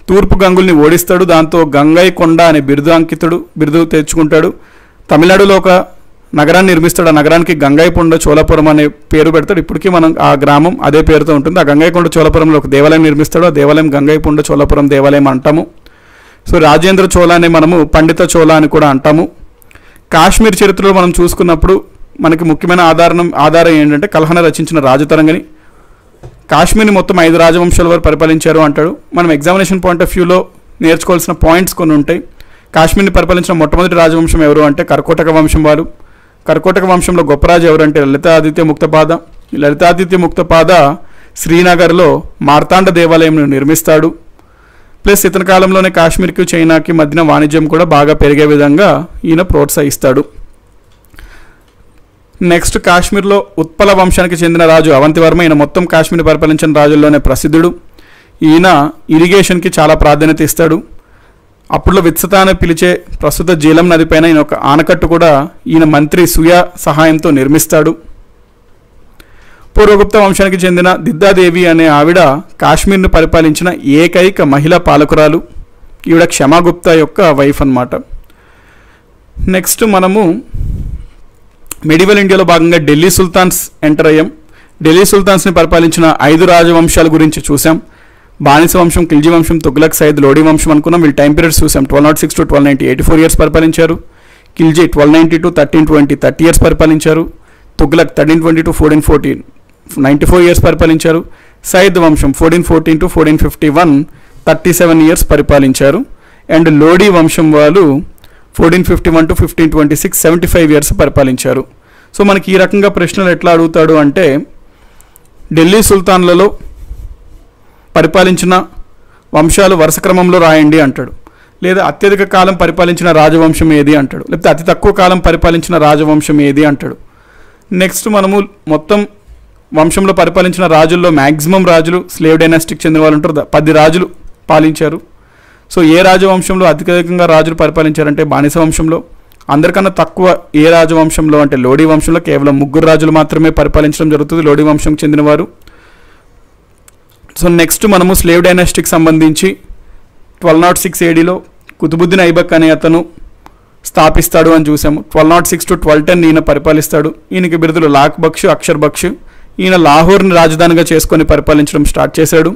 తూర్పు గంగుల్ని ఓడిస్తాడు. దాంతో గంగైకొండ అనే బిరుదు అంకితుడు బిరుదు తెచ్చుకుంటాడు. తమిళనాడులో ఒక నగరాన్ని నిర్మిస్తాడు. ఆ నగరానికి గంగైకొండ చోళపురం అనే పేరు పెడతాడు. ఇప్పటికీ మనం ఆ గ్రామం అదే పేరుతో ఉంటుంది. ఆ గంగైకొండ చోళపురంలో ఒక దేవాలయం నిర్మిస్తాడు. ఆ దేవాలయం గంగైకొండ చోళపురం దేవాలయం అంటాము. సో రాజేంద్ర చోళ అనే మనము పండిత చోళ అని కూడా అంటాము. కాశ్మీర్ చరిత్రలో మనం చూసుకున్నప్పుడు మనకి ముఖ్యమైన ఆధారం ఆధారం ఏంటంటే కల్హన రచించిన రాజతరంగని కాశ్మీర్ని మొత్తం ఐదు రాజవంశాల వారు పరిపాలించారు అంటాడు. మనం ఎగ్జామినేషన్ పాయింట్ ఆఫ్ వ్యూలో నేర్చుకోవాల్సిన పాయింట్స్ కొన్ని ఉంటాయి. కాశ్మీర్ని పరిపాలించిన మొట్టమొదటి రాజవంశం ఎవరు అంటే కర్కోటక వంశం వారు. కర్కోటక వంశంలో గొప్ప రాజు ఎవరంటే లలితాదిత్య ముక్తపాద. ఈ లలితాదిత్య ముక్తపాద శ్రీనగర్లో మార్తాండ దేవాలయంను నిర్మిస్తాడు. ప్లస్ ఇతని కాలంలోనే కాశ్మీర్కి చైనాకి మధ్యన వాణిజ్యం కూడా బాగా పెరిగే విధంగా ఈయన ప్రోత్సహిస్తాడు. నెక్స్ట్ కాశ్మీర్లో ఉత్పల వంశానికి చెందిన రాజు అవంతివర్మ ఈయన మొత్తం కాశ్మీర్ పరిపాలించిన రాజుల్లోనే ప్రసిద్ధుడు. ఈయన ఇరిగేషన్కి చాలా ప్రాధాన్యత ఇస్తాడు. అప్పుడులో విత్సత అని పిలిచే ప్రస్తుత జీలం నదిపైన ఈయన ఒక ఆనకట్టు కూడా ఈయన మంత్రి సుయా సహాయంతో నిర్మిస్తాడు. పూర్వగుప్త వంశానికి చెందిన దిద్దాదేవి అనే ఆవిడ కాశ్మీర్ను పరిపాలించిన ఏకైక మహిళా పాలకురాలు. ఈవిడ క్షమాగుప్త యొక్క వైఫ్ అన్నమాట. నెక్స్ట్ మనము మెడివల్ ఇండియాలో భాగంగా ఢిల్లీ సుల్తాన్స్ ఎంటర్ అయ్యాం. ఢిల్లీ సుల్తాన్స్ని పరిపాలించిన ఐదు రాజవంశాల గురించి చూసాం బానిస వంశం ఖిల్జీ వంశం తుగ్లక్ సైద్ లోడీ వంశం అనుకున్నాం. వీళ్ళు టైం పీరియడ్స్ చూసాం twelve nought six to twelve ninety eighty four years పరిపాలించారు. Khilji twelve ninety to thirteen twenty thirty years పరిపాలించారు. Tughlaq thirteen twenty to fourteen fourteen ninety four years పరిపాలించారు. సైద్ వంశం fourteen fourteen to fourteen fifty one thirty seven years పరిపాలించారు. అండ్ లోడీ వంశం వాళ్ళు fourteen fifty one to fifteen twenty six seventy five years పరిపాలించారు. సో మనకి ఈ రకంగా ప్రశ్నలు ఎట్లా అడుగుతాడు అంటే ఢిల్లీ సుల్తాన్లలో పరిపాలించిన వంశాలు వరుస క్రమంలో రాయండి అంటాడు. లేదా అత్యధిక కాలం పరిపాలించిన రాజవంశం ఏది అంటాడు. లేకపోతే అతి తక్కువ కాలం పరిపాలించిన రాజవంశం ఏది అంటాడు. నెక్స్ట్ మనము మొత్తం వంశంలో పరిపాలించిన రాజుల్లో మ్యాక్సిమం రాజులు స్లేవ్ డైనాస్టిక్ చెందిన వాళ్ళు ఉంటారు పది రాజులు పాలించారు. సో ఏ రాజవంశంలో అత్యధికంగా రాజులు పరిపాలించారంటే బానిస వంశంలో. అందరికన్నా తక్కువ ఏ రాజవంశంలో అంటే లోడీ వంశంలో కేవలం ముగ్గురు రాజులు మాత్రమే పరిపాలించడం జరుగుతుంది లోడీ వంశం చెందినవారు. సో నెక్స్ట్ మనము స్లేవ్ డైనాస్టిక్ సంబంధించి ట్వెల్వ్ నాట్ సిక్స్ ఏడీలో కుతుబుద్దీన్ ఐబక్ అనే అతను స్థాపిస్తాడు అని చూసాము. Twelve nought six to twelve ten ఈయన పరిపాలిస్తాడు. ఈయనకి బిరుదులు లాక్ బక్ష్ అక్షర్ బక్ష్. ఈయన లాహోర్ని రాజధానిగా చేసుకొని పరిపాలించడం స్టార్ట్ చేశాడు.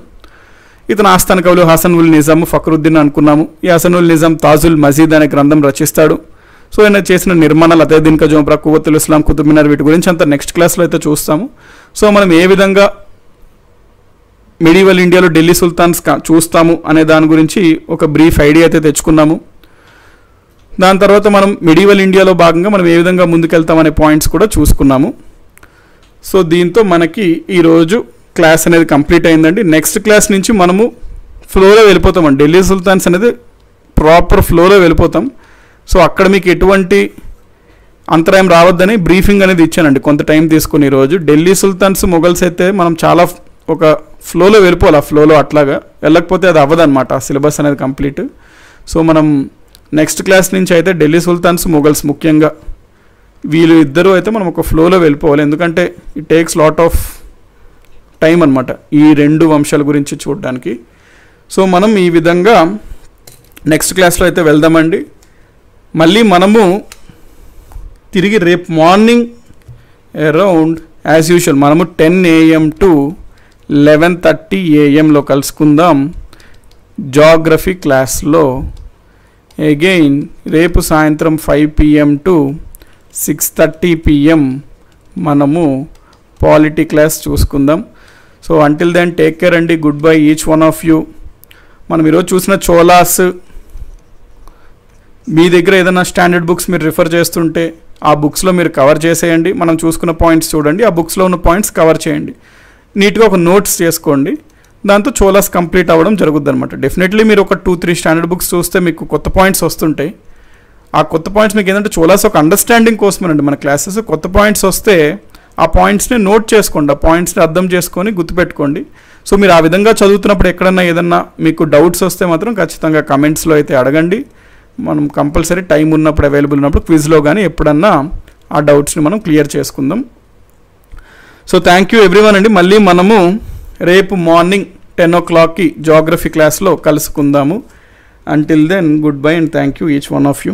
ఇతను ఆస్థాన కవులు హసన్ ఉల్ నిజాం ఫక్రుద్దీన్ అనుకున్నాము. ఈ హసన్ ఉల్ నిజాం తాజుల్ మజీద్ అనే గ్రంథం రచిస్తాడు. సో ఆయన చేసిన నిర్మాణాలు అదే దీనిక జోంప్రా కువత్తుల్ ఇస్లాం కుతుబ్ మినార్ వీటి గురించి అంతా నెక్స్ట్ క్లాస్లో అయితే చూస్తాము. సో మనం ఏ విధంగా మిడివల్ ఇండియాలో ఢిల్లీ సుల్తాన్స్ చూస్తాము అనే దాని గురించి ఒక బ్రీఫ్ ఐడియా అయితే తెచ్చుకున్నాము. దాని తర్వాత మనం మిడివల్ ఇండియాలో భాగంగా మనం ఏ విధంగా ముందుకెళ్తామనే పాయింట్స్ కూడా చూసుకున్నాము. సో దీంతో మనకి ఈరోజు క్లాస్ అనేది కంప్లీట్ అయిందండి. నెక్స్ట్ క్లాస్ నుంచి మనము ఫ్లోలో వెళ్ళిపోతామండి ఢిల్లీ సుల్తాన్స్ అనేది ప్రాపర్ ఫ్లోలో వెళ్ళిపోతాం. సో అక్కడ మీకు ఎటువంటి అంతరాయం రావద్దని బ్రీఫింగ్ అనేది ఇచ్చానండి. కొంత టైం తీసుకుని ఈరోజు ఢిల్లీ సుల్తాన్స్ మొఘల్స్ అయితే మనం చాలా ఒక ఫ్లోలో వెళ్ళిపోవాలి ఆ ఫ్లోలో అట్లాగా. వెళ్ళకపోతే అది అవ్వదన్నమాట. ఆ సిలబస్ అనేది కంప్లీట్ సో మనం నెక్స్ట్ క్లాస్ నుంచి అయితే ఢిల్లీ సుల్తాన్స్ మొఘల్స్ ముఖ్యంగా వీళ్ళు ఇద్దరు అయితే మనం ఒక ఫ్లోలో వెళ్ళిపోవాలి. ఎందుకంటే it takes lot of time అనమాట ఈ రెండు వంశాల గురించి చూడడానికి. సో మనం ఈ విధంగా నెక్స్ట్ క్లాస్లో అయితే వెళ్దామండి. మళ్ళీ మనము తిరిగి రేపు మార్నింగ్ అరౌండ్ యాజ్ యూజువల్ మనము ten AM to eleven thirty ఏఎంలో కలుసుకుందాం. జాగ్రఫీ క్లాస్లో అగైన్ రేపు సాయంత్రం five PM to six thirty PM మనము పాలిటీ క్లాస్ చూసుకుందాం. So until then take care అండి. Good bye each one of you మనం ఈరోజు చూసిన చోలాస్ మీ దగ్గర ఏదైనా స్టాండర్డ్ బుక్స్ మీరు రిఫర్ చేస్తుంటే ఆ బుక్స్లో మీరు కవర్ చేసేయండి. మనం చూసుకున్న పాయింట్స్ చూడండి. ఆ బుక్స్లో ఉన్న పాయింట్స్ కవర్ చేయండి. నీట్గా ఒక నోట్స్ చేసుకోండి. దాంతో చోలాస్ కంప్లీట్ అవ్వడం జరుగుద్ది అనమాట డెఫినెట్లీ మీరు ఒక టూ త్రీ స్టాండర్డ్ బుక్స్ చూస్తే మీకు కొత్త పాయింట్స్ వస్తుంటాయి ఆ కొత్త పాయింట్స్ మీకు ఏంటంటే చోలాస్ ఒక అండర్స్టాండింగ్ కోసమేనండి మన క్లాసెస్ కొత్త పాయింట్స్ వస్తే ఆ పాయింట్స్ని నోట్ చేసుకోండి. ఆ పాయింట్స్ని అర్థం చేసుకొని గుర్తుపెట్టుకోండి. సో మీరు ఆ విధంగా చదువుతున్నప్పుడు ఎక్కడన్నా ఏదన్నా మీకు డౌట్స్ వస్తే మాత్రం ఖచ్చితంగా కమెంట్స్లో అయితే అడగండి. మనం కంపల్సరీ టైం ఉన్నప్పుడు అవైలబుల్ ఉన్నప్పుడు క్విజ్లో కానీ ఎప్పుడన్నా ఆ డౌట్స్ని మనం క్లియర్ చేసుకుందాం. సో థ్యాంక్ యూ ఎవ్రీవన్ అండి. మళ్ళీ మనము రేపు మార్నింగ్ టెన్ ఓ క్లాక్కి జాగ్రఫీ క్లాస్లో కలుసుకుందాము. Until then good bye and thank you each one of you